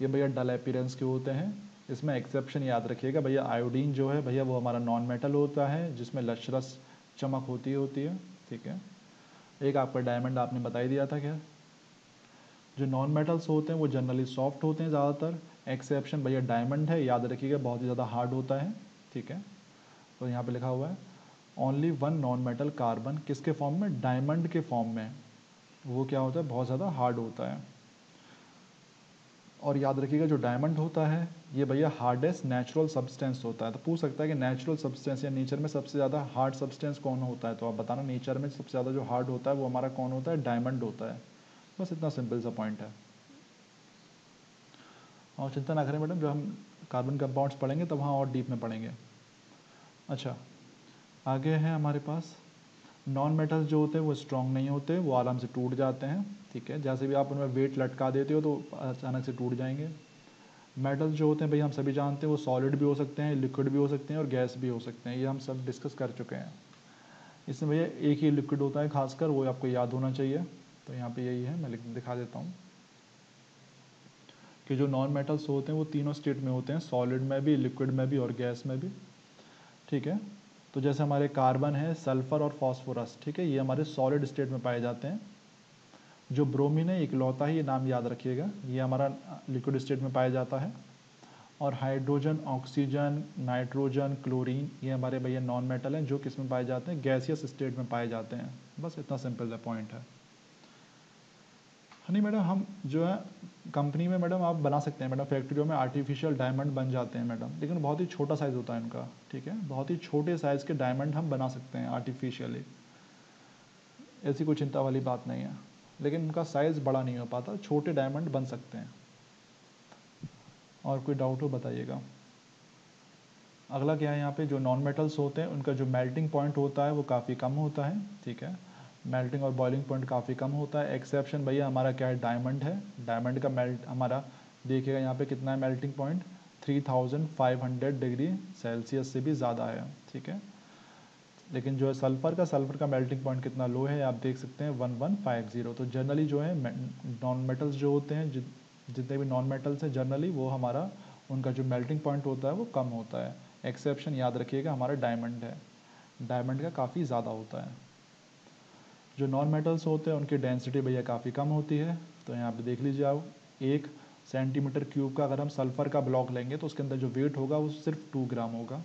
ये भैया डल अपीरेंस के होते हैं, इसमें एक्सेप्शन याद रखिएगा, भैया आयोडीन जो है, भैया वो हमारा नॉन मेटल होता है, जिसमें लशरस चमक होती होती है, ठीक है? एक आपका डायमंड आपने बताई दिया था क्या? जो नॉन मेटल्स होते हैं, वो जनरली सॉफ्ट होते हैं ज़्यादातर एक्सेप्शन भैया डायमंड है, याद रखिएगा, बहुत ही ज़्यादा हार्ड होता है, ठीक है? तो यहाँ पे लिखा हुआ है only one non metal carbon किसके फॉर्म में? डायमंड के फॉर्म में। वो क्या होता है? बहुत ज़्यादा हार्ड होता है। और याद रखिएगा, जो डायमंड होता है, ये भैया हार्डेस्ट नेचुरल सब्सटेंस होता है। तो पूछ सकता है कि नेचुरल सब्सटेंस या नेचर में सबसे ज़्यादा हार्ड सब्सटेंस कौन होता है? तो आप बताना नेचर में सबसे ज़्यादा जो हार्ड होता है, वो हमारा कौन होता है? डायमंड होता है। बस इतना सिंपल सा पॉइंट है। और चिंता ना करें मैडम, जब हम कार्बन कंपाउंड्स पढ़ेंगे तो वहाँ और डीप में पढ़ेंगे। अच्छा आगे है हमारे पास। नॉन मेटल्स जो होते हैं, वो स्ट्रॉन्ग नहीं होते, वो आराम से टूट जाते हैं, ठीक है? जैसे भी आप उनमें वेट लटका देते हो तो अचानक से टूट जाएँगे। मेटल्स जो होते हैं, भाई, हम सभी जानते हैं, वो सॉलिड भी हो सकते हैं लिक्विड भी हो सकते हैं और गैस भी हो सकते हैं। ये हम सब डिस्कस कर चुके हैं। इसमें भैया, एक ही लिक्विड होता है, खासकर, वो आपको याद होना चाहिए। तो यहाँ पे यही है, मैं दिखा देता हूँ। कि जो नॉन मेटल्स होते हैं, वो तीनों स्टेट में होते हैं सॉलिड में भी लिक्विड में भी और गैस में भी। ठीक है? तो जैसे हमारे कार्बन है सल्फ़र और फॉस्फोरस ठीक है? ये हमारे सॉलिड स्टेट में पाए जाते हैं। जो ब्रोमीन है, इकलौता ही नाम याद रखिएगा। ये हमारा लिक्विड स्टेट में पाया जाता है। और हाइड्रोजन ऑक्सीजन नाइट्रोजन क्लोरीन ये हमारे भैया नॉन मेटल हैं, जो किसमें पाए जाते हैं? गैसियस स्टेट में पाए जाते हैं। बस इतना सिंपल सा पॉइंट है। नहीं मैडम हम जो है कंपनी में मैडम आप बना सकते हैं मैडम फैक्ट्रियों में आर्टिफिशियल डायमंड बन जाते हैं मैडम लेकिन बहुत ही छोटा साइज़ होता है इनका, ठीक है? बहुत ही छोटे साइज़ के डायमंड हम बना सकते हैं आर्टिफिशियली ऐसी कोई चिंता वाली बात नहीं है. लेकिन उनका साइज़ बड़ा नहीं हो पाता, छोटे डायमंड बन सकते हैं. और कोई डाउट हो बताइएगा. अगला क्या है यहाँ पे? जो नॉन मेटल्स होते हैं, उनका जो मेल्टिंग पॉइंट होता है, वो काफ़ी कम होता है, ठीक है? मेल्टिंग और बॉइलिंग पॉइंट काफ़ी कम होता है। एक्सेप्शन भैया, हमारा क्या है? डायमंड है। डायमंड का मेल्ट, हमारा, देखिएगा यहाँ पे कितना है मेल्टिंग पॉइंट? 3500 डिग्री सेल्सियस से भी ज़्यादा है, ठीक है? लेकिन जो है सल्फ़र का सल्फ़र का मेल्टिंग पॉइंट कितना लो है, आप देख सकते हैं 1150 तो जनरली जो है नॉन मेटल्स जो होते हैं जितने भी नॉन मेटल्स हैं, जनरली वो हमारा, उनका जो मेल्टिंग पॉइंट होता है, वो कम होता है। एक्सेप्शन याद रखिएगा, हमारा डायमंड है। डायमंड का काफ़ी ज़्यादा होता है। जो नॉन मेटल्स होते हैं, उनकी डेंसिटी भैया काफ़ी कम होती है। तो यहाँ पे देख लीजिए आप, एक सेंटीमीटर क्यूब का अगर हम सल्फ़र का ब्लॉक लेंगे तो उसके अंदर जो वेट होगा, वो सिर्फ़ टू ग्राम होगा।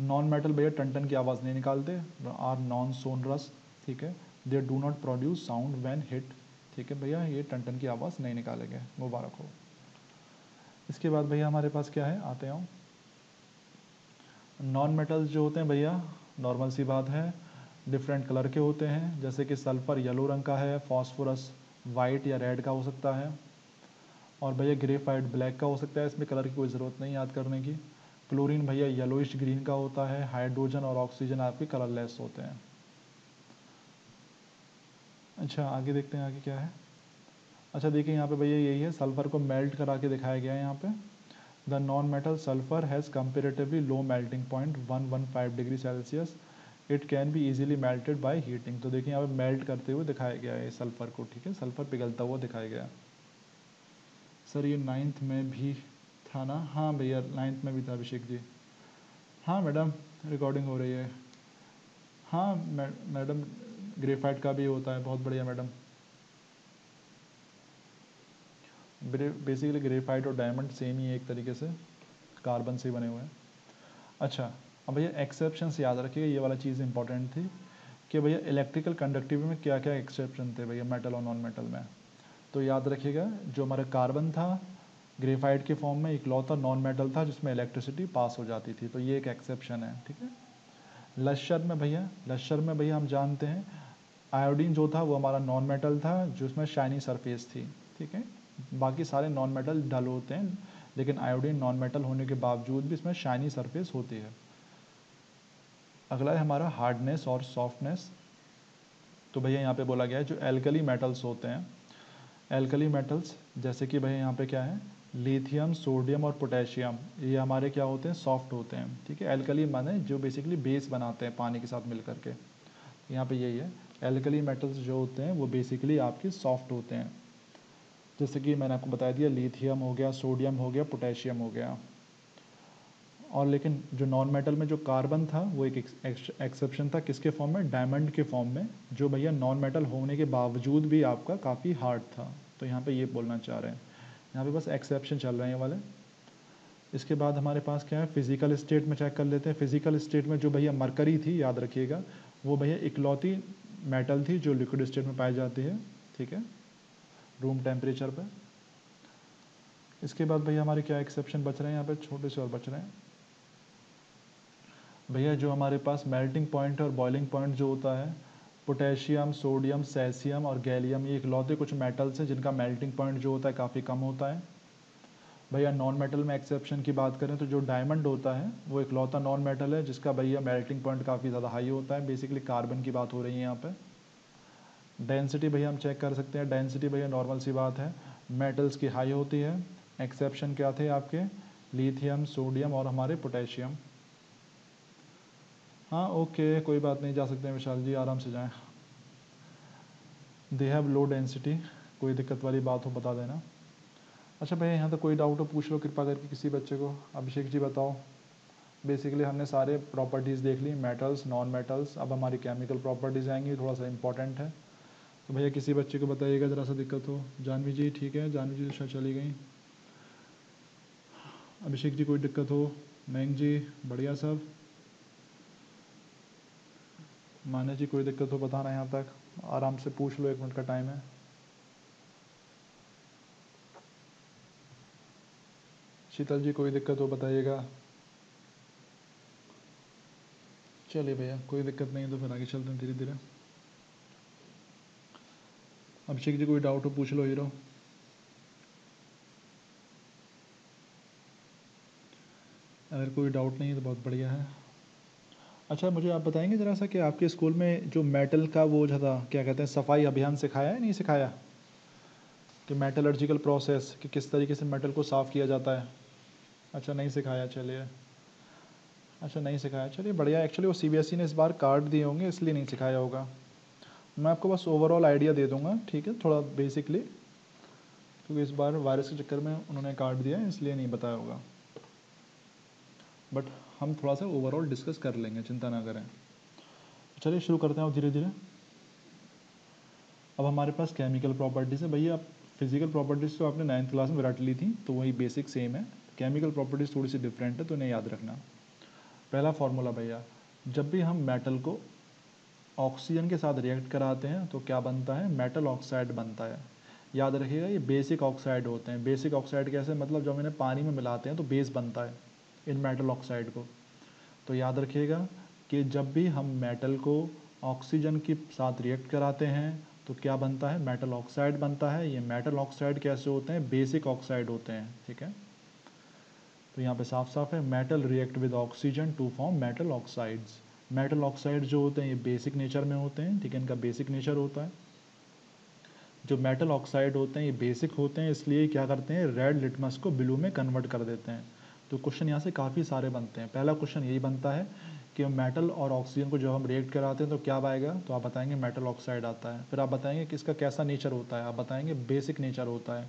नॉन मेटल भैया टन टन की आवाज़ नहीं निकालते आर नॉन सोनरस ठीक है? They do not produce sound when hit ठीक है भैया? ये टन टन की आवाज़ नहीं निकालेंगे, मुबारक हो। इसके बाद भैया हमारे पास क्या है? आते हैं नॉन मेटल्स जो होते हैं भैया नॉर्मल सी बात है। डिफरेंट कलर के होते हैं, जैसे कि सल्फ़र येलो रंग का है फॉस्फोरस वाइट या रेड का हो सकता है, और भैया ग्रेफाइट ब्लैक का हो सकता है, इसमें कलर की कोई ज़रूरत नहीं याद करने की। क्लोरीन भैया येलोइश ग्रीन का होता है हाइड्रोजन और ऑक्सीजन आपके कलरलेस होते हैं। अच्छा आगे देखते हैं आगे क्या है। अच्छा देखिए यहाँ पे भैया यही है सल्फ़र को मेल्ट करा के दिखाया गया है यहाँ पे। The non metal sulphur has comparatively low melting point one one five degree Celsius it can be easily melted by heating तो देखिए यहाँ पे मेल्ट करते हुए दिखाया गया है सल्फ़र को, ठीक है? सल्फ़र पिघलता हुआ दिखाया गया सर ये नाइन्थ में भी था ना? हाँ भैया नाइन्थ में भी था, अभिषेक जी। हाँ मैडम रिकॉर्डिंग हो रही है। हाँ मैडम ग्रेफाइट का भी होता है, बहुत बढ़िया मैडम बेसिकली ग्रेफाइट और डायमंड सेम ही एक तरीके से कार्बन से बने हुए हैं। अच्छा अब भैया एक्सेप्शन याद रखिएगा, ये वाला चीज़ इंपॉर्टेंट थी कि भैया इलेक्ट्रिकल कंडक्टिविटी में क्या क्या एक्सेप्शन थे भैया मेटल और नॉन मेटल में? तो याद रखिएगा, जो हमारा कार्बन था ग्रेफाइट के फॉर्म में इकलौता नॉन मेटल था, जिसमें इलेक्ट्रिसिटी पास हो जाती थी। तो ये एक एक्सेप्शन है, ठीक है? लश्कर में भैया, लश्कर में भैया हम जानते हैं आयोडीन जो था वो हमारा नॉन मेटल था जिसमें शाइनी सरफेस थी, ठीक है? बाकी सारे नॉन मेटल डल होते हैं, लेकिन आयोडीन नॉन मेटल होने के बावजूद भी इसमें शाइनी सरफेस होती है। अगला है हमारा हार्डनेस और सॉफ्टनेस तो भैया यहाँ पे बोला गया है जो एल्कली मेटल्स होते हैं एल्कली मेटल्स जैसे कि भैया यहाँ पे क्या है? लिथियम सोडियम और पोटेशियम ये हमारे क्या होते हैं? सॉफ्ट होते हैं, ठीक है? एल्कली माने जो बेसिकली बेस बनाते हैं पानी के साथ मिल करके यहाँ पे यही है एल्कली मेटल्स जो होते हैं वो बेसिकली आपके सॉफ्ट होते हैं। जैसे कि मैंने आपको बता दिया लिथियम हो गया सोडियम हो गया पोटेशियम हो गया। और लेकिन जो नॉन मेटल में जो कार्बन था, वो एक एक्सेप्शन था किसके फॉर्म में? डायमंड के फॉर्म में, जो भैया नॉन मेटल होने के बावजूद भी आपका काफ़ी हार्ड था। तो यहाँ पे ये बोलना चाह रहे हैं। यहाँ पे बस एक्सेप्शन चल रहे हैं वाले। इसके बाद हमारे पास क्या है? फ़िज़िकल स्टेट में चेक कर लेते हैं। फ़िज़िकल स्टेट में जो भैया मरकरी थी, याद रखिएगा, वो भैया इकलौती मेटल थी जो लिक्विड स्टेट में पाई जाती है। ठीक है? रूम टेम्परेचर पर इसके बाद भैया हमारे क्या एक्सेप्शन बच रहे हैं? यहाँ पे छोटे से और बच रहे हैं। भैया, जो हमारे पास मेल्टिंग पॉइंट और बॉइलिंग पॉइंट जो होता है पोटेशियम सोडियम सेसियम और गैलियम ये इकलौते कुछ मेटल्स हैं जिनका मेल्टिंग पॉइंट जो होता है काफ़ी कम होता है। भैया नॉन मेटल में एक्सेप्शन की बात करें तो जो डायमंड होता है, वो इकलौता नॉन मेटल है, जिसका भैया मेल्टिंग पॉइंट काफ़ी ज़्यादा हाई होता है। बेसिकली कार्बन की बात हो रही है यहाँ पर डेंसिटी भैया, हम चेक कर सकते हैं। डेंसिटी भैया नॉर्मल सी बात है। मेटल्स की हाई होती है। एक्सेप्शन क्या थे आपके? लिथियम सोडियम और हमारे पोटेशियम हाँ ओके कोई बात नहीं, जा सकते हैं विशाल जी, आराम से जाएँ। दे हैव लो डेंसिटी कोई दिक्कत वाली बात हो बता देना। अच्छा भैया यहाँ तो कोई डाउट हो, पूछ लो कृपा करके किसी बच्चे को। अभिषेक जी बताओ। बेसिकली हमने सारे प्रॉपर्टीज़ देख ली मेटल्स नॉन मेटल्स अब हमारी केमिकल प्रॉपर्टीज़ आएँगी, थोड़ा सा इंपॉर्टेंट है। तो भैया, किसी बच्चे को बताइएगा, ज़रा सा दिक्कत हो। जानवी जी, ठीक है, जानवी जी शायद चली गई। अभिषेक जी, कोई दिक्कत हो? मैंग जी, बढ़िया सब। माने जी, कोई दिक्कत हो बताना यहाँ तक? आराम से पूछ लो, एक मिनट का टाइम है। शीतल जी, कोई दिक्कत हो बताइएगा। चलिए भैया, कोई दिक्कत नहीं तो फिर आगे चलते हैं धीरे धीरे। अभिषेक जी, कोई डाउट हो, पूछ लो हीरो। अगर कोई डाउट नहीं है तो बहुत बढ़िया है। अच्छा मुझे आप बताएँगे ज़रा सा कि आपके स्कूल में जो मेटल का वो जो था, क्या कहते हैं, सफ़ाई अभियान सिखाया है नहीं सिखाया? कि मेटलर्जिकल प्रोसेस कि किस तरीके से मेटल को साफ़ किया जाता है? अच्छा नहीं सिखाया, चलिए। अच्छा नहीं सिखाया, चलिए, बढ़िया। एक्चुअली वो सी ने इस बार कार्ड दिए होंगे, इसलिए नहीं सिखाया होगा। मैं आपको बस ओवरऑल आइडिया दे दूँगा, ठीक है, थोड़ा बेसिकली क्योंकि इस बार वायरस के चक्कर में उन्होंने कार्ड दिया है, इसलिए नहीं बताया होगा। बट हम थोड़ा सा ओवरऑल डिस्कस कर लेंगे, चिंता ना करें। चलिए शुरू करते हैं अब धीरे धीरे अब हमारे पास केमिकल प्रॉपर्टीज़ है। भैया फ़िज़िकल प्रॉपर्टीज़ तो आपने नाइन्थ क्लास में रट ली थी तो वही बेसिक सेम है। केमिकल प्रॉपर्टीज़ थोड़ी सी डिफरेंट है तो इन्हें याद रखना। पहला फॉर्मूला भैया, जब भी हम मेटल को ऑक्सीजन के साथ रिएक्ट कराते हैं तो क्या बनता है? मेटल ऑक्साइड बनता है। याद रखिएगा, ये बेसिक ऑक्साइड होते हैं। बेसिक ऑक्साइड कैसे? मतलब जब इन्हें पानी में मिलाते हैं तो बेस बनता है। इन मेटल ऑक्साइड को। तो याद रखिएगा कि जब भी हम मेटल को ऑक्सीजन के साथ रिएक्ट कराते हैं तो क्या बनता है? मेटल ऑक्साइड बनता है। ये मेटल ऑक्साइड कैसे होते हैं? बेसिक ऑक्साइड होते हैं, ठीक है? तो यहाँ पे साफ़ साफ़ है metal react with oxygen to form metal oxides metal oxide जो होते हैं, ये बेसिक नेचर में होते हैं, ठीक है? इनका बेसिक नेचर होता है। जो मेटल ऑक्साइड होते हैं, ये बेसिक होते हैं, इसलिए क्या करते हैं? रेड लिटमस को ब्लू में कन्वर्ट कर देते हैं। तो क्वेश्चन यहाँ से काफ़ी सारे बनते हैं। पहला क्वेश्चन यही बनता है कि मेटल और ऑक्सीजन को जब हम रिएक्ट कराते हैं तो क्या आएगा? तो आप बताएँगे मेटल ऑक्साइड आता है। फिर आप बताएँगे कि इसका कैसा नेचर होता है। आप बताएँगे बेसिक नेचर होता है।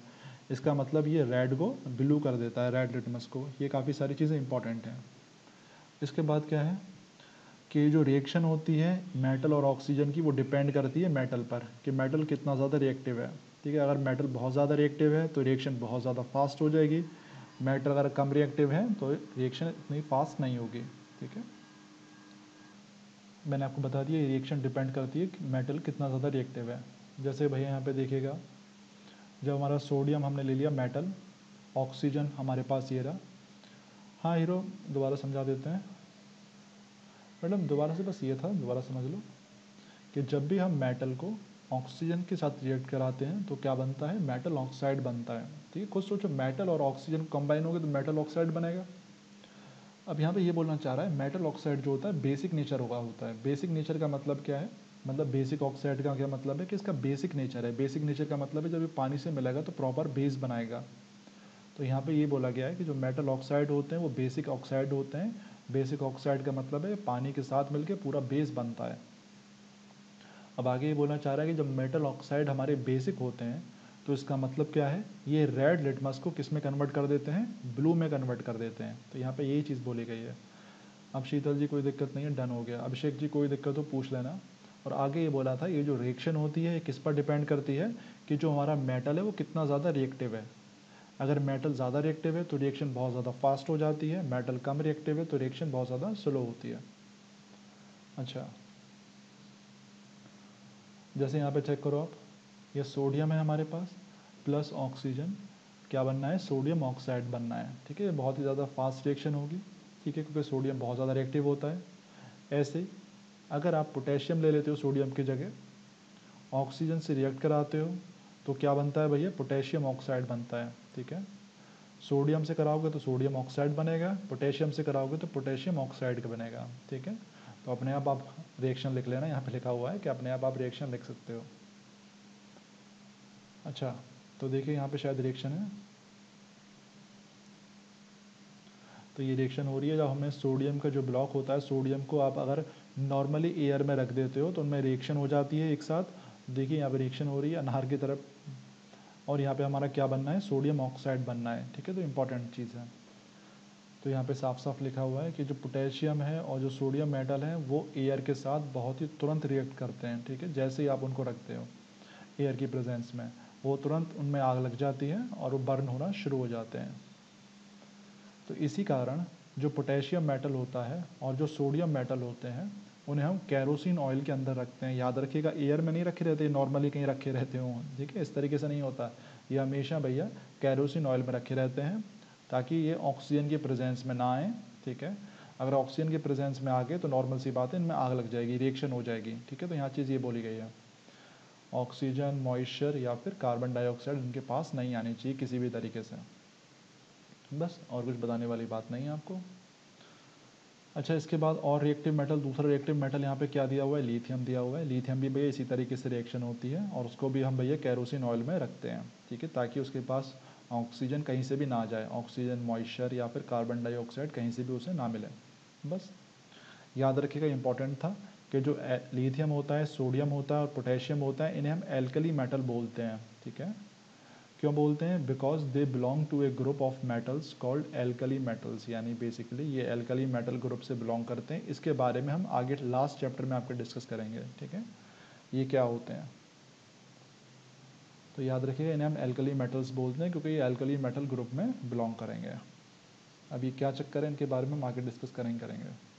इसका मतलब ये रेड को ब्लू कर देता है रेड लिटमस को। ये काफ़ी सारी चीज़ें इंपॉर्टेंट हैं। इसके बाद क्या है कि जो रिएक्शन होती है मेटल और ऑक्सीजन की, वो डिपेंड करती है मेटल पर कि मेटल कितना ज़्यादा रिएक्टिव है। ठीक है, अगर मेटल बहुत ज़्यादा रिएक्टिव है तो रिएक्शन बहुत ज़्यादा फास्ट हो जाएगी। मेटल अगर कम रिएक्टिव है तो रिएक्शन इतनी फास्ट नहीं होगी, ठीक है? मैंने आपको बता दिया रिएक्शन डिपेंड करती है कि मेटल कितना ज़्यादा रिएक्टिव है। जैसे भैया यहाँ पे देखिएगा, जब हमारा सोडियम हमने ले लिया मेटल ऑक्सीजन हमारे पास ये रहा। हाँ हीरो, दोबारा समझा देते हैं। मैडम, दोबारा से बस ये था, दोबारा समझ लो कि जब भी हम मेटल को ऑक्सीजन के साथ रिएक्ट कराते हैं तो क्या बनता है? मेटल ऑक्साइड बनता है। ठीक है खुद सोचो मेटल और ऑक्सीजन कंबाइन हो तो मेटल ऑक्साइड बनेगा। अब यहाँ पे ये बोलना चाह रहा है मेटल ऑक्साइड जो होता है बेसिक नेचर होगा, होता है। बेसिक नेचर का मतलब क्या है? मतलब बेसिक ऑक्साइड का क्या मतलब है कि इसका बेसिक नेचर है। बेसिक नेचर का मतलब है जब ये पानी से मिलेगा तो प्रॉपर बेस बनाएगा। तो यहाँ पे ये बोला गया है कि जो मेटल ऑक्साइड होते हैं, वो बेसिक ऑक्साइड होते हैं। बेसिक ऑक्साइड का मतलब है पानी के साथ मिलकर पूरा बेस बनता है। अब आगे ये बोलना चाह रहा है कि जब मेटल ऑक्साइड हमारे बेसिक होते हैं तो इसका मतलब क्या है? ये रेड लिटमस को किसमें कन्वर्ट कर देते हैं? ब्लू में कन्वर्ट कर देते हैं। तो यहाँ पे यही चीज़ बोली गई है। अब शीतल जी, कोई दिक्कत नहीं है डन हो गया। अभिषेक जी, कोई दिक्कत हो, पूछ लेना। और आगे ये बोला था, ये जो रिएक्शन होती है किस पर डिपेंड करती है? कि जो हमारा मेटल है, वो कितना ज़्यादा रिएक्टिव है। अगर मेटल ज़्यादा रिएक्टिव है तो रिएक्शन बहुत ज़्यादा फास्ट हो जाती है। मेटल कम रिएक्टिव है तो रिएक्शन बहुत ज़्यादा स्लो होती है। अच्छा। जैसे यहाँ पे चेक करो आप। ये सोडियम है हमारे पास प्लस ऑक्सीजन क्या बनना है? सोडियम ऑक्साइड बनना है, ठीक है? बहुत ही ज़्यादा फास्ट रिएक्शन होगी, ठीक है? क्योंकि सोडियम बहुत ज़्यादा रिएक्टिव होता है। ऐसे अगर आप पोटेशियम ले लेते हो सोडियम की जगह ऑक्सीजन से रिएक्ट कराते हो तो क्या बनता है भैया? पोटेशियम ऑक्साइड बनता है, ठीक है? सोडियम से कराओगे तो सोडियम ऑक्साइड बनेगा पोटेशियम से कराओगे तो पोटेशियम ऑक्साइड का बनेगा, ठीक है? तो अपने आप आप रिएक्शन लिख लेना, यहाँ पे लिखा हुआ है कि अपने आप आप रिएक्शन लिख सकते हो। अच्छा तो देखिए यहाँ पे शायद रिएक्शन है। तो ये रिएक्शन हो रही है, जब हमें सोडियम का जो ब्लॉक होता है सोडियम को आप अगर नॉर्मली एयर में रख देते हो तो उनमें रिएक्शन हो जाती है एक साथ। देखिए यहाँ पे रिएक्शन हो रही है अनहार की तरफ़। और यहाँ पे हमारा क्या बनना है? सोडियम ऑक्साइड बनना है, ठीक है? तो इंपॉर्टेंट चीज़ है। तो यहाँ पे साफ़ साफ़ लिखा हुआ है कि जो पोटेशियम है और जो सोडियम मेटल है, वो एयर के साथ बहुत ही तुरंत रिएक्ट करते हैं, ठीक है? जैसे ही आप उनको रखते हो एयर की प्रेजेंस में। वो तुरंत उनमें आग लग जाती है और वो बर्न होना शुरू हो जाते हैं। तो इसी कारण जो पोटेशियम मेटल होता है और जो सोडियम मेटल होते हैं, उन्हें हम कैरोसिन ऑयल के अंदर रखते हैं। याद रखिएगा एयर में नहीं रखे रहते नॉर्मली कहीं रखे रहते हों। ठीक है, इस तरीके से नहीं होता। ये हमेशा भैया कैरोसिन ऑयल में रखे रहते हैं ताकि ये ऑक्सीजन के प्रेजेंस में ना आए। ठीक है, अगर ऑक्सीजन के प्रेजेंस में आ गए तो नॉर्मल सी बात है, इनमें आग लग जाएगी रिएक्शन हो जाएगी। ठीक है तो यहाँ चीज़ ये बोली गई है। ऑक्सीजन मॉइस्चर या फिर कार्बन डाइऑक्साइड उनके पास नहीं आनी चाहिए किसी भी तरीके से। बस, और कुछ बताने वाली बात नहीं है आपको। अच्छा इसके बाद और रिएक्टिव मेटल दूसरा रिएक्टिव मेटल यहाँ पे क्या दिया हुआ है? लिथियम दिया हुआ है। लिथियम भी भैया इसी तरीके से रिएक्शन होती है, और उसको भी हम भैया कैरोसिन ऑयल में रखते हैं, ठीक है? ताकि उसके पास ऑक्सीजन कहीं से भी ना जाए। ऑक्सीजन मॉइस्चर या फिर कार्बन डाइऑक्साइड कहीं से भी उसे ना मिले। बस, याद रखिएगा इंपॉर्टेंट था। कि जो लिथियम होता है सोडियम होता है और पोटेशियम होता है, इन्हें हम एल्कली मेटल बोलते हैं, ठीक है? क्यों बोलते हैं? Because they belong to a group of metals called alkali metals यानी बेसिकली ये एल्कली मेटल ग्रुप से बिलोंग करते हैं। इसके बारे में हम आगे लास्ट चैप्टर में आपके डिस्कस करेंगे, ठीक है? ये क्या होते हैं? तो याद रखिएगा, इन्हें हम एल्कली मेटल्स बोलते हैं, क्योंकि ये एल्कली मेटल ग्रुप में बिलोंग करेंगे। अब ये क्या चक्कर है, इनके बारे में हम आगे डिस्कस करेंगे करेंगे।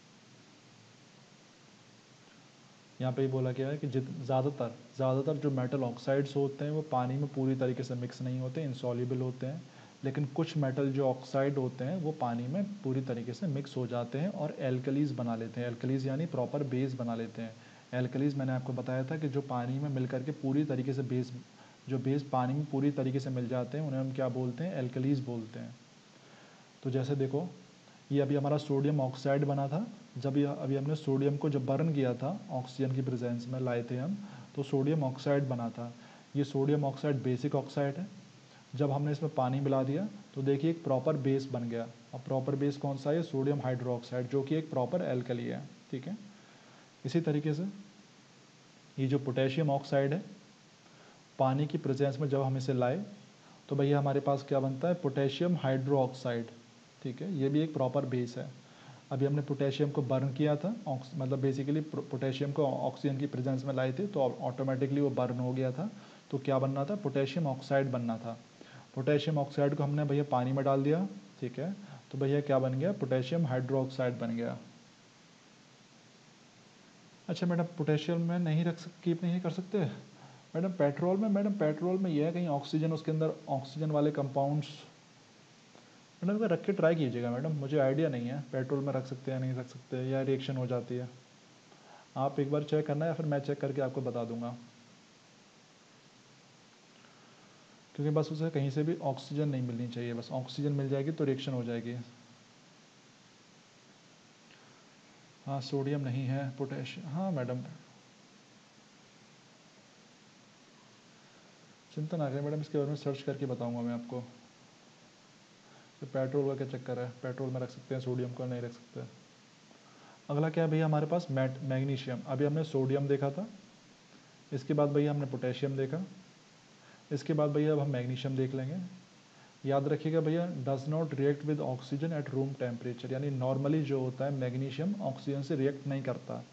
यहाँ पे ये बोला गया है कि जित, ज़्यादातर ज़्यादातर जो मेटल ऑक्साइड्स होते हैं, वो पानी में पूरी तरीके से मिक्स नहीं होते इंसॉल्युबल होते हैं। लेकिन कुछ मेटल जो ऑक्साइड होते हैं, वो पानी में पूरी तरीके से मिक्स हो जाते हैं और एल्कलीज बना लेते हैं। एल्कलीज यानी प्रॉपर बेस बना लेते हैं। एल्कलीज मैंने आपको बताया था कि जो पानी में मिल करके पूरी तरीके से बेस जो बेस पानी में पूरी तरीके से मिल जाते हैं, उन्हें हम क्या बोलते हैं? एल्कलीज बोलते हैं। तो जैसे देखो ये अभी हमारा सोडियम ऑक्साइड बना था। जब ये अभी हमने सोडियम को जब बर्न किया था, ऑक्सीजन की प्रेजेंस में लाए थे हम तो सोडियम ऑक्साइड बना था। ये सोडियम ऑक्साइड बेसिक ऑक्साइड है। जब हमने इसमें पानी मिला दिया तो देखिए एक प्रॉपर बेस बन गया। और प्रॉपर बेस कौन सा है? सोडियम हाइड्रोक्साइड जो कि एक प्रॉपर एल्कली है। ठीक है? इसी तरीके से ये जो पोटेशियम ऑक्साइड है, पानी की प्रेजेंस में जब हम इसे लाए तो भैया हमारे पास क्या बनता है? पोटेशियम हाइड्रो ऑक्साइड ठीक है, ये भी एक प्रॉपर बेस है। अभी हमने पोटेशियम को बर्न किया था मतलब बेसिकली पोटेशियम को ऑक्सीजन की प्रेजेंस में लाए थे तो ऑटोमेटिकली वो बर्न हो गया था। तो क्या बनना था? पोटेशियम ऑक्साइड बनना था। पोटेशियम ऑक्साइड को हमने भैया पानी में डाल दिया, ठीक है? तो भैया क्या बन गया? पोटेशियम हाइड्रोक्साइड बन गया। अच्छा मैडम पोटेशियम में नहीं रख सक कीप नहीं कर सकते? मैडम पेट्रोल में, मैडम पेट्रोल में यह है, कहीं ऑक्सीजन उसके अंदर ऑक्सीजन वाले कंपाउंड्स मैडम रख के ट्राई कीजिएगा मैडम। मुझे आइडिया नहीं है। पेट्रोल में रख सकते हैं, नहीं रख सकते या रिएक्शन हो जाती है। आप एक बार चेक करना या फिर मैं चेक करके आपको बता दूँगा। क्योंकि बस उसे कहीं से भी ऑक्सीजन नहीं मिलनी चाहिए। बस ऑक्सीजन मिल जाएगी तो रिएक्शन हो जाएगी। हाँ सोडियम नहीं है पोटेशियम हाँ मैडम। चिंता ना करें मैडम, इसके बारे में सर्च करके बताऊँगा मैं आपको। कि पेट्रोल का क्या चक्कर है? पेट्रोल में रख सकते हैं, सोडियम को नहीं रख सकते अगला क्या है भैया हमारे पास? Mat, magnesium. अभी हमने सोडियम देखा था। इसके बाद भैया हमने पोटेशियम देखा। इसके बाद भैया अब हम मैग्नीशियम देख लेंगे। याद रखिएगा भैया does not react with oxygen at room temperature यानी नॉर्मली जो होता है, मैग्नीशियम ऑक्सीजन से रिएक्ट नहीं करता।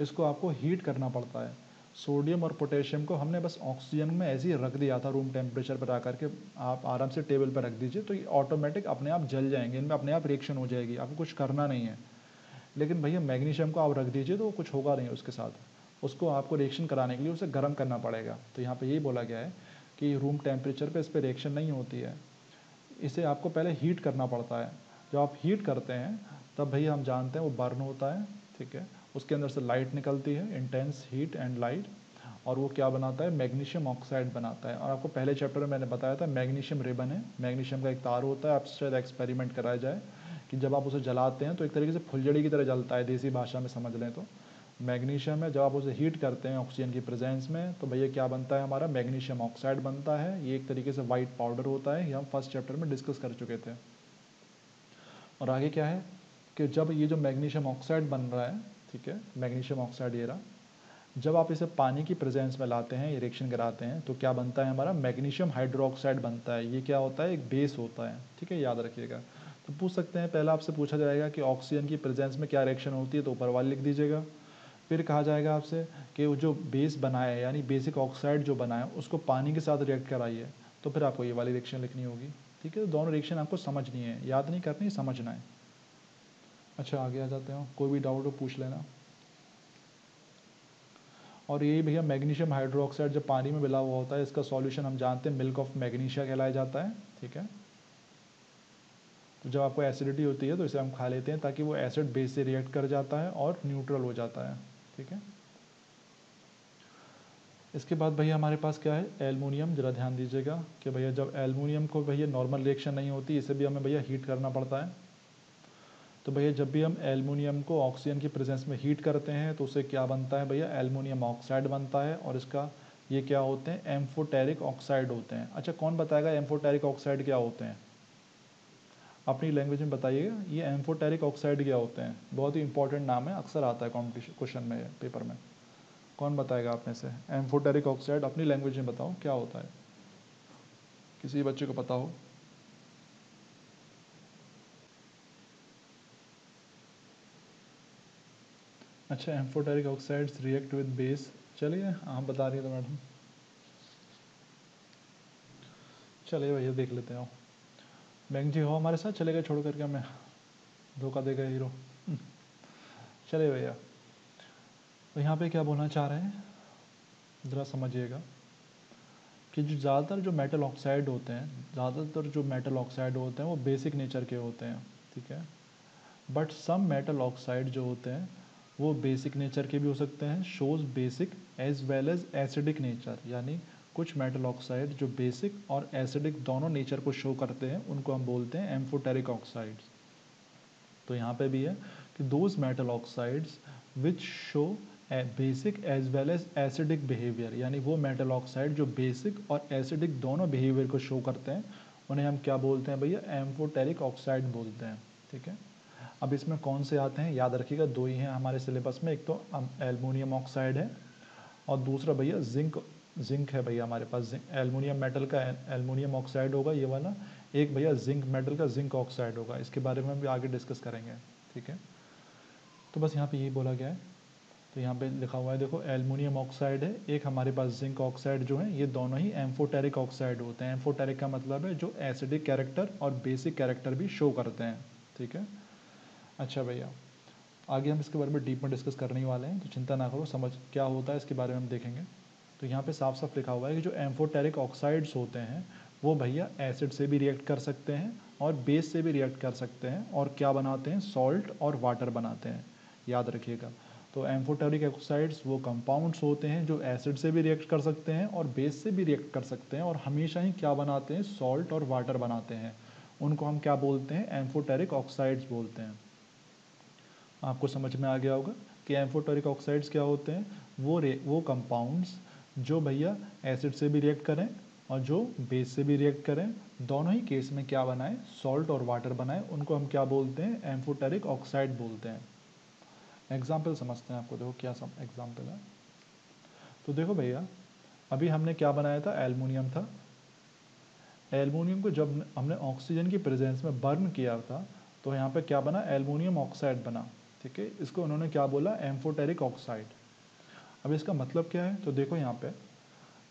इसको आपको हीट करना पड़ता है। सोडियम और पोटेशियम को हमने बस ऑक्सीजन में ऐसे ही रख दिया था रूम टेम्परेचर पर आकर के आप आराम से टेबल पर रख दीजिए तो ये ऑटोमेटिक अपने आप जल जाएँगे, इनमें अपने आप रिएक्शन हो जाएगी, आपको कुछ करना नहीं है। लेकिन भैया मैग्नीशियम को आप रख दीजिए तो कुछ होगा नहीं उसके साथ। उसको आपको रिएक्शन कराने के लिए उसे गर्म करना पड़ेगा। तो यहाँ पर यही बोला गया है कि रूम टेम्परेचर पर इस पर रिएक्शन नहीं होती है। इसे आपको पहले हीट करना पड़ता है। जब आप हीट करते हैं, तब भैया हम जानते हैं वो बर्न होता है, ठीक है? उसके अंदर से लाइट निकलती है इंटेंस हीट एंड लाइट और वो क्या बनाता है? मैग्नीशियम ऑक्साइड बनाता है। और आपको पहले चैप्टर में मैंने बताया था मैग्नीशियम रिबन है। मैग्नीशियम का एक तार होता है, आप शायद एक्सपेरिमेंट कराया जाए कि जब आप उसे जलाते हैं तो एक तरीके से फुलझड़ी की तरह जलता है, देसी भाषा में समझ लें तो। मैग्नीशियम है, जब आप उसे हीट करते हैं ऑक्सीजन की प्रेजेंस में तो भैया क्या बनता है हमारा? मैग्नीशियम ऑक्साइड बनता है। ये एक तरीके से वाइट पाउडर होता है, ये हम फ़र्स्ट चैप्टर में डिस्कस कर चुके थे। और आगे क्या है? कि जब ये जो मैग्नीशियम ऑक्साइड बन रहा है ठीक है, मैग्नीशियम ऑक्साइड ये रहा। जब आप इसे पानी की प्रेजेंस में लाते हैं इरेक्शन कराते हैं तो क्या बनता है हमारा? मैग्नीशियम हाइड्रोक्साइड बनता है। ये क्या होता है? एक बेस होता है। ठीक है, याद रखिएगा। तो पूछ सकते हैं, पहले आपसे पूछा जाएगा कि ऑक्सीजन की प्रेजेंस में क्या रिएक्शन होती है तो ऊपर वाले लिख दीजिएगा। फिर कहा जाएगा आपसे कि वो जो बेस बनाया है, यानी बेसिक ऑक्साइड जो बनाया उसको पानी के साथ रिएक्ट कराइए। तो फिर आपको ये वाली रिएक्शन लिखनी होगी। ठीक है तो दोनों रिएक्शन आपको समझनी है। याद नहीं करनी, समझना है। अच्छा आगे आ जाते हैं कोई भी डाउट हो, पूछ लेना। और यही भैया मैग्नीशियम हाइड्रोक्साइड जब पानी में मिला हुआ होता है, इसका सॉल्यूशन हम जानते हैं मिल्क ऑफ़ मैग्नीशिया कहलाया जाता है, ठीक है? तो जब आपको एसिडिटी होती है तो इसे हम खा लेते हैं, ताकि वो एसिड बेस से रिएक्ट कर जाता है और न्यूट्रल हो जाता है, ठीक है? इसके बाद भैया, हमारे पास क्या है? एलमिनियम जरा ध्यान दीजिएगा कि भैया, जब एलमिनियम को भैया नॉर्मल रिएक्शन नहीं होती, इसे भी हमें भैया हीट करना पड़ता है। तो भैया, जब भी हम एलमिनियम को ऑक्सीजन की प्रेजेंस में हीट करते हैं तो उसे क्या बनता है भैया? एलमिनियम ऑक्साइड बनता है और इसका ये क्या होते हैं? एम्फोटेरिक ऑक्साइड होते हैं। अच्छा कौन बताएगा एम्फोटेरिक ऑक्साइड क्या होते हैं? अपनी लैंग्वेज में बताइएगा, ये एम्फोटेरिक ऑक्साइड क्या होते हैं? बहुत ही इंपॉर्टेंट नाम है, अक्सर आता है कॉम्पिटिशन क्वेश्चन में पेपर में। कौन बताएगा आप में से? एम्फोटेरिक ऑक्साइड, अपनी लैंग्वेज में बताओ, क्या होता है? किसी बच्चे को पता हो। अच्छा amphoteric oxides react with base चलिए, आप बता रही है तो मैडम। चलिए भैया देख लेते हैं बैंक जी हो हमारे साथ चलेगा छोड़ करके हमें। धोखा देगा हीरो। चलिए भैया। तो यहाँ पे क्या बोलना चाह रहे हैं? ज़रा समझिएगा कि जो ज़्यादातर जो मेटल ऑक्साइड होते हैं, ज़्यादातर जो मेटल ऑक्साइड होते हैं, वो बेसिक नेचर के होते हैं, ठीक है? बट सम मेटल ऑक्साइड जो होते हैं वो बेसिक नेचर के भी हो सकते हैं shows basic as well as acidic nature यानी कुछ मेटल ऑक्साइड जो बेसिक और एसिडिक दोनों नेचर को शो करते हैं, उनको हम बोलते हैं एम्फोटेरिक ऑक्साइड्स तो यहाँ पे भी है कि those metal oxides which show basic as well as acidic behaviour यानी वो मेटल ऑक्साइड जो बेसिक और एसिडिक दोनों बिहेवियर को शो करते हैं, उन्हें हम क्या बोलते हैं भैया? एम्फोटेरिक ऑक्साइड बोलते हैं, ठीक है? अब इसमें कौन से आते हैं? याद रखिएगा, दो ही हैं हमारे सिलेबस में, एक तो एल्मोनियम ऑक्साइड है और दूसरा भैया जिंक जिंक है भैया हमारे पास एल्मोनियम मेटल का एल्मोनियम ऑक्साइड होगा ये वाला, एक भैया जिंक मेटल का जिंक ऑक्साइड होगा, इसके बारे में भी आगे डिस्कस करेंगे, ठीक है? तो बस यहाँ पे यही बोला गया है तो यहाँ पे लिखा हुआ है, देखो एल्मोनियम ऑक्साइड है, एक हमारे पास जिंक ऑक्साइड जो है, ये दोनों ही एम्फोटेरिक ऑक्साइड होते हैं एम्फोटेरिक का मतलब है जो एसिडिक कैरेक्टर और बेसिक कैरेक्टर भी शो करते हैं, ठीक है? अच्छा भैया, आगे हम इसके बारे में डीप में डिस्कस करने ही वाले हैं तो चिंता ना करो, समझ क्या होता है इसके बारे में हम देखेंगे। तो यहाँ पे साफ़ साफ़ लिखा हुआ है कि जो एम्फोटेरिक ऑक्साइड्स होते हैं, वो भैया एसिड से भी रिएक्ट कर सकते हैं और बेस से भी रिएक्ट कर सकते हैं और क्या बनाते हैं? सॉल्ट और वाटर बनाते हैं। याद रखिएगा। तो एम्फोटेरिक ऑक्साइड्स वो कंपाउंड्स होते हैं जो एसिड से भी रिएक्ट कर सकते हैं और बेस से भी रिएक्ट कर सकते हैं और हमेशा ही क्या बनाते हैं? सॉल्ट और वाटर बनाते हैं। उनको हम क्या बोलते हैं? एम्फोटेरिक ऑक्साइड्स बोलते हैं। आपको समझ में आ गया होगा कि एम्फोटेरिक ऑक्साइड्स क्या होते हैं? वो रे वो कंपाउंड्स जो भैया एसिड से भी रिएक्ट करें और जो बेस से भी रिएक्ट करें, दोनों ही केस में क्या बनाए? सॉल्ट और वाटर बनाए। उनको हम क्या बोलते हैं? एम्फोटेरिक ऑक्साइड बोलते हैं। एग्ज़ाम्पल समझते हैं आपको। देखो क्या एग्ज़ाम्पल है। तो देखो भैया, अभी हमने क्या बनाया था? एल्मोनियम था। एल्मोनियम को जब हमने ऑक्सीजन की प्रेजेंस में बर्न किया था तो यहाँ पे क्या बना? एल्मोनियम ऑक्साइड बना। ठीक है? इसको उन्होंने क्या बोला? Amphoteric oxide. अब इसका मतलब क्या है? तो देखो यहाँ पे,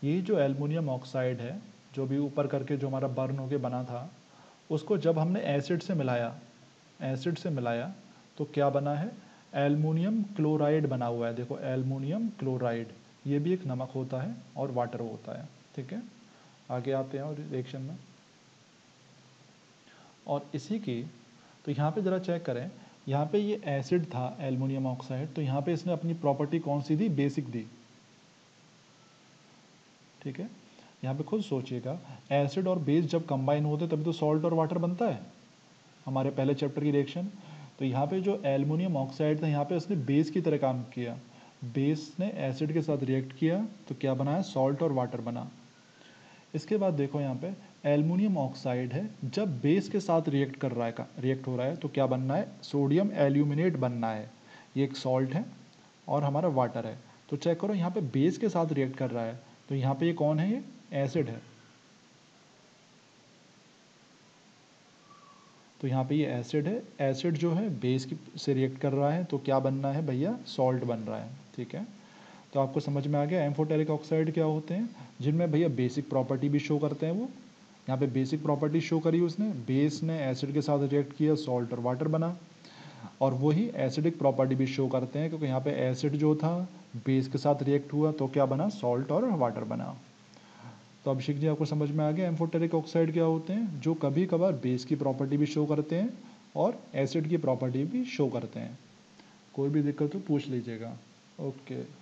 ये जो एल्मोनियम ऑक्साइड है, जो भी ऊपर करके जो हमारा बर्न होके बना था, उसको जब हमने एसिड से मिलाया, एसिड से मिलाया तो क्या बना है? एल्मोनियम क्लोराइड बना हुआ है। देखो एल्मोनियम क्लोराइड, ये भी एक नमक होता है और वाटर होता है। ठीक है? आगे आते हैं और रिएक्शन में। और इसी की तो यहाँ पे ज़रा चेक करें यहाँ पे ये एसिड था एल्मोनियम ऑक्साइड तो यहाँ पे इसने अपनी प्रॉपर्टी कौन सी दी? बेसिक दी। ठीक है? यहाँ पे खुद सोचिएगा एसिड और बेस जब कंबाइन होते, तभी तो सॉल्ट और वाटर बनता है। हमारे पहले चैप्टर की रिएक्शन तो यहाँ पे जो एल्मोनियम ऑक्साइड था, यहाँ पे उसने बेस की तरह काम किया। बेस ने एसिड के साथ रिएक्ट किया तो क्या बनाया सॉल्ट और वाटर बना। इसके बाद देखो यहाँ पे एल्युमिनियम ऑक्साइड है। जब बेस के साथ रिएक्ट कर रहा है रिएक्ट हो रहा है तो क्या बनना है? सोडियम एल्यूमिनेट बनना है। ये एक सॉल्ट है और हमारा वाटर है। तो चेक करो, यहाँ पे बेस के साथ रिएक्ट कर रहा है। तो यहाँ पे ये कौन है? ये एसिड है। तो यहाँ पे ये एसिड है। एसिड जो है, बेस की से रिएक्ट कर रहा है। तो क्या बनना है भैया? सॉल्ट बन रहा है। ठीक है? तो आपको समझ में आ गया? एम्फोटेरिक ऑक्साइड क्या होते हैं? जिनमें भैया बेसिक प्रॉपर्टी भी शो करते हैं वो। यहाँ पे बेसिक प्रॉपर्टी शो करी उसने। बेस ने एसिड के साथ रिएक्ट किया सॉल्ट और वाटर बना। और वही एसिडिक प्रॉपर्टी भी शो करते हैं, क्योंकि यहाँ पे एसिड जो था बेस के साथ रिएक्ट हुआ तो क्या बना? सॉल्ट और वाटर बना। तो अभिषेक जी, आपको समझ में आ गया एम्फोटेरिक ऑक्साइड क्या होते हैं? जो कभी कभार बेस की प्रॉपर्टी भी शो करते हैं, और एसिड की प्रॉपर्टी भी शो करते हैं। कोई भी दिक्कत हो, पूछ लीजिएगा। ओके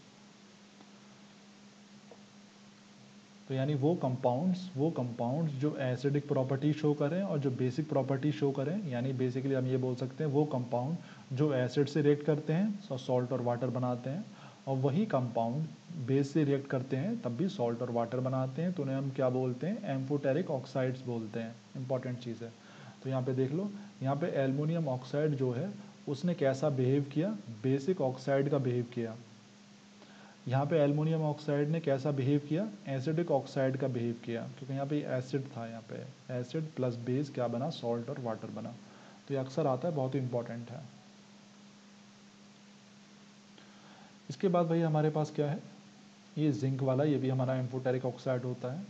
तो यानी वो कंपाउंड्स वो कंपाउंड्स जो एसिडिक प्रॉपर्टी शो करें और जो बेसिक प्रॉपर्टी शो करें, यानी बेसिकली हम ये बोल सकते हैं वो कंपाउंड जो एसिड से रिएक्ट करते हैं सॉल्ट और वाटर बनाते हैं, और वही कंपाउंड बेस से रिएक्ट करते हैं, तब भी सॉल्ट और वाटर बनाते हैं तो उन्हें हम क्या बोलते हैं? एम्फोटेरिक ऑक्साइड्स बोलते हैं। इंपॉर्टेंट चीज़ है। तो यहाँ पे देख लो, यहाँ पे एल्मोनियम ऑक्साइड जो है, उसने कैसा बिहेव किया? बेसिक ऑक्साइड का बिहेव किया। यहाँ पे एल्युमिनियम ऑक्साइड ने कैसा बिहेव किया? एसिडिक ऑक्साइड का बिहेव किया, क्योंकि यहाँ पे एसिड था यहाँ पे। एसिड प्लस बेस क्या बना? सॉल्ट और वाटर बना। तो ये अक्सर आता है, बहुत ही इंपॉर्टेंट है। इसके बाद भाई हमारे पास क्या है? ये जिंक वाला, ये भी हमारा एम्फोटेरिक ऑक्साइड होता है।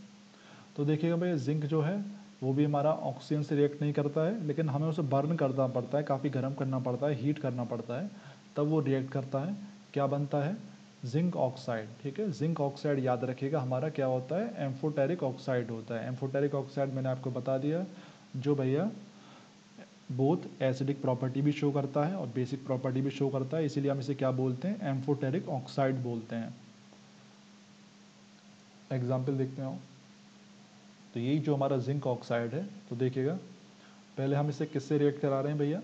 तो देखिएगा भाई जिंक जो है, वो भी हमारा ऑक्सीजन से रिएक्ट नहीं करता है, लेकिन हमें उसे बर्न करना पड़ता है, काफ़ी गर्म करना पड़ता है हीट करना पड़ता है, तब वो रिएक्ट करता है। क्या बनता है? जिंक ऑक्साइड, ठीक है? जिंक ऑक्साइड याद रखिएगा, हमारा क्या होता है? एम्फोटेरिक ऑक्साइड होता है। एम्फोटेरिक ऑक्साइड मैंने आपको बता दिया, जो भैया बोथ एसिडिक प्रॉपर्टी भी शो करता है और बेसिक प्रॉपर्टी भी शो करता है। इसीलिए हम इसे क्या बोलते हैं? एम्फोटेरिक ऑक्साइड बोलते हैं। एग्ज़ाम्पल देखते हो तो यही जो हमारा जिंक ऑक्साइड है तो देखिएगा। पहले हम इसे किससे रिएक्ट करा रहे हैं भैया?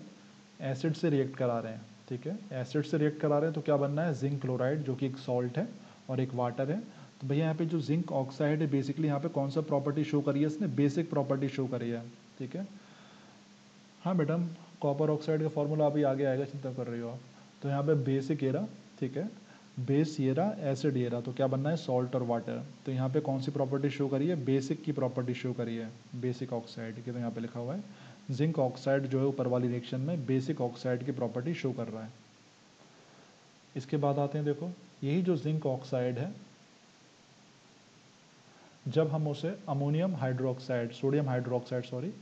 एसिड से रिएक्ट करा रहे हैं। ठीक है? एसिड से रिएक्ट करा रहे हैं तो क्या बनना है? जिंक क्लोराइड जो कि एक सॉल्ट है और एक वाटर है। तो भैया, यहाँ पे जो जिंक ऑक्साइड है बेसिकली यहाँ पे कौन सा प्रॉपर्टी शो करी है इसने? बेसिक प्रॉपर्टी शो करी है, ठीक है? हाँ मैडम कॉपर ऑक्साइड का फॉर्मूला अभी आगे आएगा, चिंता कर रही हो आप। तो यहाँ पे बेसिक एरा ठीक है? बेस ये रहा एसिड रहा तो क्या बनना है? सॉल्ट और वाटर तो यहाँ पे कौन सी प्रॉपर्टी शो करी है? बेसिक की प्रॉपर्टी शो करी है बेसिक ऑक्साइड की तो यहाँ पे लिखा हुआ है। जिंक ऑक्साइड जो है ऊपर वाली रिएक्शन में बेसिक ऑक्साइड की प्रॉपर्टी शो कर रहा है। इसके बाद आते हैं देखो, यही जो जिंक ऑक्साइड है, जब हम उसे ammonium hydroxide, sodium hydroxide, sorry,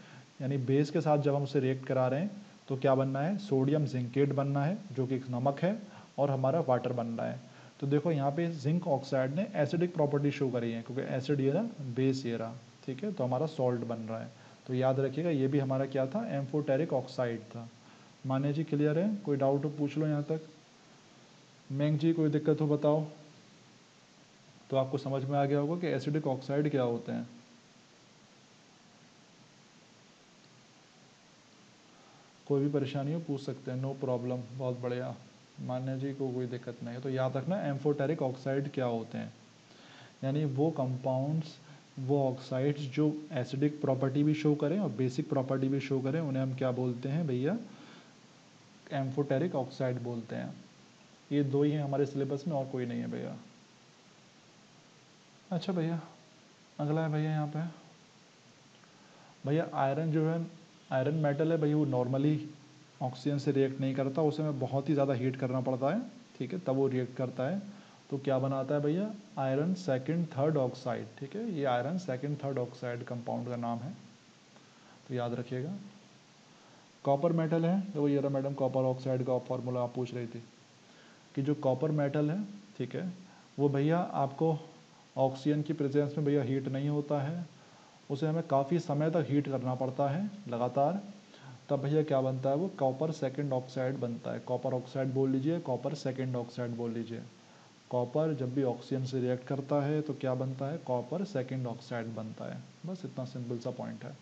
यानी बेस के साथ जब हम उसे रिएक्ट करा रहे हैं तो क्या बनना है? सोडियम जिंकेट बनना है, जो कि नमक है, और हमारा वाटर बन रहा है। तो देखो, यहाँ पे जिंक ऑक्साइड ने एसिडिक प्रॉपर्टी शो करी है, क्योंकि एसिड ये रहा, बेस ये रहा, ठीक है? तो हमारा सॉल्ट बन रहा है। तो याद रखिएगा, ये भी हमारा क्या था? एम्फोटेरिक ऑक्साइड था। मान्य जी, क्लियर है? कोई डाउट हो, पूछ लो यहाँ तक। मैंग जी, कोई दिक्कत हो, बताओ। तो आपको समझ में आ गया होगा कि एसिडिक ऑक्साइड क्या होते हैं। कोई भी परेशानी हो, पूछ सकते हैं। नो प्रॉब्लम बहुत बढ़िया। मान्य जी, को कोई दिक्कत नहीं है। तो याद रखना, एम्फोटेरिक ऑक्साइड क्या होते हैं? यानी वो कंपाउंड्स वो ऑक्साइड्स जो एसिडिक प्रॉपर्टी भी शो करें और बेसिक प्रॉपर्टी भी शो करें, उन्हें हम क्या बोलते हैं भैया? एम्फोटेरिक ऑक्साइड बोलते हैं। ये दो ही हैं हमारे सिलेबस में, और कोई नहीं है भैया। अच्छा भैया, अगला है भैया यहाँ पे। भैया आयरन जो है आयरन मेटल है भैया, वो नॉर्मली ऑक्सीजन से रिएक्ट नहीं करता, उसे में बहुत ही ज़्यादा हीट करना पड़ता है, ठीक है? तब वो रिएक्ट करता है। तो क्या बनाता है भैया? आयरन सेकंड थर्ड ऑक्साइड ठीक है? ये iron second third oxide compound का नाम है। तो याद रखिएगा। कॉपर मेटल है। तो ये रहा मैडम कॉपर ऑक्साइड का फॉर्मूला आप पूछ रही थी कि जो कॉपर मेटल है, ठीक है, वो भैया आपको ऑक्सीजन की प्रेजेंस में भैया हीट नहीं होता है। उसे हमें काफ़ी समय तक हीट करना पड़ता है, लगातार। तब भैया क्या बनता है वो? कॉपर सेकेंड ऑक्साइड बनता है। कॉपर ऑक्साइड बोल लीजिए कॉपर सेकेंड ऑक्साइड बोल लीजिए। कॉपर जब भी ऑक्सीजन से रिएक्ट करता है तो क्या बनता है? कॉपर सेकेंड ऑक्साइड बनता है। बस इतना सिंपल सा पॉइंट है।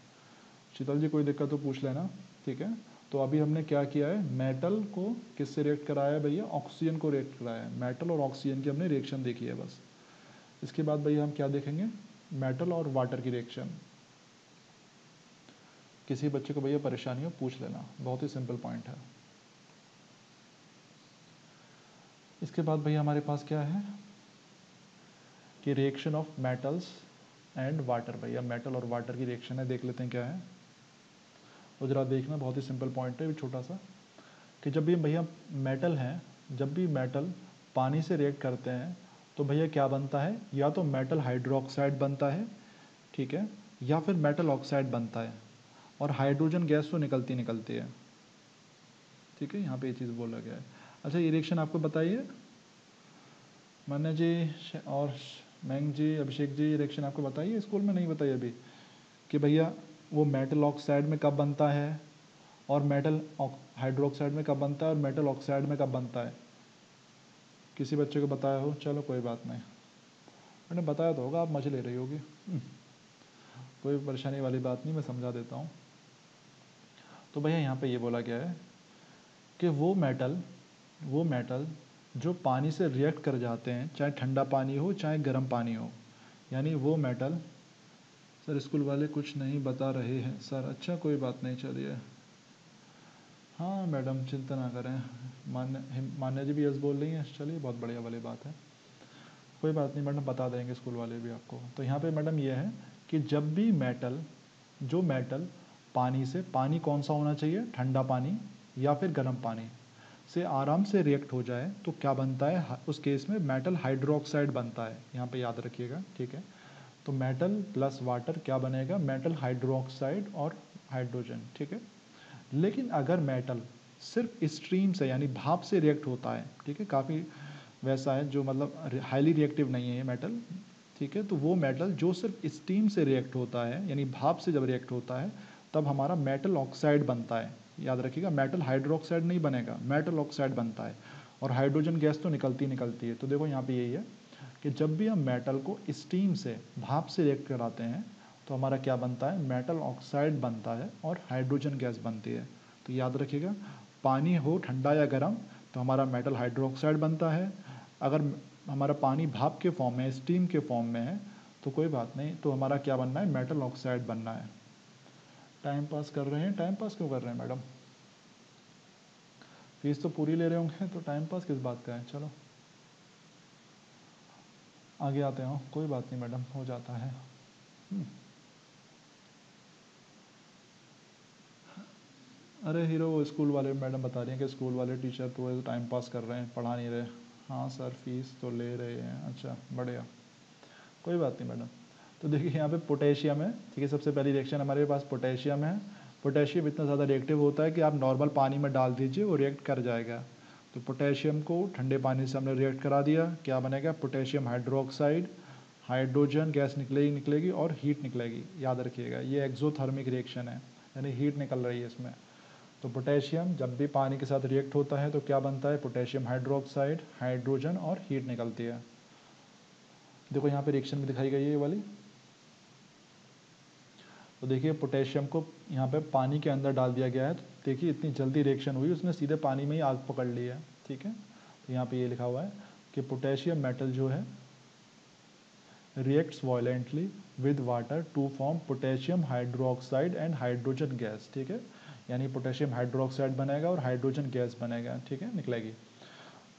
शीतल जी, कोई दिक्कत तो पूछ लेना, ठीक है? तो अभी हमने क्या किया है? मेटल को किससे रिएक्ट कराया है भैया? ऑक्सीजन को रिएक्ट कराया है। मेटल और ऑक्सीजन की हमने रिएक्शन देखी है बस। इसके बाद भैया हम क्या देखेंगे? मेटल और वाटर की रिएक्शन किसी बच्चे को भैया परेशानी हो, पूछ लेना। बहुत ही सिंपल पॉइंट है। इसके बाद भैया हमारे पास क्या है? कि reaction of metals and water भैया मेटल और वाटर की रिएक्शन है, देख लेते हैं क्या है। तो जरा देखना, बहुत ही सिंपल पॉइंट है छोटा सा। कि जब भी भैया मेटल हैं, जब भी मेटल पानी से रिएक्ट करते हैं तो भैया क्या बनता है? या तो मेटल हाइड्रोक्साइड बनता है, ठीक है, या फिर मेटल ऑक्साइड बनता है। और हाइड्रोजन गैस तो निकलती निकलती है। ठीक है, यहाँ पे ये चीज़ बोला गया है। अच्छा ये रिएक्शन आपको बताइए। मान्य जी और मैंग जी, अभिषेक जी रिएक्शन आपको बताइए? स्कूल में नहीं बताइए अभी। कि भैया, वो मेटल ऑक्साइड में कब बनता है? और मेटल हाइड्रोक्साइड में कब बनता है? और मेटल ऑक्साइड में कब बनता है? किसी बच्चे को बताया हो? चलो, कोई बात नहीं। मैंने बताया तो होगा, आप मज़े ले रही होगी। कोई परेशानी वाली बात नहीं, मैं समझा देता हूँ। तो भैया, यहाँ पे ये बोला गया है कि वो मेटल वो मेटल जो पानी से रिएक्ट कर जाते हैं, चाहे ठंडा पानी हो, चाहे गर्म पानी हो। यानी वो मेटल सर स्कूल वाले कुछ नहीं बता रहे हैं। सर अच्छा कोई बात नहीं, चलिए। हाँ मैडम चिंता ना करें। मान्य मान्य जी भी यस बोल रही हैं। चलिए, बहुत बढ़िया वाली बात है। कोई बात नहीं मैडम बता देंगे स्कूल वाले भी आपको। तो यहाँ पे मैडम ये है कि जब भी मेटल जो मेटल पानी से, पानी कौन सा होना चाहिए? ठंडा पानी या फिर गर्म पानी। से आराम से रिएक्ट हो जाए तो क्या बनता है? उस केस में मेटल हाइड्रोक्साइड बनता है। यहाँ पे याद रखिएगा, ठीक है? तो मेटल प्लस वाटर क्या बनेगा? मेटल हाइड्रोक्साइड और हाइड्रोजन ठीक है? लेकिन अगर मेटल सिर्फ़ स्ट्रीम से, यानी भाप से रिएक्ट होता है, ठीक है? काफ़ी वैसा है जो मतलब हाईली रिएक्टिव नहीं है ये मेटल ठीक है? तो वो मेटल जो सिर्फ़ स्टीम से रिएक्ट होता है, यानी भाप से जब रिएक्ट होता है, तब हमारा मेटल ऑक्साइड बनता है। याद रखिएगा मेटल हाइड्रोक्साइड नहीं बनेगा मेटल ऑक्साइड बनता है और हाइड्रोजन गैस तो निकलती निकलती है। तो देखो यहाँ पे यही है कि जब भी हम मेटल को स्टीम से, भाप से रिएक्ट कराते हैं तो हमारा क्या बनता है? मेटल ऑक्साइड बनता है और हाइड्रोजन गैस बनती है। तो याद रखिएगा, पानी हो ठंडा या गर्म तो हमारा मेटल हाइड्रोक्साइड बनता है। अगर हमारा पानी भाप के फॉर्म में स्टीम के फॉर्म में है तो कोई बात नहीं। तो हमारा क्या बनना है? मेटल ऑक्साइड बनना है। टाइम पास कर रहे हैं टाइम पास क्यों कर रहे हैं मैडम फ़ीस तो पूरी ले रहे होंगे तो टाइम पास किस बात का है? चलो। आगे आते हो कोई बात नहीं मैडम हो जाता है। हम्म। अरे, हीरो, वो स्कूल वाले मैडम बता रही हैं कि स्कूल वाले टीचर तो टाइम पास कर रहे हैं, पढ़ा नहीं रहे। हाँ सर फ़ीस तो ले रहे हैं। अच्छा बढ़िया। कोई बात नहीं मैडम तो देखिए यहाँ पे पोटेशियम है। ठीक है, सबसे पहली रिएक्शन हमारे पास पोटेशियम है। पोटेशियम इतना ज़्यादा रिएक्टिव होता है कि आप नॉर्मल पानी में डाल दीजिए, वो रिएक्ट कर जाएगा। तो पोटेशियम को ठंडे पानी से हमने रिएक्ट करा दिया। क्या बनेगा? पोटेशियम हाइड्रोक्साइड हाइड्रोजन गैस निकलेगी निकलेगी और हीट निकलेगी। याद रखिएगा, ये एक्जोथर्मिक रिएक्शन है, यानी हीट निकल रही है इसमें। तो पोटेशियम जब भी पानी के साथ रिएक्ट होता है तो क्या बनता है? पोटेशियम हाइड्रोक्साइड हाइड्रोजन और हीट निकलती है। देखो यहाँ पे रिएक्शन भी दिखाई गई है ये वाली। तो देखिए, पोटेशियम को यहाँ पे पानी के अंदर डाल दिया गया है। तो देखिए, इतनी जल्दी रिएक्शन हुई, उसने सीधे पानी में ही आग पकड़ ली है, ठीक है? तो यहाँ पे ये लिखा हुआ है कि पोटेशियम मेटल जो है reacts violently with water to form potassium hydroxide and hydrogen gas ठीक है? यानी पोटेशियम हाइड्रोक्साइड बनेगा और हाइड्रोजन गैस बनेगा ठीक है? निकलेगी।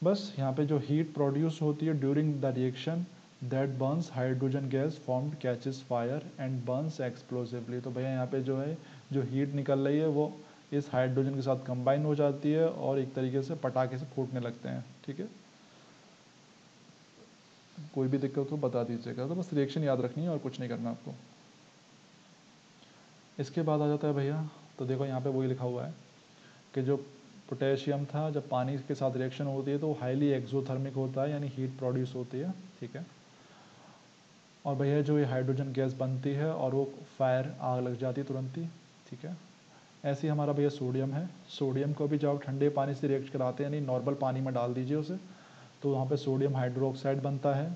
बस यहाँ पे जो हीट प्रोड्यूस होती है during the reaction that burns hydrogen gas formed catches fire and burns explosively तो भैया यहाँ पे जो है, जो हीट निकल रही है, वो इस हाइड्रोजन के साथ कंबाइन हो जाती है और एक तरीके से पटाखे से फूटने लगते हैं, ठीक है? कोई भी दिक्कत हो बता दीजिएगा। तो बस रिएक्शन याद रखनी है और कुछ नहीं करना आपको। इसके बाद आ जाता है भैया तो देखो यहाँ पे वही लिखा हुआ है कि जो पोटेशियम था, जब पानी के साथ रिएक्शन होती है तो हाईली एक्जोथर्मिक होता है, यानी हीट प्रोड्यूस होती है, ठीक है? और भैया जो ये हाइड्रोजन गैस बनती है और वो फायर आग लग जाती है तुरंत ही, ठीक है? ऐसे ही हमारा भैया सोडियम है। सोडियम को भी जब ठंडे पानी से रिएक्ट कराते हैं, यानी नॉर्मल पानी में डाल दीजिए उसे तो वहाँ पे सोडियम हाइड्रोक्साइड बनता है।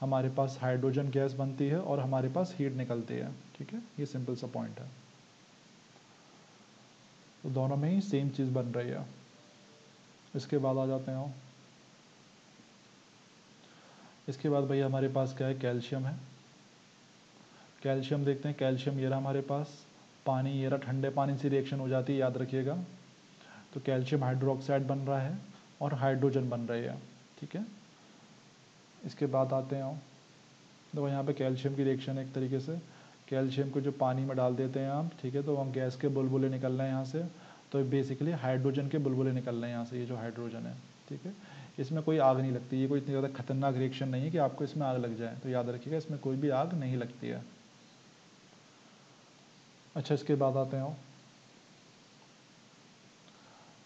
हमारे पास हाइड्रोजन गैस बनती है और हमारे पास हीट निकलती है, ठीक है? ये सिंपल सा पॉइंट है। तो दोनों में ही सेम चीज़ बन रही है। इसके बाद आ जाते हैं इसके बाद भैया हमारे पास क्या है? कैल्शियम है। कैल्शियम देखते हैं। कैल्शियम ये रहा हमारे पास। पानी ये रहा ठंडे पानी से रिएक्शन हो जाती है, याद रखिएगा। तो कैल्शियम हाइड्रोक्साइड बन रहा है और हाइड्रोजन बन रही है। ठीक है? इसके बाद आते हैं देखो यहाँ पे कैल्शियम की रिएक्शन एक तरीके से। कैल्शियम को जो पानी में डाल देते हैं आप, ठीक है? तो हम गैस के बुलबुले निकल रहे हैं यहाँ से। तो बेसिकली हाइड्रोजन के बुलबुले निकल रहे हैं यहाँ से, ये जो हाइड्रोजन है। ठीक है? इसमें कोई आग नहीं लगती, ये कोई इतनी ज़्यादा खतरनाक रिएक्शन नहीं है कि आपको इसमें आग लग जाए। तो याद रखिएगा, इसमें कोई भी आग नहीं लगती है। अच्छा इसके बाद आते हैं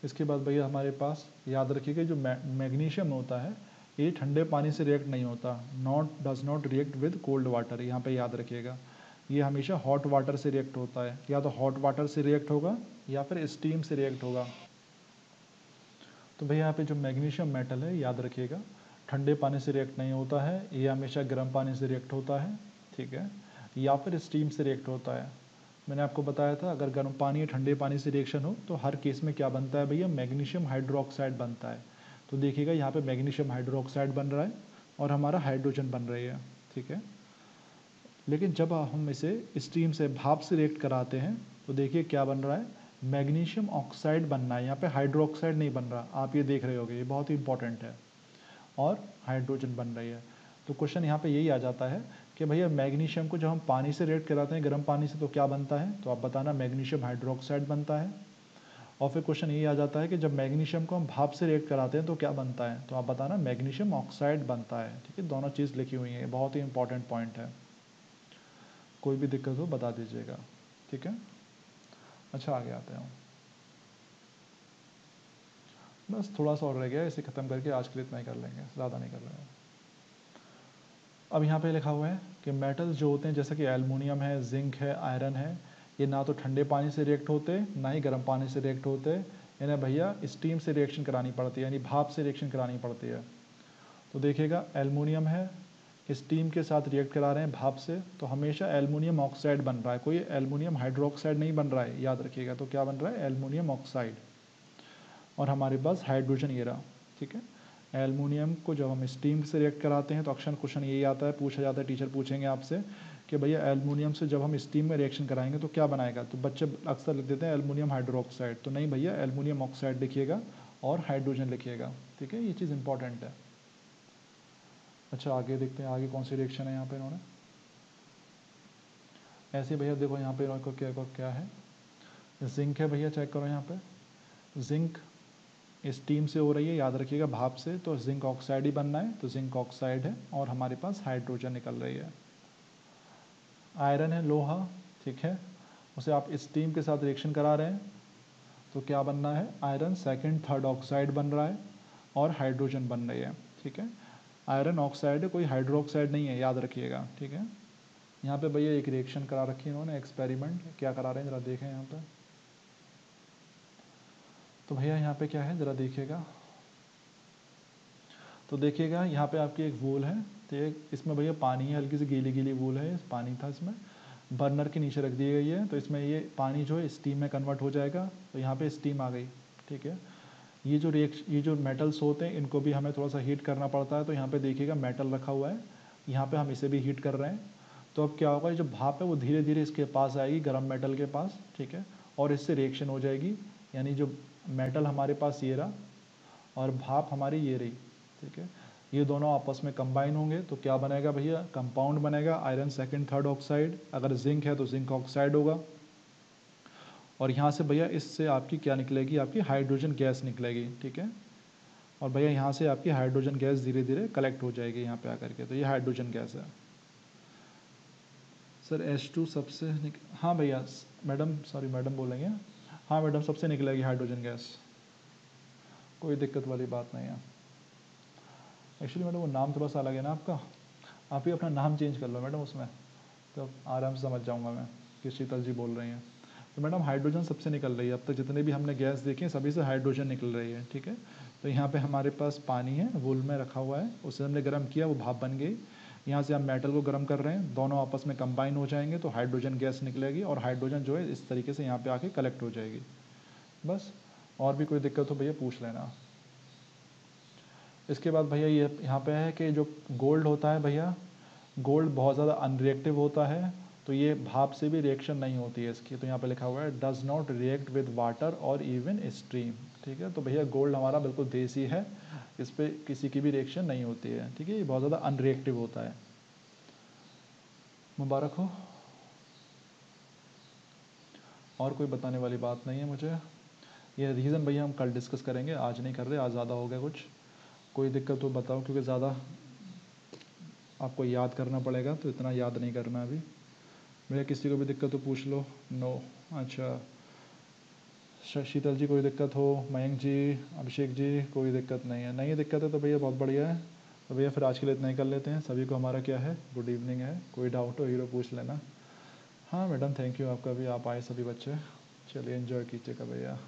इसके बाद भैया हमारे पास, याद रखिएगा, जो मैग्नीशियम होता है, ये ठंडे पानी से रिएक्ट नहीं होता। Not does not react with cold water यहाँ पे याद रखिएगा। ये हमेशा हॉट वाटर से रिएक्ट होता है। या तो हॉट वाटर से रिएक्ट होगा, या फिर स्टीम से रिएक्ट होगा। तो भैया, यहाँ पे जो मैग्नीशियम मेटल है, याद रखिएगा, ठंडे पानी से रिएक्ट नहीं होता है, ये हमेशा गर्म पानी से रिएक्ट होता है, ठीक है, या फिर स्टीम से रिएक्ट होता है। मैंने आपको बताया था, अगर गर्म पानी या ठंडे पानी से रिएक्शन हो तो हर केस में क्या बनता है भैया, मैग्नीशियम हाइड्रोक्साइड बनता है। तो देखिएगा, यहाँ पे मैग्नीशियम हाइड्रोक्साइड बन रहा है और हमारा हाइड्रोजन बन रही है, ठीक है। लेकिन जब हम इसे स्टीम से भाप से रिएक्ट कराते हैं तो देखिए क्या बन रहा है मैग्नीशियम ऑक्साइड बनना है, यहाँ पे हाइड्रोक्साइड नहीं बन रहा, आप ये देख रहे होगे, ये बहुत ही इंपॉर्टेंट है। और हाइड्रोजन बन रही है। तो क्वेश्चन यहाँ पे यही आ जाता है कि भैया मैग्नीशियम को जब हम पानी से रिएक्ट कराते हैं, गर्म पानी से तो क्या बनता है? तो आप बताना मैग्नीशियम हाइड्रोक्साइड बनता है। और फिर क्वेश्चन यही आ जाता है कि जब मैग्नीशियम को हम भाप से रिएक्ट कराते हैं तो क्या बनता है? तो आप बताना मैग्नीशियम ऑक्साइड बनता है। ठीक है, दोनों चीज़ लिखी हुई है बहुत ही इंपॉर्टेंट पॉइंट है। कोई भी दिक्कत हो, बता दीजिएगा। ठीक है? अच्छा आगे आते हैं बस थोड़ा सा और रह गया, इसे ख़त्म करके आज के लिए इतना ही कर लेंगे, ज़्यादा नहीं कर रहे हैं। अब यहाँ पे लिखा हुआ है कि मेटल्स जो होते हैं, जैसे कि एलमिनियम है जिंक है आयरन है, ये ना तो ठंडे पानी से रिएक्ट होते, ना ही गर्म पानी से रिएक्ट होते, इन्हें भैया स्टीम से रिएक्शन करानी पड़ती है, यानी भाप से रिएक्शन करानी पड़ती है। तो देखिएगा एलमिनियम है स्टीम के साथ रिएक्ट करा रहे हैं भाप से तो हमेशा एलमिनियम ऑक्साइड बन रहा है। कोई एलमिनियम हाइड्रोक्साइड नहीं बन रहा है, याद रखिएगा। तो क्या बन रहा है? एलमिनियम ऑक्साइड और हमारे पास हाइड्रोजन ये रहा, ठीक है? एलमिनियम को जब हम स्टीम से रिएक्ट कराते हैं तो अक्सर क्वेश्चन यही आता है, पूछा जाता है टीचर पूछेंगे आपसे कि भैया एलमिनियम से जब हम स्टीम में रिएक्शन कराएँगे तो क्या बनाएगा? तो बच्चे अक्सर लिख देते हैं एलमिनियम हाइड्रोक्साइड तो नहीं भैया एलमिनियम ऑक्साइड लिखिएगा और हाइड्रोजन लिखिएगा, ठीक है? ये चीज़ इंपॉर्टेंट है। अच्छा आगे देखते हैं, आगे कौन सी रिएक्शन है यहाँ पे इन्होंने? ऐसे भैया देखो यहाँ पे इन्होंने क्या, को क्या है? जिंक है भैया चेक करो यहाँ पे। जिंक स्टीम से हो रही है, याद रखिएगा भाप से तो जिंक ऑक्साइड ही बनना है तो जिंक ऑक्साइड है और हमारे पास हाइड्रोजन निकल रही है। आयरन है, लोहा, ठीक है? उसे आप स्टीम के साथ रिएक्शन करा रहे हैं तो क्या बनना है? आयरन सेकंड थर्ड ऑक्साइड बन रहा है और हाइड्रोजन बन रही है, ठीक है? आयरन ऑक्साइड कोई हाइड्रोक्साइड नहीं है, याद रखिएगा, ठीक है? यहाँ पे भैया एक रिएक्शन करा रखी है इन्होंने एक्सपेरिमेंट क्या करा रहे हैं, ज़रा देखें यहाँ पे। तो भैया यहाँ पे क्या है, ज़रा देखिएगा। तो देखिएगा, यहाँ पे आपकी एक वूल है तो एक इसमें भैया पानी है, हल्की सी गीली गीली वूल है पानी था इसमें। बर्नर के नीचे रख दी गई है तो इसमें ये पानी जो है स्टीम में कन्वर्ट हो जाएगा तो यहाँ पे स्टीम आ गई, ठीक है? ये जो रिएक्श ये जो मेटल्स होते हैं, इनको भी हमें थोड़ा सा हीट करना पड़ता है तो यहाँ पे देखिएगा मेटल रखा हुआ है। यहाँ पे हम इसे भी हीट कर रहे हैं। तो अब क्या होगा, ये जो भाप है, वो धीरे धीरे इसके पास आएगी, गर्म मेटल के पास, ठीक है? और इससे रिएक्शन हो जाएगी। यानी जो मेटल हमारे पास ये रहा, और भाप हमारी ये रही, ठीक है? ये दोनों आपस में कंबाइन होंगे तो क्या बनेगा भैया? कंपाउंड बनेगा आयरन सेकेंड थर्ड ऑक्साइड अगर जिंक है तो जिंक ऑक्साइड होगा। और यहाँ से भैया इससे आपकी क्या निकलेगी? आपकी हाइड्रोजन गैस निकलेगी, ठीक है? और भैया यहाँ से आपकी हाइड्रोजन गैस धीरे धीरे कलेक्ट हो जाएगी यहाँ पे आकर के। तो ये हाइड्रोजन गैस है। सर एच टू सबसे हाँ भैया मैडम सॉरी मैडम बोलेंगे। हाँ मैडम, सबसे निकलेगी हाइड्रोजन गैस कोई दिक्कत वाली बात नहीं है। एक्चुअली मैडम, वो नाम थोड़ा सा अलग है ना आपका। आप ही अपना नाम चेंज कर लो मैडम उसमें। तो आराम से समझ जाऊँगा मैं कि शीतल जी बोल रही हैं। तो मैडम हाइड्रोजन सबसे निकल रही है। अब तक जितने भी हमने गैस देखे हैं, सभी से हाइड्रोजन निकल रही है, ठीक है? तो यहाँ पे हमारे पास पानी है वुल में रखा हुआ है। उसे हमने गर्म किया, वो भाप बन गई। यहाँ से हम मेटल को गर्म कर रहे हैं। दोनों आपस में कंबाइन हो जाएँगे तो हाइड्रोजन गैस निकलेगी और हाइड्रोजन जो है, इस तरीके से यहाँ पर आके कलेक्ट हो जाएगी। बस, और भी कोई दिक्कत हो भैया, पूछ लेना। इसके बाद भैया, ये यहाँ पे है कि जो गोल्ड होता है भैया गोल्ड बहुत ज़्यादा अनरिएक्टिव होता है तो ये भाप से भी रिएक्शन नहीं होती है इसकी। तो यहाँ पे लिखा हुआ है does not react with water और इवन स्ट्रीम ठीक है? तो भैया गोल्ड हमारा बिल्कुल देसी है, इस पर किसी की भी रिएक्शन नहीं होती है। ठीक है? ये बहुत ज़्यादा अनरिएक्टिव होता है। मुबारक हो। और कोई बताने वाली बात नहीं है मुझे। ये रीज़न भैया हम कल डिस्कस करेंगे। आज नहीं कर रहे, आज ज़्यादा हो गया कुछ। कोई दिक्कत हो बताओ, क्योंकि ज़्यादा आपको याद करना पड़ेगा तो इतना याद नहीं करना अभी। भैया किसी को भी दिक्कत हो, पूछ लो। नो अच्छा। शीतल जी, कोई दिक्कत हो? मयंक जी, अभिषेक जी, कोई दिक्कत नहीं है। नहीं दिक्कत है तो भैया बहुत बढ़िया है। तो भैया फिर आज के लिए इतना ही कर लेते हैं। सभी को हमारा क्या है? गुड इवनिंग है। कोई डाउट हो हीरो पूछ लेना। हाँ मैडम थैंक यू आपका भी। आप आए सभी बच्चे। चलिए इन्जॉय कीजिएगा भैया।